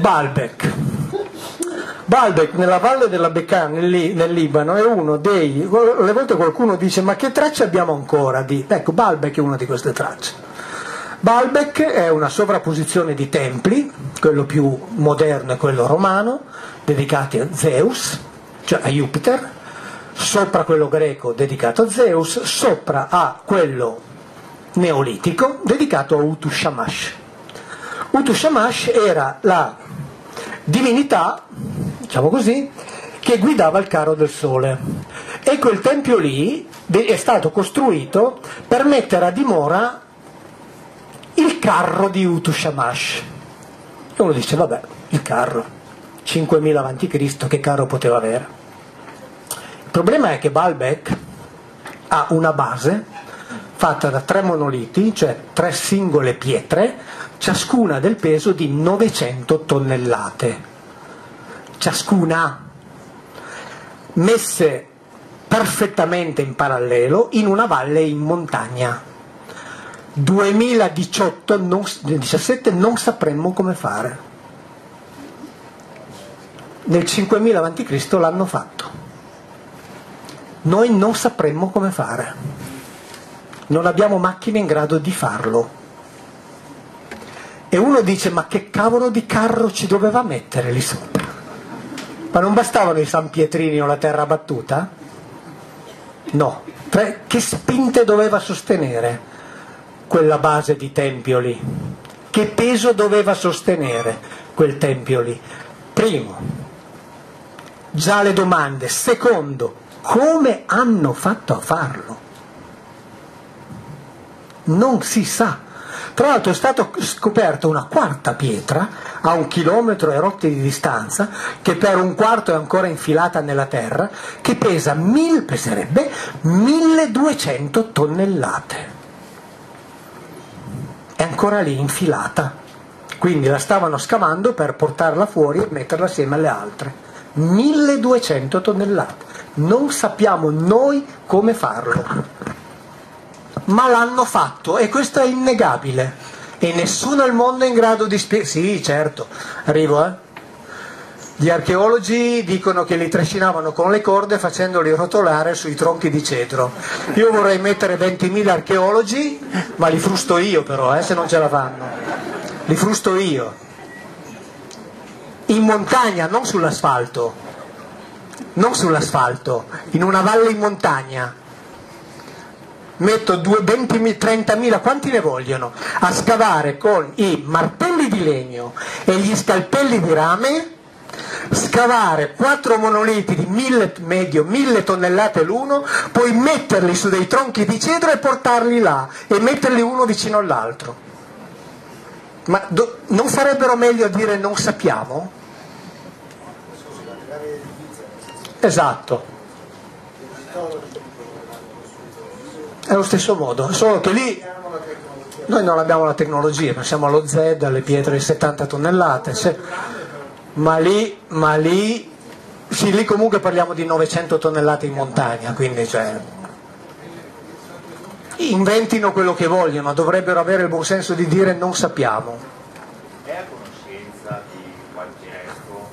Baalbek. Baalbek nella valle della Bekaa nel, nel, Libano è uno dei, alle volte qualcuno dice ma che tracce abbiamo ancora di... Ecco, Baalbek è una di queste tracce. Baalbek è una sovrapposizione di templi, quello più moderno e quello romano, dedicati a Zeus, cioè a Jupiter, sopra quello greco dedicato a Zeus, sopra a quello neolitico dedicato a Utu Shamash. Utu Shamash era la divinità diciamo così, che guidava il carro del sole. E quel tempio lì è stato costruito per mettere a dimora il carro di Utu Shamash. E uno dice, vabbè, il carro, 5000 a.C., che carro poteva avere? Il problema è che Baalbek ha una base fatta da tre monoliti, cioè tre singole pietre, ciascuna del peso di 900 tonnellate ciascuna messe perfettamente in parallelo in una valle in montagna. 2018, non, 2017 non sapremmo come fare. Nel 5000 a.C. l'hanno fatto. Noi non sapremmo come fare. Non abbiamo macchine in grado di farlo. E uno dice ma che cavolo di carro ci doveva mettere lì sopra? Ma non bastavano i San Pietrini o la terra battuta? No. Che spinte doveva sostenere quella base di tempio lì? Che peso doveva sostenere quel tempio lì? Primo, già le domande. Secondo, come hanno fatto a farlo? Non si sa. Tra l'altro è stata scoperta una quarta pietra a un chilometro e rotti di distanza, che per un quarto è ancora infilata nella terra, che pesa mil, peserebbe 1200 tonnellate. È ancora lì infilata. Quindi la stavano scavando per portarla fuori e metterla assieme alle altre. 1200 tonnellate. Non sappiamo noi come farlo ma l'hanno fatto e questo è innegabile e nessuno al mondo è in grado di spiegare. Sì, certo, arrivo, eh. Gli archeologi dicono che li trascinavano con le corde facendoli rotolare sui tronchi di cedro. Io vorrei mettere 20.000 archeologi, ma li frusto io però, eh, se non ce la fanno. Li frusto io. In montagna, non sull'asfalto. Non sull'asfalto, in una valle in montagna metto 20.000-30.000, quanti ne vogliono, a scavare con i martelli di legno e gli scalpelli di rame, scavare quattro monoliti di mille, medio 1000 tonnellate l'uno, poi metterli su dei tronchi di cedro e portarli là e metterli uno vicino all'altro. Ma do, non sarebbero meglio a dire non sappiamo? Esatto. È lo stesso modo, solo che lì noi non abbiamo la tecnologia, pensiamo allo Z, alle pietre di 70 tonnellate, se, ma, lì, ma lì, sì, lì comunque parliamo di 900 tonnellate in montagna, quindi cioè, inventino quello che vogliono, dovrebbero avere il buon senso di dire non sappiamo. È a conoscenza di qualche ecco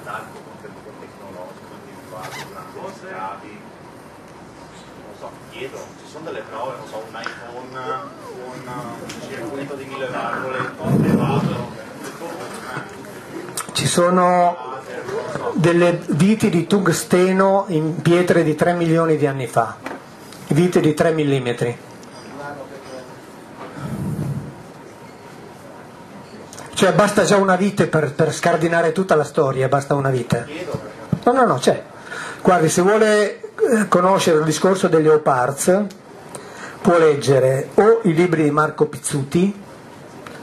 ad alto contenuto tecnologico individuato durante gli scavi? Non so, chiedo sono delle prove, non so, un iPhone, un circuito di mille valvole, elevato. Ci sono delle viti di tungsteno in pietre di 3 milioni di anni fa, viti di 3 mm. Cioè basta già una vite per, per scardinare tutta la storia, basta una vite. No, no, no, c'è. Guardi, se vuole eh, conoscere il discorso degli Leopards, può leggere o i libri di Marco Pizzuti,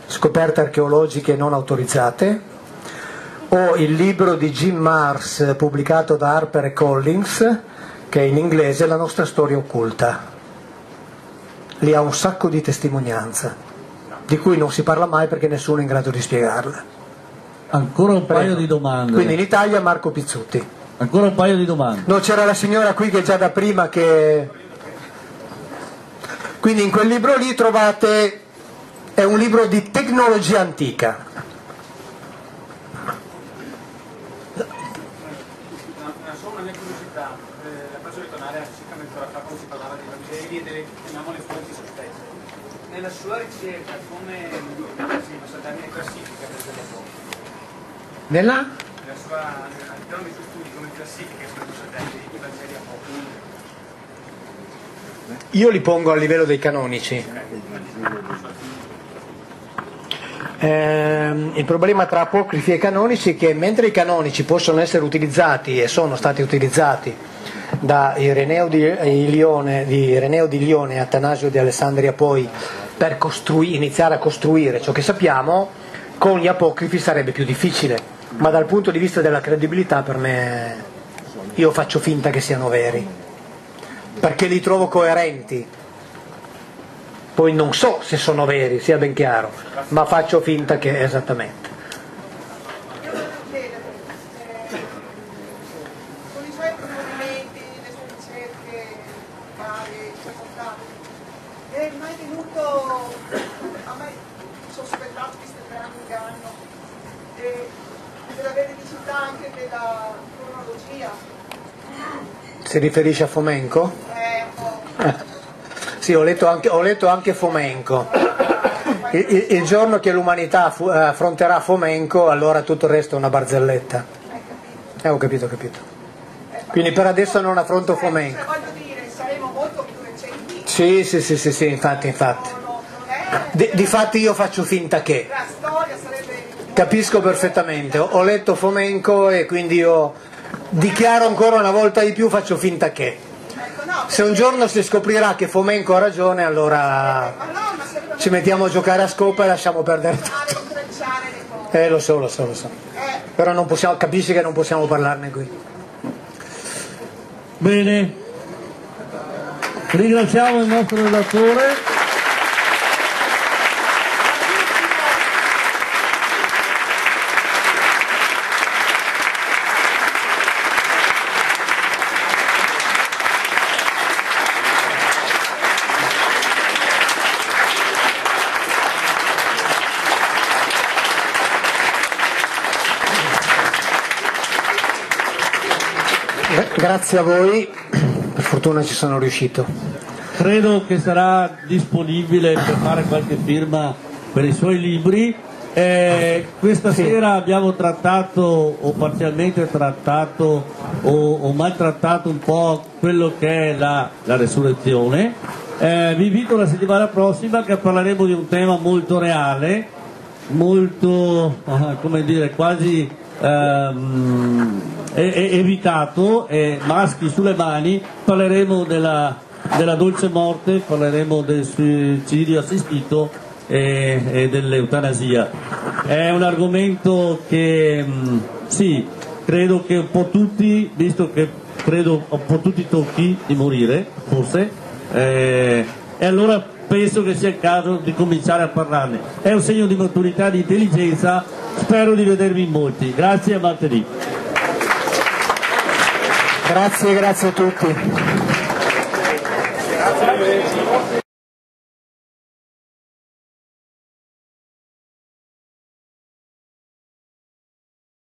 scoperte archeologiche non autorizzate, o il libro di Jim Mars pubblicato da Harper e Collins, che è in inglese La nostra storia occulta. Lì ha un sacco di testimonianza, di cui non si parla mai perché nessuno è in grado di spiegarla. Ancora un Prego. paio di domande. Quindi in Italia Marco Pizzuti. Ancora un paio di domande. No, c'era la signora qui che già da prima che quindi in quel libro lì trovate, è un libro di tecnologia antica. Solo una curiosità, eh, la faccio ritornare a circa mezz'ora fa quando si parlava dei Vangeli e delle chiamiamole fonti sospette. Nella sua ricerca come sì, termine classifica per esempio? Nella? Nella sua, all'interno dei suoi studi come classifica i termini i Vangeli apostoli? Io li pongo a livello dei canonici. Eh, il problema tra apocrifi e canonici è che mentre i canonici possono essere utilizzati e sono stati utilizzati da Ireneo di, Lione, di Ireneo di Lione e Atanasio di Alessandria poi per costrui, iniziare a costruire ciò che sappiamo, con gli apocrifi sarebbe più difficile, ma dal punto di vista della credibilità per me io faccio finta che siano veri perché li trovo coerenti. Poi non so se sono veri, sia ben chiaro, ma faccio finta che esattamente. è mai venuto a mai sospettato queste tre anni che hanno della veridicità anche della cronologia si riferisce a Fomenco? Eh. Sì, ho letto anche, ho letto anche Fomenco. Il, il, il, giorno che l'umanità eh, affronterà Fomenco, allora tutto il resto è una barzelletta. Eh, ho capito, ho capito. Quindi per adesso non affronto Fomenco. Sì, sì, sì, sì, sì infatti, infatti. Di, difatti io faccio finta che. Capisco perfettamente, ho, ho letto Fomenko e quindi io dichiaro ancora una volta di più, faccio finta che. Se un giorno si scoprirà che Fomenko ha ragione, allora ci mettiamo a giocare a scopa e lasciamo perdere tutto. Eh, lo so, lo so, lo so. Però non possiamo, capisci che non possiamo parlarne qui. Bene, ringraziamo il nostro relatore. Gra- Grazie a voi, per fortuna ci sono riuscito. Credo che sarà disponibile per fare qualche firma per i suoi libri. Eh, questa Sì. sera abbiamo trattato o parzialmente trattato o, o maltrattato un po' quello che è la, la resurrezione. Eh, vi invito la settimana prossima che parleremo di un tema molto reale, molto, come dire, quasi ehm, e- e- evitato, eh, maschi sulle mani, parleremo della, della dolce morte, parleremo del suicidio assistito e, e dell'eutanasia. È un argomento che mh, sì, credo che un po' tutti, visto che credo un po' tutti tocchi di morire, forse, eh, e allora penso che sia il caso di cominciare a parlarne. È un segno di maturità, di intelligenza, spero di vedervi in molti. Grazie a martedì. Grazie, grazie a tutti.